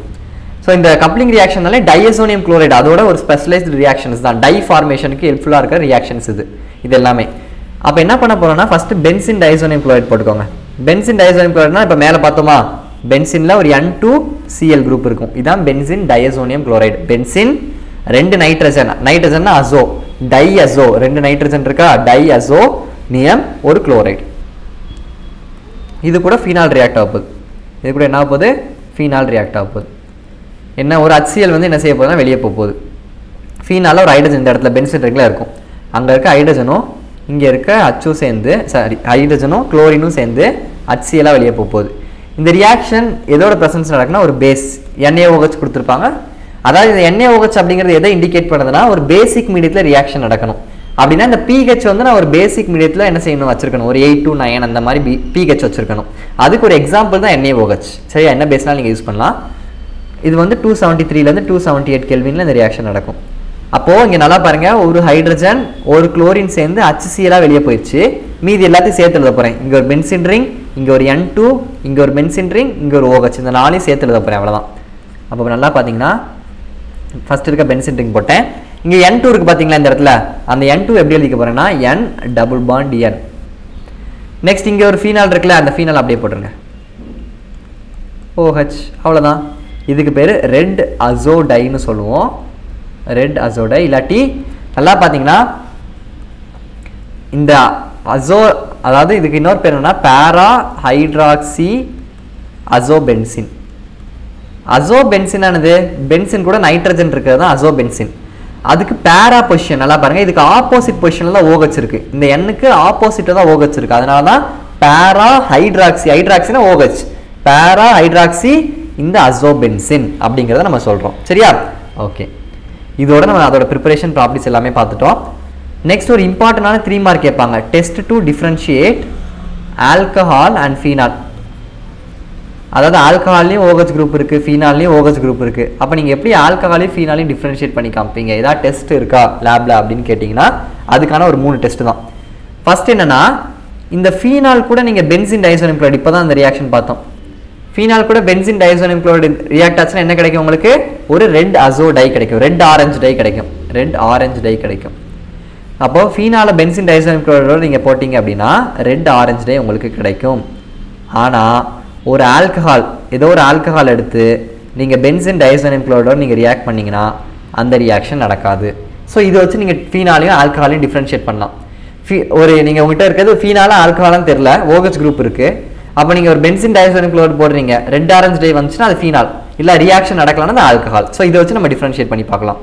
[SPEAKER 1] ஸோ இந்த கப்ளிங் ரியாக்ஷன்னாலே டயசோனியம் குளோரைட் அதோட ஒரு ஸ்பெஷலைஸ்டு ரியாக்ஷன்ஸ் தான். டை ஃபார்மேஷனுக்கு ஹெல்ப்ஃபுல்லாக இருக்கிற ரியாக்ஷன்ஸ் இது. இது எல்லாமே. அப்போ என்ன பண்ண போகிறோம்னா ஃபஸ்ட்டு பென்சின் டயசோனியம் குளோரைட் போட்டுக்கோங்க. பென்சின் டயசோனியம் குளோரைட்னா இப்போ மேலே பார்த்தோமா? பென்சினில் ஒரு என் டூ சிஎல் குரூப் இருக்கும். இதான் பென்சின் டயசோனியம் குளோரைடு பென்சின் ரெண்டு நைட்ரஜன் நைட்ரஜன்னா அசோ டை அசோ ரெண்டு நைட்ரஜன் இருக்கா? டை அசோ நியம் ஒரு குளோரைடு இது கூட ஃபீனால் ரியாக்ட் ஆகுது இது கூட என்ன போகுது? ஃபீனால் ரியாக்ட் ஆகுது என்ன ஒரு HCl வந்து என்ன செய்ய போகுதுன்னா வெளியே போக போகுது. ஃபீனால ஒரு ஹைட்ரஜன் இந்த இடத்துல பென்சின் ரிங்கில் இருக்கும். அங்கே இருக்க ஹைட்ரஜனும் இங்கே இருக்க அச்சும் சேர்ந்து சாரி ஹைட்ரஜனும் குளோரினும் சேர்ந்து HCl-ஆ வெளியே போக போகுது. இந்த ரியாக்ஷன் எதோட ப்ரெசன்ஸ் நடக்குன்னா ஒரு பேஸ் NaOH கொடுத்துருப்பாங்க. அதாவது இந்த NaOH அப்படிங்கிறது எதை இண்டிகேட் பண்ணுதுன்னா ஒரு பேசிக் மீடியத்தில் ரியாக்ஷன் நடக்கணும். அப்படின்னா இந்த பிஹெச் வந்து நான் ஒரு பேசிக் மீடியத்தில் என்ன செய்யணும் வச்சிருக்கணும். ஒரு எயிட் டு நைன் அந்த மாதிரி பி பிஹெச் வச்சிருக்கணும். அதுக்கு ஒரு எக்ஸாம்பிள் தான் NaOH சரியா? என்ன பேஸ்னாலும் நீங்கள் யூஸ் பண்ணலாம். இது வந்து டூ செவன்ட்டி த்ரீலேருந்து டூ செவன்ட்டி எயிட் கெல்வினில் இந்த ரியாக்ஷன் நடக்கும். அப்போது இங்கே நல்லா பாருங்கள் ஒரு ஹைட்ரஜன் ஒரு குளோரின் சேர்ந்து HCl-ஆ வெளியே போயிடுச்சு மீதி எல்லாத்தையும் சேர்த்து எழுத போகிறேன் இங்கே ஒரு பென்சின் ரிங் இங்கே ஒரு என் டூ இங்கே ஒரு பென்சின் ரிங் இங்கே ஒரு ஓஹெச் இந்த நாளையும் சேர்த்து எழுத போகிறேன் அவ்வளோதான் அப்போ நல்லா பார்த்தீங்கன்னா ஃபஸ்ட்டு இருக்க பென்சின் ரிங் போட்டேன். இங்கே என் டூ இருக்குது பார்த்தீங்களா இந்த இடத்துல? அந்த என் டூ எப்படி எழுதிக்க போகிறேன்னா N double bond N next இங்கே ஒரு ஃபீனால் இருக்குல்ல அந்த ஃபீனால் அப்படியே போட்டுருங்க. ஓஹெச் அவ்வளோதான் இதுக்கு பேர் ரெட் அசோடைன்னு சொல்லுவோம். ரெட் அசோடை இல்லாட்டி நல்லா பார்த்தீங்கன்னா இந்த அசோ அதாவது இதுக்கு இன்னொரு பேர் என்னென்னா பேரா ஹைட்ராக்சி அசோபென்சின் அசோபென்சின் ஆனது பென்சின் கூட நைட்ரஜன் இருக்கிறது தான் அசோபென்சின் அதுக்கு பேரா பொசிஷன் நல்லா பாருங்க. இதுக்கு ஆப்போசிட் பொசிஷன்ல தான் ஓகச் இருக்குது இந்த எண்ணுக்கு ஆப்போசிட்ல தான் ஓகச் இருக்குது அதனால தான் பேரா ஹைட்ராக்சி ஹைட்ராக்சினா ஓகச் பேரா ஹைட்ராக்சி இந்த அசோபென்சின் அப்படிங்கிறத நம்ம சொல்கிறோம் சரியா? ஓகே இதோட நம்ம அதோட ப்ரிப்பரேஷன் ப்ராப்பர்ட்டிஸ் எல்லாமே பார்த்துட்டோம். நெக்ஸ்ட் ஒரு இம்பார்ட்டண்டான த்ரீ மார்க் கேட்பாங்க. Test to differentiate alcohol and phenol அதாவது ஆல்கஹால்லையும் ஓகஸ் குரூப் இருக்குது ஃபீனால்லையும் ஓகஸ் குரூப் இருக்குது அப்போ நீங்கள் எப்படி ஆல்கஹாலையும் ஃபீனாலையும் டிஃப்ரென்ஷியேட் பண்ணி காமிப்பீங்க? ஏதாவது டெஸ்ட் இருக்கா லேபில் அப்படின்னு கேட்டிங்கன்னா அதுக்கான ஒரு மூணு டெஸ்ட் தான். ஃபஸ்ட் என்னென்னா இந்த ஃபீனால் கூட நீங்கள் பென்சின் டைசோனியம் குளோரைட் இப்போ தான் அந்த ரியாக்ஷன் பார்த்தோம். ஃபீனால் கூட பென்சின் டைசோனியம் குளோரைட் ரியாக்ட் ஆச்சுன்னா என்ன கிடைக்கும் உங்களுக்கு? ஒரு ரெட் அசோ டை கிடைக்கும். ரெட் ஆரஞ்சு டை கிடைக்கும். ரெட் ஆரஞ்சு டை கிடைக்கும். அப்போது ஃபீனால பென்சின் டைசோனியம் குளோரைடோடு நீங்கள் போட்டிங்க அப்படின்னா ரெட் ஆரஞ்சு டை உங்களுக்கு கிடைக்கும். ஆனால் ஒரு ஆல்கஹால் ஏதோ ஒரு ஆல்கஹால் எடுத்து நீங்கள் பென்சின் டைசோனியம் குளோரைடோட நீங்கள் ரியாக்ட் பண்ணீங்கன்னா அந்த ரியாக்ஷன் நடக்காது. ஸோ இதை வச்சு நீங்கள் ஃபீனாலையும் ஆல்கஹாலையும் டிஃப்ரென்ஷியேட் பண்ணலாம். ஃபீ ஒரு நீங்கள் உங்கள்கிட்ட இருக்கிறது ஃபீனாலும் ஆல்கஹாலும் தெரில ஓகச் குரூப் இருக்குது அப்போ நீங்கள் ஒரு பென்சின் டயசோனிக் குளோரைட் போடுறீங்க ரெட் ஆரஞ்ச் டை வந்துச்சுன்னா அது ஃபீனால் இல்லை ரியாக்ஷன் நடக்கலாம்னா அது ஆல்கஹால் ஸோ இதை வச்சு நம்ம டிஃப்ரென்ஷியேட் பண்ணி பார்க்கலாம்.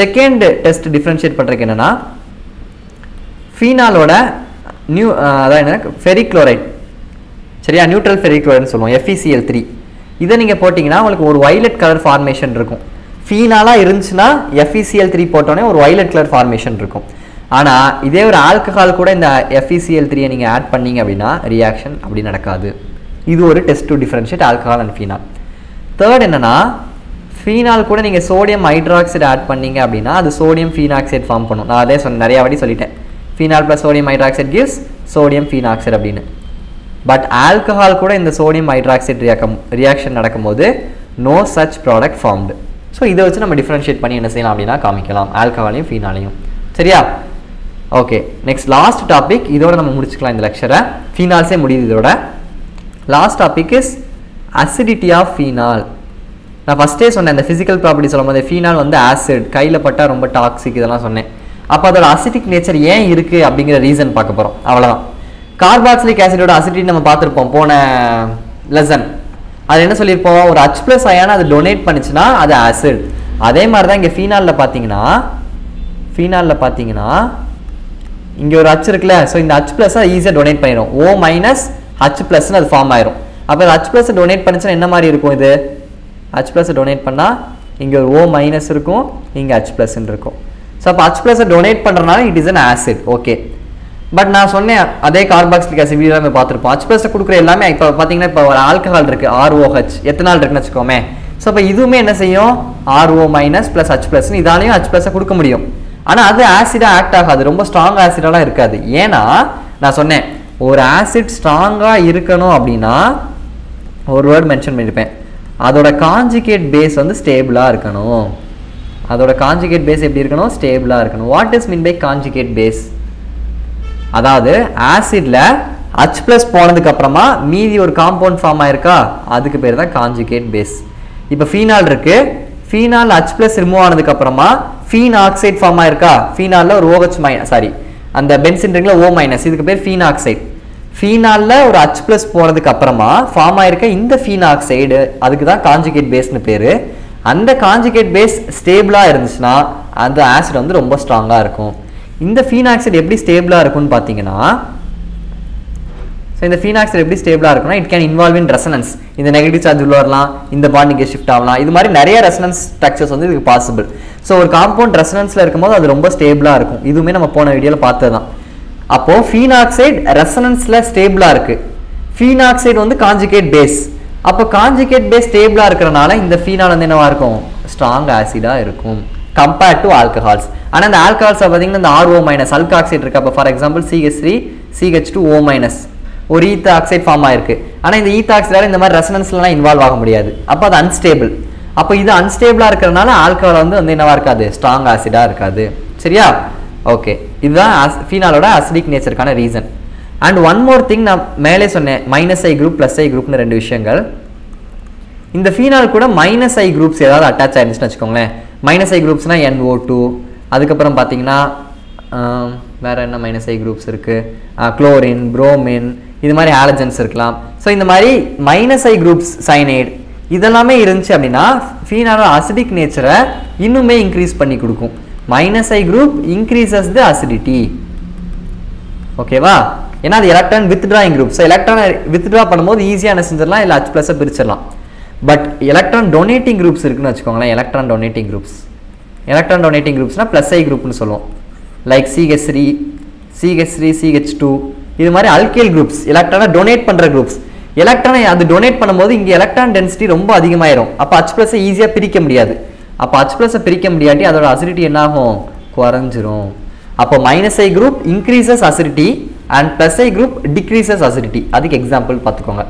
[SPEAKER 1] செகண்ட் டெஸ்ட் டிஃப்ரென்ஷியேட் பண்ணுறதுக்கு என்னென்னா ஃபீனாலோட நியூ அதான் என்ன ஃபெரிக்ளோரைட் சரியா? நியூட்ரல் ஃபெரிக் குளோரைட்னு சொல்லுவோம். எஃபிசிஎல் த்ரீ இதை நீங்கள் போட்டிங்கன்னா உங்களுக்கு ஒரு வைலட் கலர் ஃபார்மேஷன் இருக்கும். ஃபீனாலாக இருந்துச்சுன்னா எஃப்இசிஎல் த்ரீ போட்டோன்னே ஒரு வைலட் கலர் ஃபார்மேஷன் இருக்கும். ஆனால் இதே ஒரு ஆல்கஹால் கூட இந்த எஃப்இசிஎல் த்ரீயை நீங்கள் ஆட் பண்ணிங்க அப்படின்னா ரியாக்ஷன் அப்படி நடக்காது. இது ஒரு test to differentiate alcohol and phenol third என்னென்னா ஃபீனால் கூட நீங்கள் சோடியம் ஹைட்ராக்சைடு ஆட் பண்ணீங்க அப்படின்னா அது சோடியம் ஃபீனாக்சைடு ஃபார்ம் பண்ணும். நான் அதே சொன்ன நிறையா வாட்டி சொல்லிட்டேன். Phenol plus sodium hydroxide gives sodium phenoxide அப்படின்னு. பட் ஆல்கஹால் கூட இந்த சோடியம் ஹைட்ராக்சைட் ரியாக்கம் ரியாக்ஷன் நடக்கும்போது no such product formed so இதை வச்சு நம்ம டிஃப்ரென்ஷியேட் பண்ணி என்ன செய்யலாம் அப்படின்னா காமிக்கலாம். ஆல்கஹாலையும் ஃபீனாலையும் சரியா? ஓகே நெக்ஸ்ட் லாஸ்ட் டாபிக் இதோட நம்ம முடிச்சுக்கலாம் இந்த லெக்சரை ஃபீனால்ஸே முடியுது இதோட. Last topic is acidity of phenol நான் ஃபஸ்ட்டே சொன்னேன் இந்த ஃபிசிக்கல் ப்ராப்பர்ட்டி சொல்லும்போது ஃபீனால் வந்து ஆசிட் கையில் பட்டால் ரொம்ப டாக்ஸிக் இதெல்லாம் சொன்னேன். அப்போ அதோட அசிட்டிக் நேச்சர் ஏன் இருக்குது அப்படிங்கிற ரீசன் பார்க்க போகிறோம் அவ்வளோதான் கார்பாக்சிலிக் ஆசிடோட அசிடிட்டி நம்ம பார்த்துருப்போம். போன லெசன் அது என்ன சொல்லியிருப்போம்? ஒரு ஹச் ப்ளஸ் அயான அது டொனேட் பண்ணுச்சுன்னா அது ஆசிட் அதே மாதிரி தான் இங்கே ஃபீனாலில் பார்த்தீங்கன்னா ஃபீனாலில் பார்த்தீங்கன்னா இங்கே ஒரு ஹச் இருக்குல்ல ஸோ இந்த ஹச் ப்ளஸ்ஸை ஈஸியாக டொனேட் பண்ணிடும் ஓ மைனஸ் ஹச் ப்ளஸ்னு அது ஃபார்ம் ஆயிரும். அப்போ ஹச் ப்ளஸ் டொனேட் பண்ணிச்சுன்னா என்ன மாதிரி இருக்கும் இது? ஹச் ப்ளஸ் டொனேட் பண்ணால் இங்கே ஒரு ஓ மைனஸ் இருக்கும் இங்கே ஹச் ப்ளஸ்ன்னு இருக்கும். ஸோ அப்போ ஹச் ப்ளஸை டொனேட் பண்ணுறதுனால it is an acid okay but நான் சொன்னேன் அதே கார்பாக்சிலிக் ஆசிட் வீடியோ நம்ம பார்த்துருப்போம். ஹச் ப்ளஸ் கொடுக்குற எல்லாமே இப்போ பார்த்தீங்கன்னா இப்போ ஒரு ஆல்கஹால் இருக்குது ஆர்ஓஹெச் எத்தனால் இருக்குன்னு வச்சுக்கோமே. ஸோ இப்போ இதுவுமே என்ன செய்யும்? ஆர்ஓ மைனஸ் ப்ளஸ் ஹச் ப்ளஸ்னு இதாலையும் ஹச் ப்ளஸை கொடுக்க முடியும். ஆனால் அது ஆசிடாக ஆக்ட் ஆகாது. ரொம்ப ஸ்ட்ராங் ஆசிடெல்லாம் இருக்காது. ஏன்னா நான் சொன்னேன் ஒரு ஆசிட் ஸ்ட்ராங்காக இருக்கணும் அப்படின்னா ஒரு வேர்ட் மென்ஷன் பண்ணியிருப்பேன் அதோட காஞ்சிகேட் பேஸ் வந்து ஸ்டேபிளாக இருக்கணும். அதோட காஞ்சிகேட் பேஸ் எப்படி இருக்கணும்? ஸ்டேபிளாக இருக்கணும். What is mean by conjugate base அதாவது ஆசிட்ல ஹச் ப்ளஸ் போனதுக்கு அப்புறமா மீதி ஒரு காம்பவுண்ட் ஃபார்ம் ஆயிருக்கா? அதுக்கு பேர் தான் காஞ்சுகேட் பேஸ் இப்போ ஃபீனால் இருக்கு. ஃபீனால் ஹச் ப்ளஸ் ரிமூவ் ஆனதுக்கு அப்புறமா ஃபீன் ஆக்சைட் ஃபார்ம் ஆயிருக்கா? ஃபீனாலில் ஒரு ஓஹெச் மைனஸ் சாரி அந்த பென்சின் ரிங்ல ஓ மைனஸ் இதுக்கு பேர் ஃபீன் ஆக்சைட் ஃபீனாலில் ஒரு ஹச் ப்ளஸ் போனதுக்கு அப்புறமா ஃபார்ம் ஆயிருக்க இந்த ஃபீன் ஆக்சைடு அதுக்கு தான் காஞ்சுகேட் பேஸ்னு பேர். அந்த காஞ்சுகேட் பேஸ் ஸ்டேபிளாக இருந்துச்சுன்னா அந்த ஆசிட் வந்து ரொம்ப ஸ்ட்ராங்காக இருக்கும். இந்த ஃபீனாக்சைடு எப்படி ஸ்டேபிளாக இருக்கும்னு பார்த்தீங்கன்னா ஸோ இந்த ஃபீனாக்சைடு எப்படி ஸ்டேபிளாக இருக்கும்னா it can involve in resonance இந்த நெகட்டிவ் சார்ஜ் உள்ள வரலாம் இந்த பாண்ட் இங்கே ஷிஃப்ட் ஆகலாம். இது மாதிரி நிறைய ரெசனன்ஸ் ஸ்ட்ரக்சர்ஸ் வந்து இதுக்கு பாசிபிள் ஸோ ஒரு காம்பவுண்ட் ரெசனன்ஸில் இருக்கும்போது அது ரொம்ப ஸ்டேபிளாக இருக்கும். இதுவுமே நம்ம போன வீடியோவில் பார்த்தது தான் அப்போது ஃபீனாக்சைடு ரெசனன்ஸில் ஸ்டேபிளாக இருக்குது ஃபீனாக்சைடு வந்து காஞ்சிகேட் பேஸ் அப்போ காஞ்சிகேட் பேஸ் ஸ்டேபிளாக இருக்கிறனால இந்த ஃபீனால் வந்து என்னவாக இருக்கும்? ஸ்ட்ராங் ஆசிடாக இருக்கும். கம்பேர்ட் டு ஆல்கஹால்ஸ் ஆனால் இந்த ஆல்கஹால்ஸை பார்த்தீங்கன்னா இந்த ஆர்ஓ மைனஸ் அல்காக்சைடு இருக்கு. அப்போ for example CH three CH two O minus ஒரு ஈத்த ஆக்சைடு ஃபார்ம் ஆயிருக்கு. ஆனால் இந்த ஈத்த ஆக்சைடால் இந்த மாதிரி ரெசனன்ஸ்லாம் இன்வால்வ் ஆக முடியாது. அப்போ அது அன்ஸ்டேபிள் அப்போ இது அன்ஸ்டேபிளாக இருக்கிறனால ஆல்கஹால் வந்து வந்து என்னவாக இருக்காது? ஸ்ட்ராங் ஆசிடாக இருக்காது. சரியா? ஓகே இதுதான் அஸ் ஃபீனாலோட acidic நேச்சருக்கான reason and one more thing நான் மேலே சொன்னேன். Minus I group plus I குரூப்னு ரெண்டு விஷயங்கள். இந்த ஃபீனால் கூட மைனஸ் ஐ குரூப்ஸ் ஏதாவது அட்டாச் ஆயிருந்துச்சுன்னு வச்சுக்கோங்களேன். மைனஸ் ஐ குரூப்ஸ்னால் NO2 டூ அதுக்கப்புறம் பார்த்தீங்கன்னா வேறு என்ன மைனஸ் ஐ குரூப்ஸ் இருக்குது குளோரின் புரோமின் இது மாதிரி ஆலஜென்ஸ் இருக்கலாம். ஸோ இந்த மாதிரி மைனஸ் ஐ குரூப்ஸ் சைனைடு இதெல்லாமே இருந்துச்சு அப்படின்னா ஃபீனாலோட அசிடிக் நேச்சரை இன்னுமே இன்க்ரீஸ் பண்ணி கொடுக்கும். Minus I group increases the acidity ஓகேவா ஏன்னா அது எலக்ட்ரான் வித்ட்ராயிங் குரூப் ஸோ எலக்ட்ரானை வித்ட்ரா பண்ணும்போது ஈஸியாக என்ன செஞ்சிடலாம்? இல்லை ஹச் ப்ளஸ்ஸை பிரிச்சிடலாம். பட் எலக்ட்ரான் டொனேட்டிங் குரூப்ஸ் இருக்குன்னு வச்சுக்கோங்களேன் electron donating groups electron donating குரூப்ஸ்னால் plus I குரூப்னு சொல்லுவோம். Like CH three CH three CH two இது மாதிரி அல்கேல் குரூப்ஸ் எலக்ட்ரானை டொனேட் பண்ணுற குரூப்ஸ் எலக்ட்ரானை அது டொனேட் பண்ணும்போது இங்கே எலக்ட்ரான் டென்சிட்டி ரொம்ப அதிகமாயிரும். அப்போ ஹச் ப்ளஸை ஈஸியாக பிரிக்க முடியாது. அப்போ ஹச் ப்ளஸை பிரிக்க முடியாட்டி அதோட அசிடிட்டி என்ன ஆகும் குறைஞ்சிரும். அப்போ minus I group increases acidity and plus I group decreases acidity அதுக்கு எக்ஸாம்பிள் பார்த்துக்கோங்க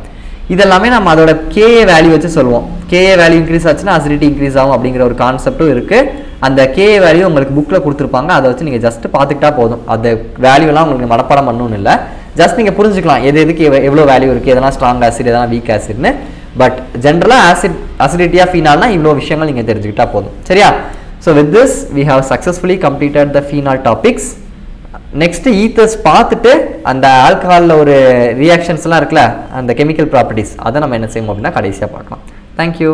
[SPEAKER 1] இதெல்லாமே நம்ம அதோட கேஏ வேல்யூ வச்சு சொல்லுவோம். கேஏ வேல்யூ இன்க்ரீஸ் ஆச்சுன்னா அசிடிட்டி இன்க்ரீஸ் ஆகும் அப்படிங்கிற ஒரு கான்செப்ட்டும் இருக்குது அந்த கே வேல்யூ உங்களுக்கு புக்கில் கொடுத்துருப்பாங்க. அதை வச்சு நீங்கள் ஜஸ்ட் பார்த்துக்கிட்டா போதும். அந்த வேல்யூலாம் உங்களுக்கு மனப்பாடம் பண்ணணும்னு இல்லை. ஜஸ்ட் நீங்கள் புரிஞ்சுக்கலாம். எது எதுக்கு எவ்வளோ வேல்யூ இருக்குது எதனா ஸ்ட்ராங் ஆசிட் எதனா வீக் ஆசிட்னு பட் ஜென்ரலாக ஆசிட் அசிடிட்டியாக ஃபீனால்னா இவ்வளோ விஷயங்கள் நீங்கள் தெரிஞ்சுக்கிட்டா போதும். சரியா? So with this we have successfully completed the phenol topics next ethers பார்த்துட்டு அந்த ஆல்கஹாலில் ஒரு ரியாக்ஷன்ஸ்லாம் இருக்குல்ல அந்த கெமிக்கல் ப்ராப்பர்ட்டிஸ் அதை நம்ம என்ன செய்வோம் அப்படின்னா கடைசியாக பார்க்கலாம். தேங்க்யூ